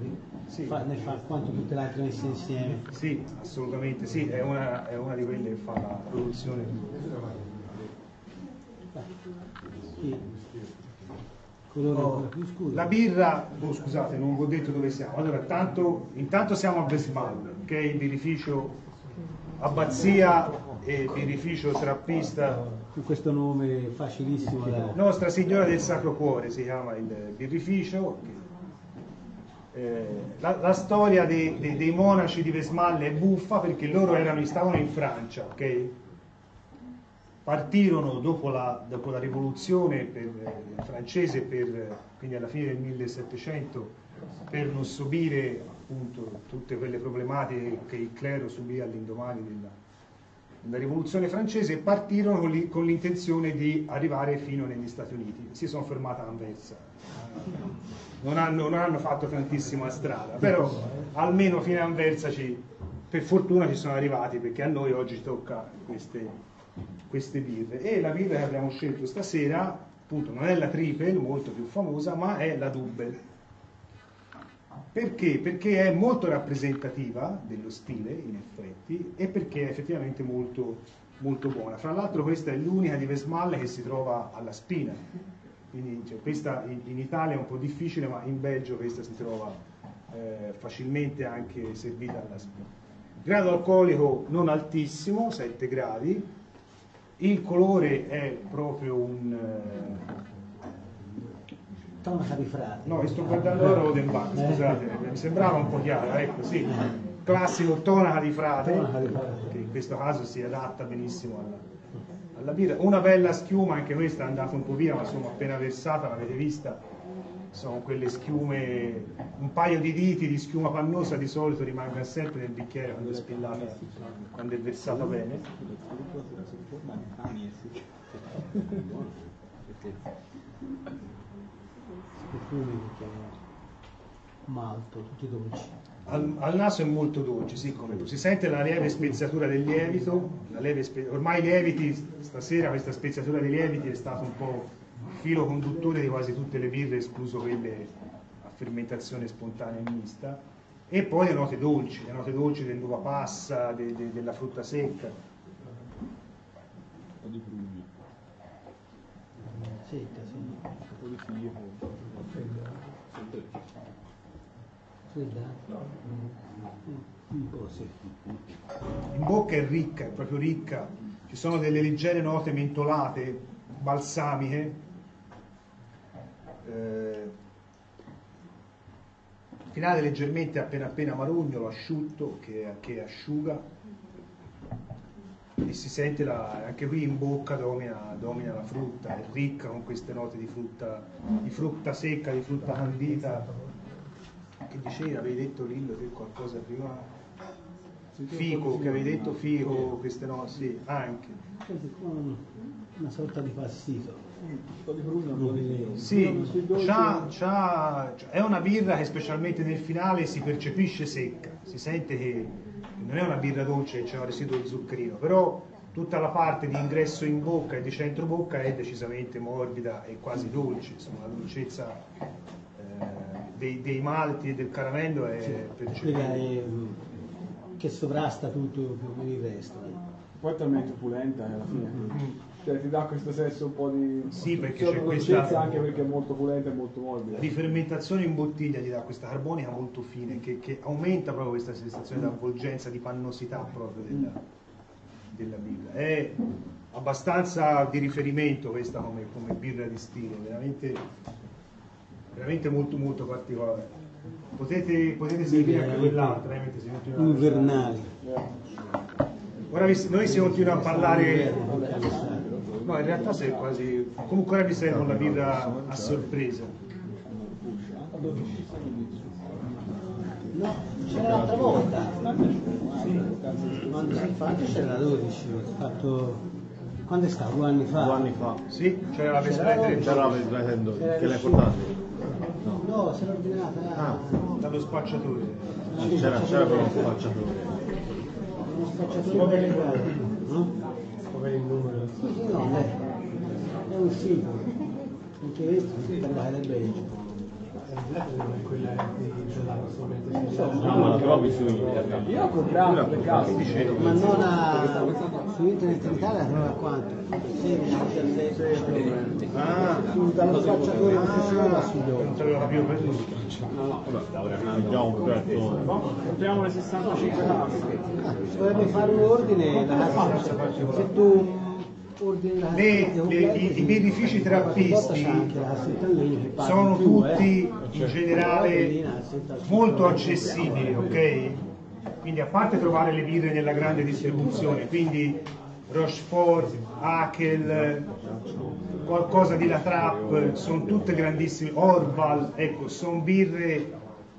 Sì. Fa- ne fa quanto tutte le altre messe insieme. Sì, assolutamente sì, è una, è una di quelle che fa la produzione. Sì. Scuro. La birra, oh, scusate, non vi ho detto dove siamo. Allora, tanto, intanto siamo a Vesmal, che è il birrificio abbazia e birrificio trappista Con questo nome facilissimo da... Nostra Signora del Sacro Cuore si chiama il birrificio. Eh, la, la storia dei, dei- dei monaci di Vesmalle è buffa perché loro erano, stavano in Francia, ok? Partirono dopo la, dopo la rivoluzione per- eh, francese, per, quindi alla fine del 1700, per non subire appunto tutte quelle problematiche che il clero subì all'indomani della, della rivoluzione francese partirono li- con l'intenzione di arrivare fino negli Stati Uniti. Si sono fermati a Anversa. Non hanno, non hanno fatto tantissima strada, però almeno fino a Anversa ci- per fortuna ci sono arrivati perché a noi oggi tocca queste, queste birre. E la birra che abbiamo scelto stasera, appunto, non è la triple, molto più famosa, ma è la double. Perché? Perché è molto rappresentativa dello stile, in effetti, e perché è effettivamente molto, molto buona. Fra l'altro questa è l'unica di Vesmalle che si trova alla spina. Quindi cioè, questa in, in Italia è un po' difficile, ma in Belgio questa si trova eh, facilmente anche servita alla spina. Grado alcolico non altissimo, 7 gradi. Il colore è proprio un... eh, Tonaca di frate. No, sto guardando Rodenbach, Eh. scusate, mi sembrava un po' chiaro, ecco, sì. Classico di frate, Tonaca di frate. che in questo caso si adatta benissimo alla, alla birra. Una bella schiuma, anche questa è andata un po' via, ma insomma appena versata, l'avete vista, sono quelle schiume, un paio di diti di schiuma pannosa di solito rimangono sempre nel bicchiere quando è spillata, quando è versata bene. Profumi che chiamano malto, tutti dolci. Al, al naso è molto dolce, sì, come si sente la lieve speziatura del lievito, la lieve spe- ormai i lieviti, stasera questa speziatura dei lieviti è stato un po' filo conduttore di quasi tutte le birre, escluso quelle a fermentazione spontanea e mista, e poi le note dolci, le note dolci dell'uva passa, de- de- della frutta secca. po' di prugna, Secca, sì. un po' di fico. Fredda? Un po' sì. In bocca è ricca, è proprio ricca, ci sono delle leggere note mentolate, balsamiche, eh, finale leggermente appena appena marugnolo, asciutto, che, che asciuga, e si sente la- anche qui in bocca domina, domina la frutta, è ricca con queste note di frutta, di frutta secca, di frutta candita. Che dicevi, avevi detto Lillo che qualcosa prima? Fico, che avevi detto fico, queste note, sì, anche. Una sorta di passito. Un po' di prugna, un po' di Sì, c'ha- c'ha- è una birra che specialmente nel finale si percepisce secca, si sente che non è una birra dolce, c'è un residuo di zuccherino, però tutta la parte di ingresso in bocca e di centro bocca è decisamente morbida e quasi dolce, insomma la dolcezza eh, dei, dei malti e del caramello è quella percepibile. è, mm, che sovrasta tutto il resto. Poi è talmente opulenta che alla fine. Mm. Cioè ti dà questo senso un po' di. Sì, perché c'è questa- anche perché è molto opulenta e molto morbida. La rifermentazione in bottiglia gli dà questa carbonica molto fine che, che aumenta proprio questa sensazione di avvolgenza, di pannosità proprio della, della birra. È abbastanza di riferimento questa come, come birra di stile, veramente, veramente molto molto particolare. Potete, potete servire anche quell'altra, eh, mentre si continua a Invernali. Ora vi- noi si continua a parlare. No, in realtà sei quasi. Comunque ora vi servo la birra a sorpresa. No, c'era l'altra volta. Quando si è fatto c'era la 12. ho Fatto... Quando è stato? Due anni fa? Due anni fa. Sì, c'era la C'era Vespa e C'era la Vespa che l'hai portata. No, se l'ho ordinata. Ah. dallo spacciatore. C'era, c'era proprio un spacciatore. Uno spacciatore. No? Magari il sì, no, è, è un sito. Anche questo Belgio. Non è quella di gelato solamente se No, ma la trovi su internet. Io ho comprato per caso. Ma non a... su internet in Italia non a quanto? 16, 17. Ah, Su, dallo spacciatore professionale a sugli Non occhi. sapevo più per lui. è già un pezzo. Compriamo le 65 casse. Ah, si dovrebbe fare un ordine, se tu Le- le- i- i birrifici trappisti paga Sono eh. tutti in generale molto accessibili, ok? Quindi a parte trovare le birre nella grande distribuzione, quindi Rochefort, Hakel, qualcosa di La Trappe, sono tutte grandissime, Orval, ecco, sono birre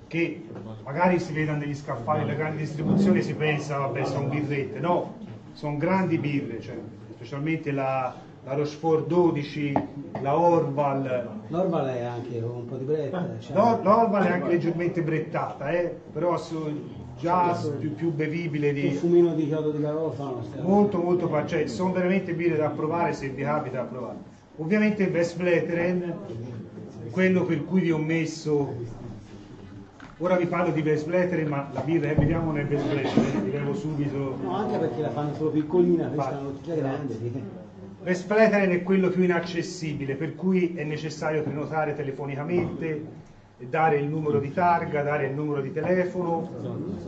che magari si vedono negli scaffali della grande distribuzione e si pensa, vabbè, sono birrette, no, sono grandi birre, cioè, specialmente la, la Rochefort 12, la Orval, Normal è anche un po' di bretta. cioè- L'Orval è anche leggermente brettata, eh, però già più, più bevibile Un di fumino di chiodo di garofano. molto molto cioè sono veramente birre da provare se vi capita a provare. Ovviamente il Vesbleteren, quello per cui vi ho messo ora vi parlo di Vesbleteren, ma la birra che beviamo non è Vesbleteren, vi levo subito No, anche perché la fanno solo piccolina, questa è una bottiglia grande. Vesbleteren è quello più inaccessibile, per cui è necessario prenotare telefonicamente, dare il numero di targa, dare il numero di telefono,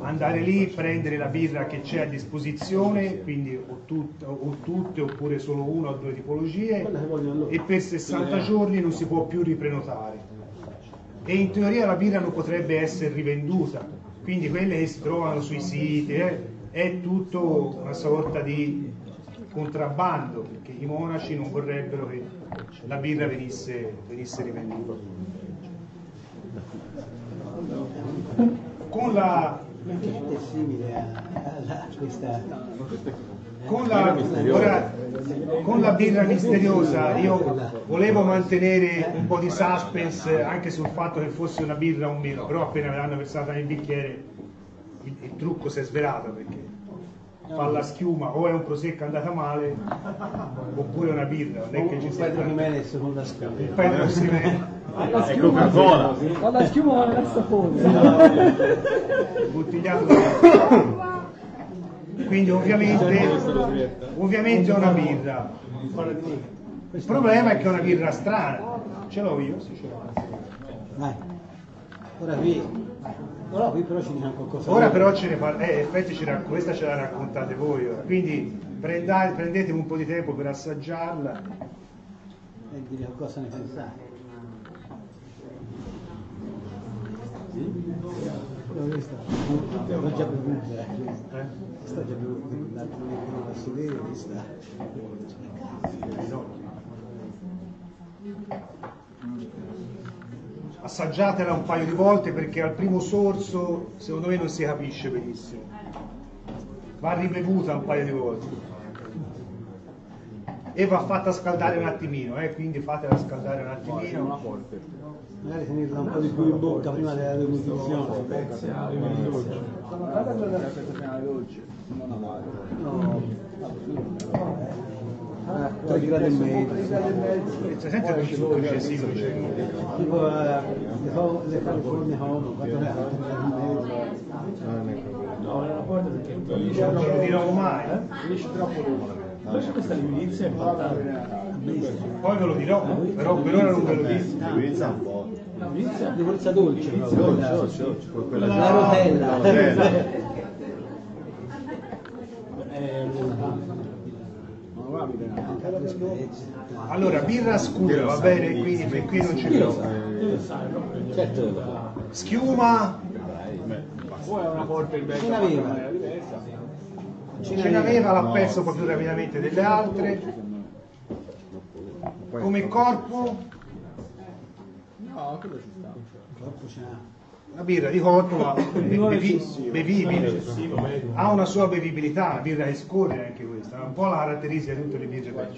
andare lì, prendere la birra che c'è a disposizione, quindi o, tut- o tutte oppure solo una o due tipologie, e per 60 giorni non si può più riprenotare. E in teoria la birra non potrebbe essere rivenduta, quindi quelle che si trovano sui siti, eh, è tutto una sorta di contrabbando, perché i monaci non vorrebbero che la birra venisse, venisse rivenduta. Con la, È simile a, a- a questa. Con la, ora, con la birra misteriosa io volevo mantenere un po' di suspense anche sul fatto che fosse una birra o meno, però appena me l'hanno versata nel bicchiere il, il trucco si è svelato perché fa la schiuma o è un prosecco andata male oppure una birra, non è che ci sia Pedro Jimenez con la schiuma. Pedro Ximenez. Alla È Coca-Cola. Alla schiuma è sapone. bottigliato [LAUGHS] quindi ovviamente ovviamente è una birra il problema è che è una birra strana ce l'ho io sì, ce l'ho. Vai. Ora qui. Ora qui però ci diciamo qualcosa. ora però ce ne parla eh, effetti ce la- questa ce la raccontate voi ora. quindi prendate, prendete un po' di tempo per assaggiarla E dire cosa ne pensate. No, questa l'ho già bevuta, eh. Eh? Questa già bevuta, l'altra non la sedere, questa. assaggiatela un paio di volte perché al primo sorso secondo me non si capisce benissimo va ribevuta un paio di volte e va fatta scaldare un attimino, eh, quindi fatela scaldare un c'è una attimino. forte. Magari tenerla un po' di più in bocca prima della degustazione. Fetta finale dolce. Non amare. No. 3 gradi e mezzo. Cioè, senza che ci sono cioè, Tipo eh, le, California Home, quando era 3 gradi e mezzo. non lo dirò mai, eh. Finisce troppo lungo. Questa l'inizio è fatta. poi ve lo dirò, però per ora non ve lo dico. Diventa un po'. Di forza. Dolce, dolce, dolce, quella La rotella. La rotella. Non va bene. Allora, birra scura, va bene, quindi fin qui non ci sono. Certo, Schiuma, Poi è una forte il becco Ce in n'aveva, l'ha perso un po' più rapidamente delle altre. Come corpo, No, quello ci sta. troppo ce n'ha. La birra di [LAUGHS] bevi- eccessivo. bevibile. Ha una sua bevibilità, la birra che scorre anche questa, è un po' la caratteristica di tutte le birre?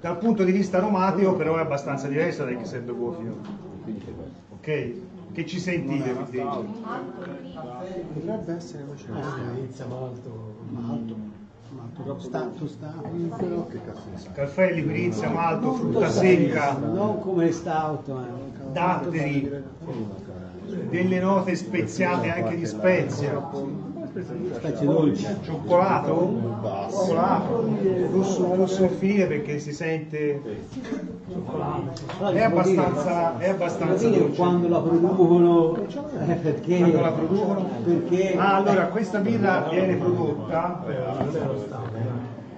Dal punto di vista aromatico però è abbastanza diversa dai Chisendo Gofio. Ok? Che ci sentite qui dentro? Potrebbe essere voce. Inizia molto. Malto tostato, tostato. Caffè, liquirizia, malto, frutta secca, Non come stout, ma datteri, delle note speziate anche di spezia, cioccolato, cioccolato, rosso, rosso infine perché si sente È abbastanza- è abbastanza dolce. quando la producono eh, perché? Quando la producono? perché? Ah, allora questa birra viene prodotta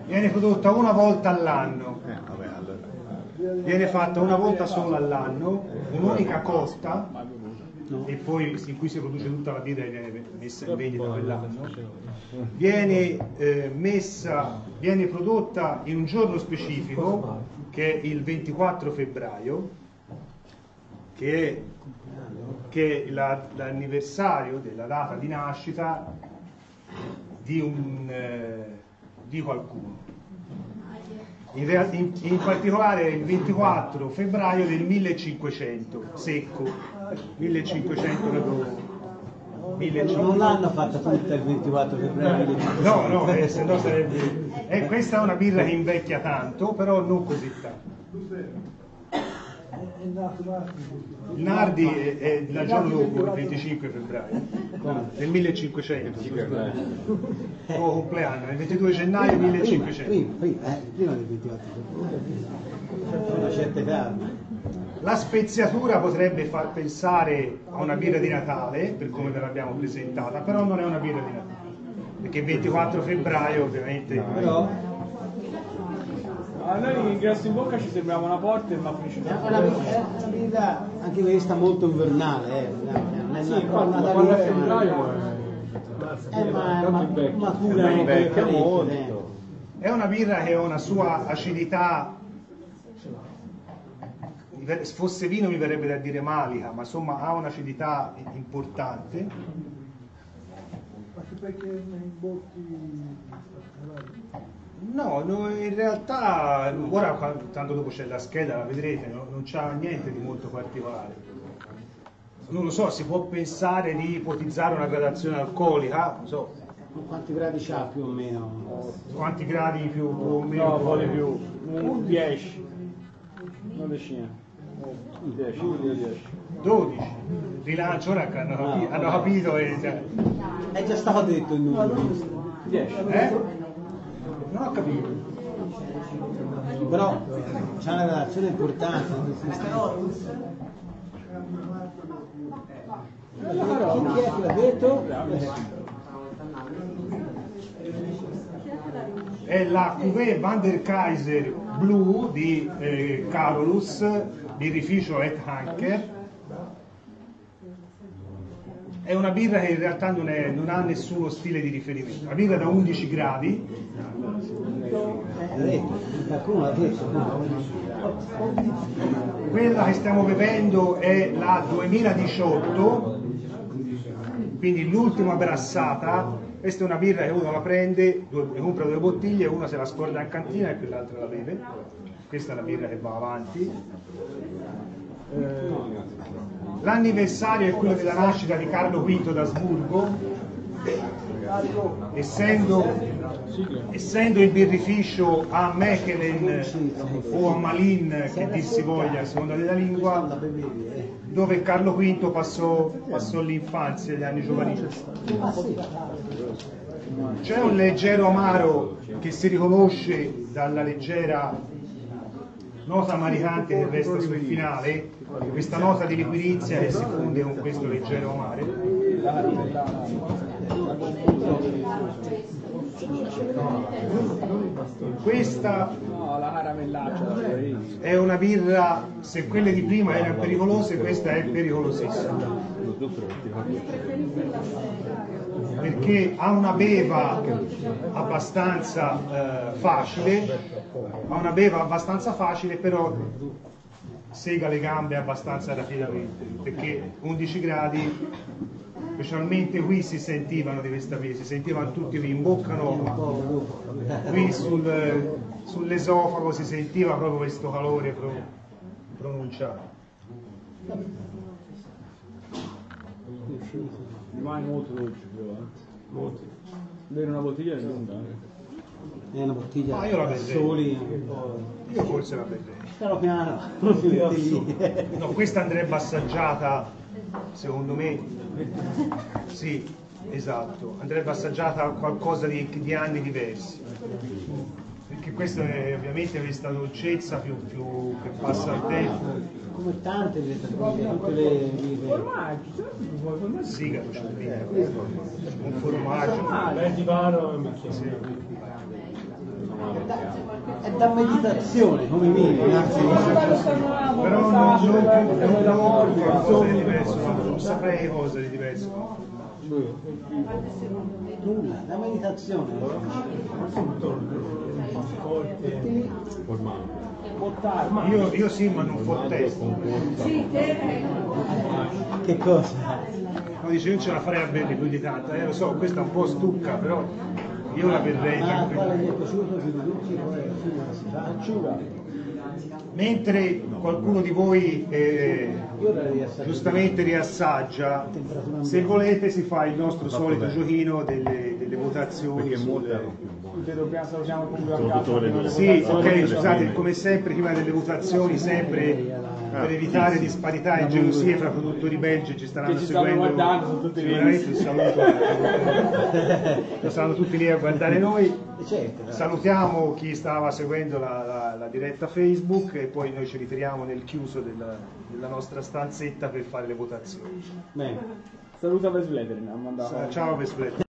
viene prodotta una volta all'anno. Eh, viene fatta una volta sola all'anno un'unica costa e poi in cui si produce tutta la birra e viene messa in vendita quell'anno. viene eh, messa viene prodotta in un giorno specifico che è il 24 febbraio che è, che è la- l'anniversario della data di nascita di, un, eh, di qualcuno in, real- in- in particolare il 24 febbraio del 1500 secco. 1500 proprio 1500 non l'hanno fatta tutta il 24 febbraio no no eh, se no sarebbe e questa è una birra che invecchia tanto però non così tanto Nardi è, è il giorno dopo il 25 febbraio. Del 1500 il suo compleanno il 22 gennaio 1500 prima, prima, eh, prima del 24 febbraio. Una certa calma La speziatura potrebbe far pensare a una birra di Natale, per come ve l'abbiamo presentata, però non è una birra di Natale. Perché il 24 febbraio ovviamente... però A noi ingresso in bocca ci sembrava una porta e ma finisce è una, lungo. è una birra anche questa molto invernale eh, non è Sì, una ma ma- febbraio eh, ma, ma, matura Ma parecchio molto. dentro. È una birra che ha una sua acidità... Se fosse vino mi verrebbe da dire malica, ma insomma ha un'acidità importante. No, no, in realtà, ora tanto dopo c'è la scheda, la vedrete, no? non c'ha niente di molto particolare. Non lo so, si può pensare di ipotizzare una gradazione alcolica, non so, quanti gradi c'ha più o meno quanti gradi più o meno. No, di più. Un 10. Una decina. 10, 10. 12. Rilancio, ora che hanno, capi- hanno capito e... cioè, è già stato detto il numero 10. eh? Non ho capito. però c'è una relazione importante istante. chi, è che l'ha detto? È la Cuvée Van der Kaiser Blue di eh, Carolus, birrificio et Hanker. È una birra che in realtà non, è- non ha nessuno stile di riferimento. Una birra da 11 gradi, quella che stiamo bevendo è la 2018, quindi l'ultima brassata Questa è una birra che uno la prende, ne compra due bottiglie, una se la scorda in cantina e quell'altra la beve. Questa è la birra che va avanti. Eh, L'anniversario è quello della nascita di Carlo V d'Asburgo, essendo, essendo il birrificio a Mechelen o a Malin, che dir si voglia a seconda della lingua, dove Carlo V passò, passò l'infanzia e gli anni giovanili. C'è un leggero amaro che si riconosce dalla leggera nota maricante che resta sul finale, questa nota di liquirizia che si fonde con questo leggero amare. Questa è una birra, se quelle di prima erano pericolose, questa è pericolosissima. Perché ha una beva abbastanza eh, facile, ha una beva abbastanza facile, però sega le gambe abbastanza rapidamente, perché 11 gradi, specialmente qui si sentivano di questa beva, si sentivano tutti qui in bocca no, ma qui sul- sull'esofago si sentiva proprio questo calore pro- pronunciato. Rimane molto dolce, però, eh. Molto. Bere una bottiglia è lunga, eh. È una bottiglia Ah, io la berrei. soli, un po'. Io forse la berrei. Piano piano. No, questa andrebbe assaggiata, secondo me, sì, esatto, andrebbe assaggiata qualcosa di, di anni diversi. Perché questa è ovviamente questa dolcezza più, più che passa il tempo. Come tante le tutte le. Formaggio, formaggio? Sigaro un formaggio. Divano e macchina. Sì. È da meditazione come anzi Però non, più- diverso, no, non saprei cosa di diverso. nulla, da meditazione. Io, io sì, ma non fottesto. Che cosa? No, dice io ce la farei a bere più di tanta, eh, lo so, questa è un po' stucca, però io la berrei Ah, quale mi tranquillamente. è piaciuto prima luci, poi alla fine la si fa. Acciuga. Mentre qualcuno di voi eh. Giustamente riassaggia, se volete si fa il nostro solito giochino delle, delle votazioni. Perché sul- molte Tutti dobbiamo salutiamo comunque a Produttore casa. di- Sì, ok, scusate, come sempre prima delle votazioni, sempre per evitare disparità e gelosie fra produttori belgi ci staranno Che ci stanno seguendo. Sicuramente un saluto. a- Saranno tutti lì a guardare noi. Eccetera. Salutiamo chi stava seguendo la, la- la diretta Facebook e poi noi ci ritiriamo nel chiuso della, della nostra stanzetta per fare le votazioni. Bene. Saluta per Sledrin, ha mandato. Ciao, Vesplete.